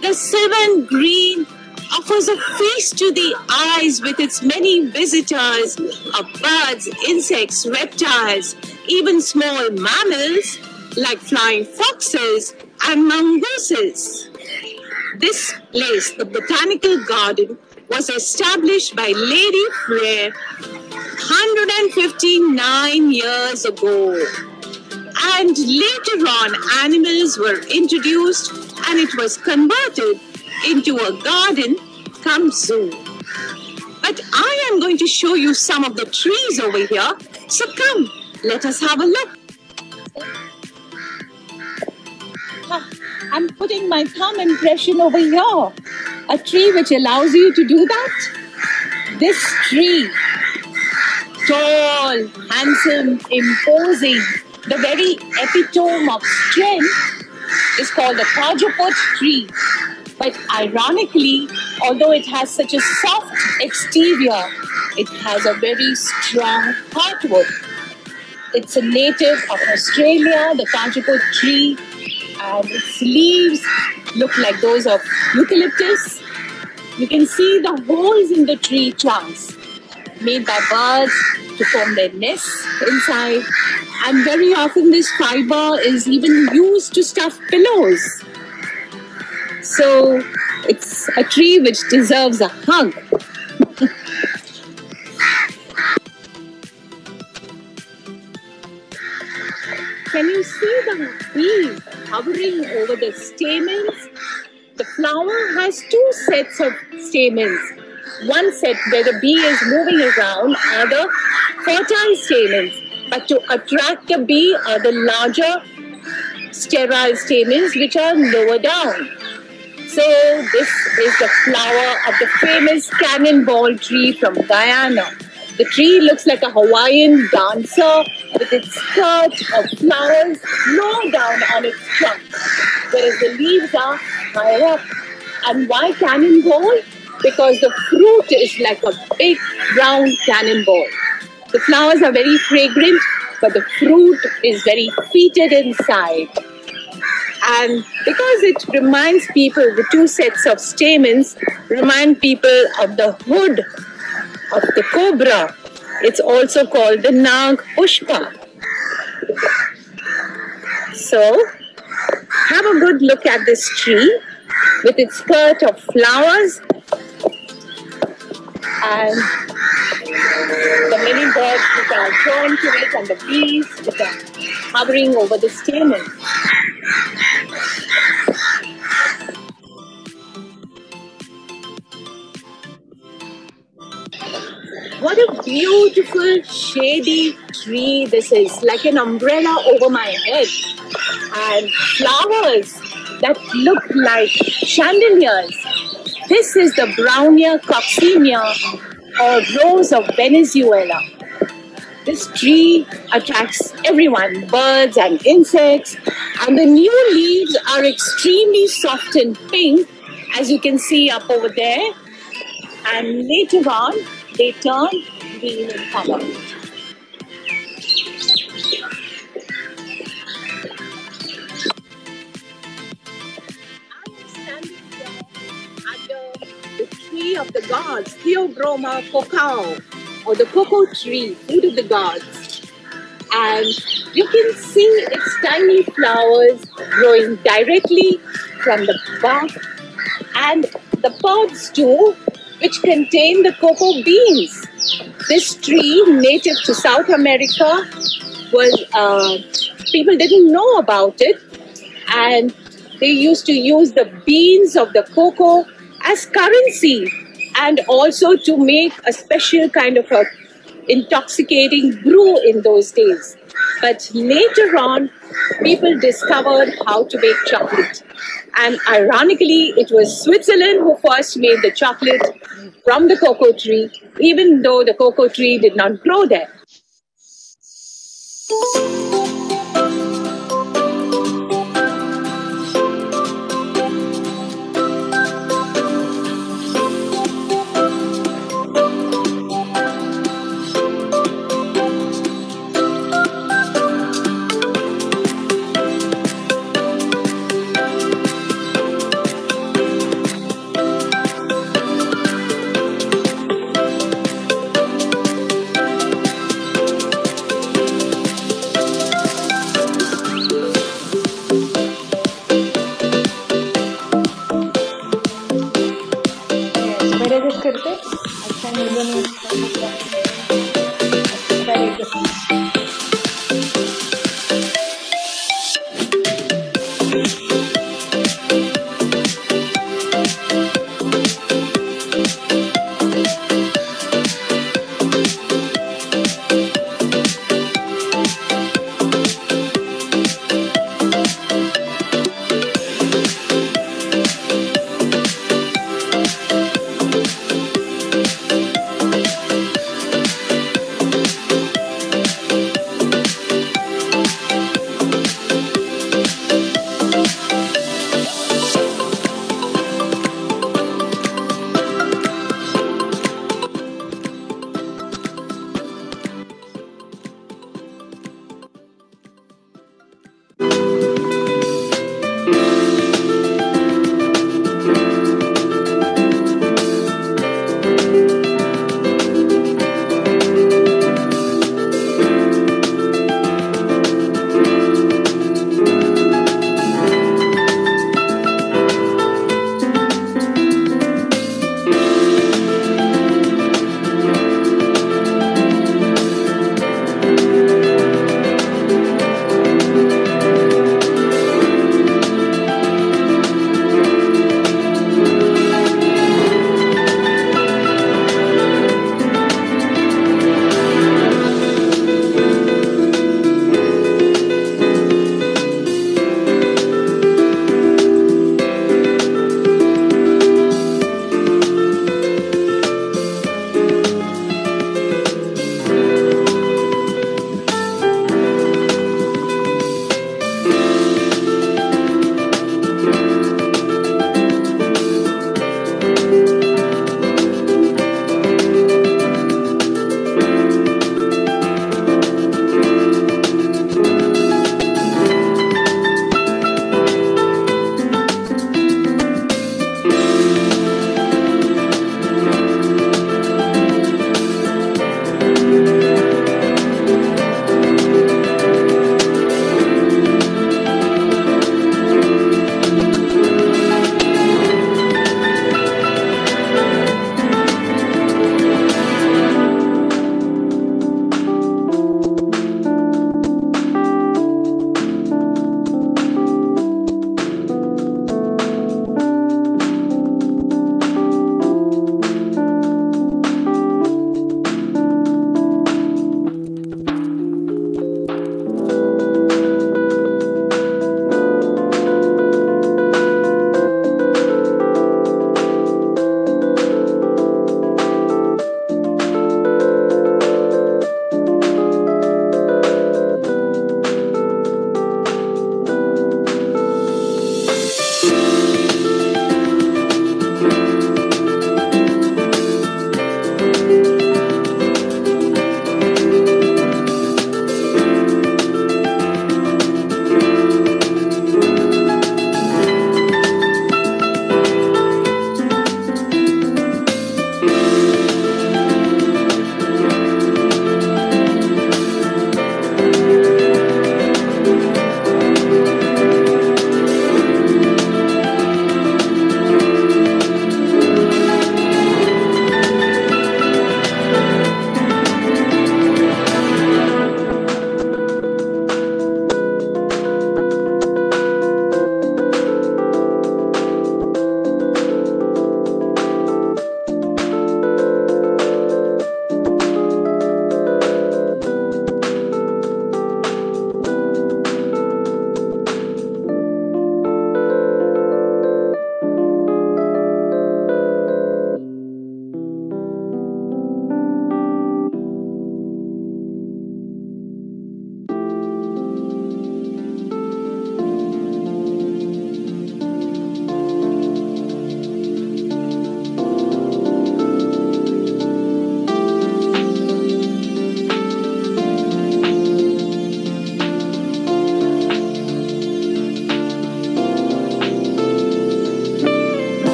The Seven Green offers a feast to the eyes with its many visitors of birds, insects, reptiles, even small mammals like flying foxes and mongooses. This place, the Botanical Garden, was established by Lady Frere 159 years ago. And later on, animals were introduced and it was converted into a garden come zoo. But I am going to show you some of the trees over here. So come, let us have a look. Ah, I'm putting my thumb impression over here. A tree which allows you to do that. This tree, tall, handsome, imposing, the very epitome of strength is called the Cajuput tree. But ironically, although it has such a soft exterior, it has a very strong heartwood. It's a native of Australia, the Cajuput tree, and its leaves look like those of eucalyptus. You can see the holes in the tree trunks made by birds to form their nests inside. And very often, this fiber is even used to stuff pillows. So, it's a tree which deserves a hug. Can you see the bees hovering over the stamens? The flower has two sets of stamens. One set where the bee is moving around are the fertile stamens. But to attract the bee are the larger sterile stamens which are lower down. So this is the flower of the famous cannonball tree from Guyana. The tree looks like a Hawaiian dancer with its skirt of flowers low down on its trunk, whereas the leaves are higher up. And why cannonball? Because the fruit is like a big round cannonball. The flowers are very fragrant, but the fruit is very fetid inside. And because it reminds people, the two sets of stamens remind people of the hood of the cobra. It's also called the Nag Pushpa. So, have a good look at this tree with its skirt of flowers and the many birds which are drawn to it and the bees which are hovering over the stamen. What a beautiful shady tree this is, like an umbrella over my head. And flowers that look like chandeliers This is the Brownea coccinea or rose of Venezuela. This tree attracts everyone, birds and insects, and the new leaves are extremely soft and pink, as you can see up over there. And later on, they turn green in color. Tree of the gods, Theobroma cacao, or the cocoa tree, food of the gods. And you can see its tiny flowers growing directly from the bark and the pods too, which contain the cocoa beans. This tree, native to South America, was uh, people didn't know about it, and they used to use the beans of the cocoa as currency and also to make a special kind of a intoxicating brew in those days. But later on, people discovered how to make chocolate. And ironically, it was Switzerland who first made the chocolate from the cocoa tree, even though the cocoa tree did not grow there.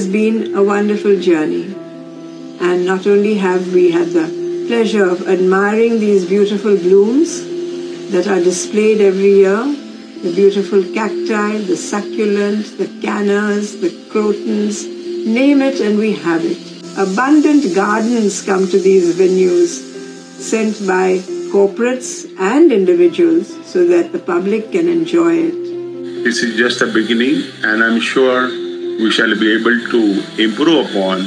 Has been a wonderful journey. And not only have we had the pleasure of admiring these beautiful blooms that are displayed every year, the beautiful cacti, the succulent, the cannas, the crotons, name it and we have it. Abundant gardens come to these venues sent by corporates and individuals so that the public can enjoy it. This is just a beginning, and I'm sure we shall be able to improve upon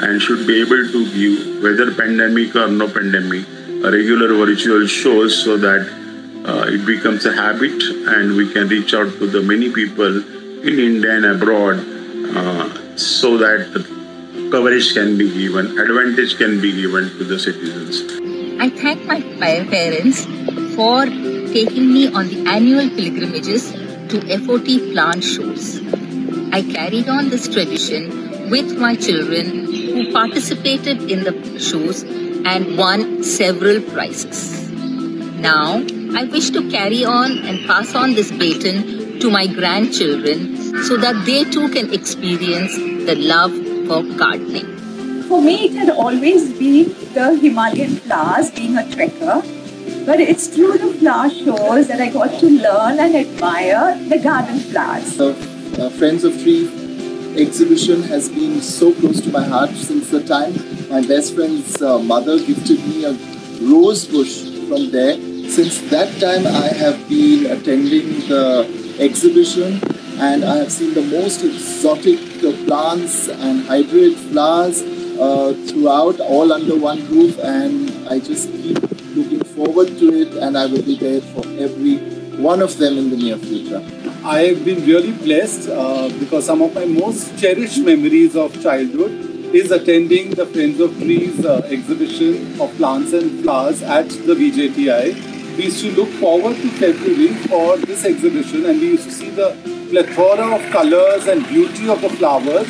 and should be able to give, whether pandemic or no pandemic, a regular virtual shows so that uh, it becomes a habit and we can reach out to the many people in India and abroad uh, so that coverage can be given, advantage can be given to the citizens. I thank my parents for taking me on the annual pilgrimages to FOT plant shows. I carried on this tradition with my children who participated in the shows and won several prizes. Now, I wish to carry on and pass on this baton to my grandchildren so that they too can experience the love for gardening. For me, it had always been the Himalayan flowers, being a trekker. But it's through the flower shows that I got to learn and admire the garden flowers. Uh, Friends of Tree exhibition has been so close to my heart since the time my best friend's uh, mother gifted me a rose bush from there. Since that time, I have been attending the exhibition and I have seen the most exotic uh, plants and hybrid flowers uh, throughout, all under one roof, and I just keep looking forward to it, and I will be there for every one of them in the near future. I have been really blessed uh, because some of my most cherished memories of childhood is attending the Friends of Trees uh, exhibition of plants and flowers at the VJTI. We used to look forward to February for this exhibition and we used to see the plethora of colors and beauty of the flowers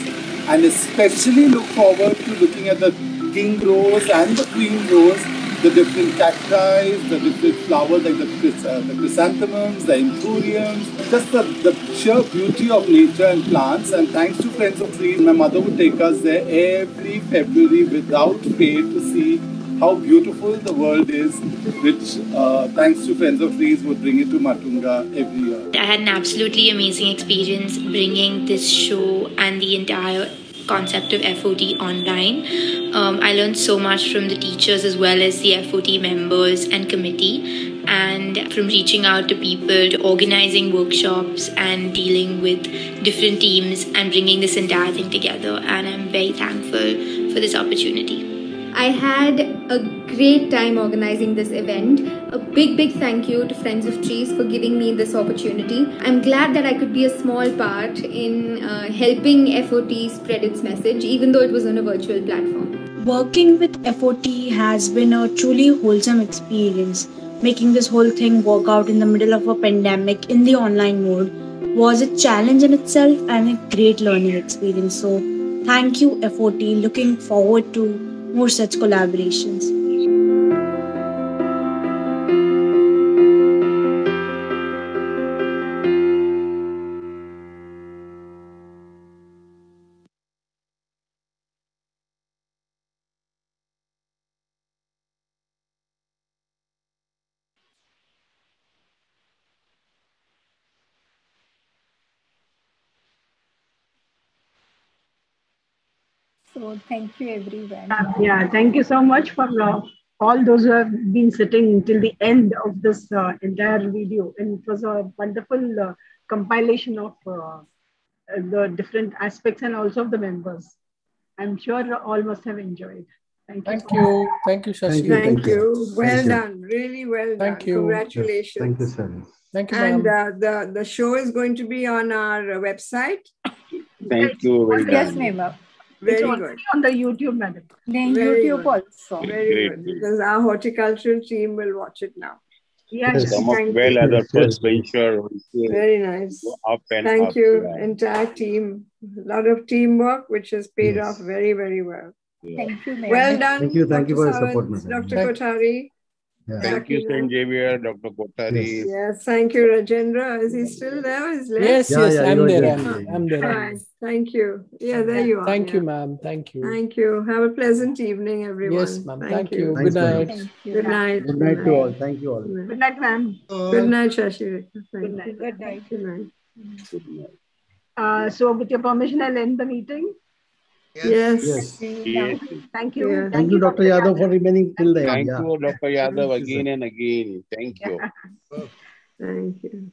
and especially look forward to looking at the king rose and the queen rose the different cacti, the different flowers like the, uh, the chrysanthemums, the anthuriums, just the, the sheer beauty of nature and plants. And thanks to Friends of Trees, my mother would take us there every February without fail to see how beautiful the world is, which uh, thanks to Friends of Trees would bring it to Matunga every year. I had an absolutely amazing experience bringing this show and the entire concept of FOT online. Um, I learned so much from the teachers as well as the FOT members and committee, and from reaching out to people to organizing workshops and dealing with different teams and bringing this entire thing together. And I'm very thankful for this opportunity. I had a great time organizing this event. A big, big thank you to Friends of Trees for giving me this opportunity. I'm glad that I could be a small part in uh, helping FOT spread its message, even though it was on a virtual platform. Working with FOT has been a truly wholesome experience. Making this whole thing work out in the middle of a pandemic in the online mode was a challenge in itself and a great learning experience. So, thank you, FOT. Looking forward to more such collaborations. So thank you, everyone. Uh, yeah, thank you so much for uh, all those who have been sitting till the end of this uh, entire video. And it was a wonderful uh, compilation of uh, the different aspects and also of the members. I'm sure all must have enjoyed. Thank you. Thank you. Thank you, Shashi. Thank you. Thank you. Well Thank you. done. Really well done. Thank you. Congratulations. Thank you, sir. Thank you, And uh, the, the show is going to be on our uh, website. Thank you. Well Yes, done. Nema. Very it's good. on the YouTube, madam. Then Very YouTube good. also. Very Great, good. Because our horticultural team will watch it now. Yes. Come up Thank well you. as a first venture. Very nice. Up and Thank up. you, Yeah. entire team. A lot of teamwork, which has paid Yes. off very, very well. Yeah. Thank you, ma'am. Well done. Thank you. Thank you Dr. for your support, Sawant, madam. Dr. Thank- Kothari. Thank you, St. Xavier, Dr. Kothari. Yes, thank you, Rajendra. Is he still there? Is left? Yes, Yeah, yes, yeah, I'm there. there. I'm, I'm there. I'm Hi, there. thank you. Yeah, there you are. Thank you, ma'am. Thank you. Thank you. Have a pleasant evening, everyone. Yes, ma'am. Thank you. Thanks, Good ma'am. night. Good night. Good night to all. Thank you all. Good night, ma'am. Good night, Shashi. Good night. Good night. Good night. Uh, so, with your permission, I'll end the meeting. Yes. Yes. Yes. Thank you. Yeah. Thank you, Dr. Yadav, for remaining till the end. Thank Yeah. you, Dr. Yadav, again and again. Thank you. Thank you.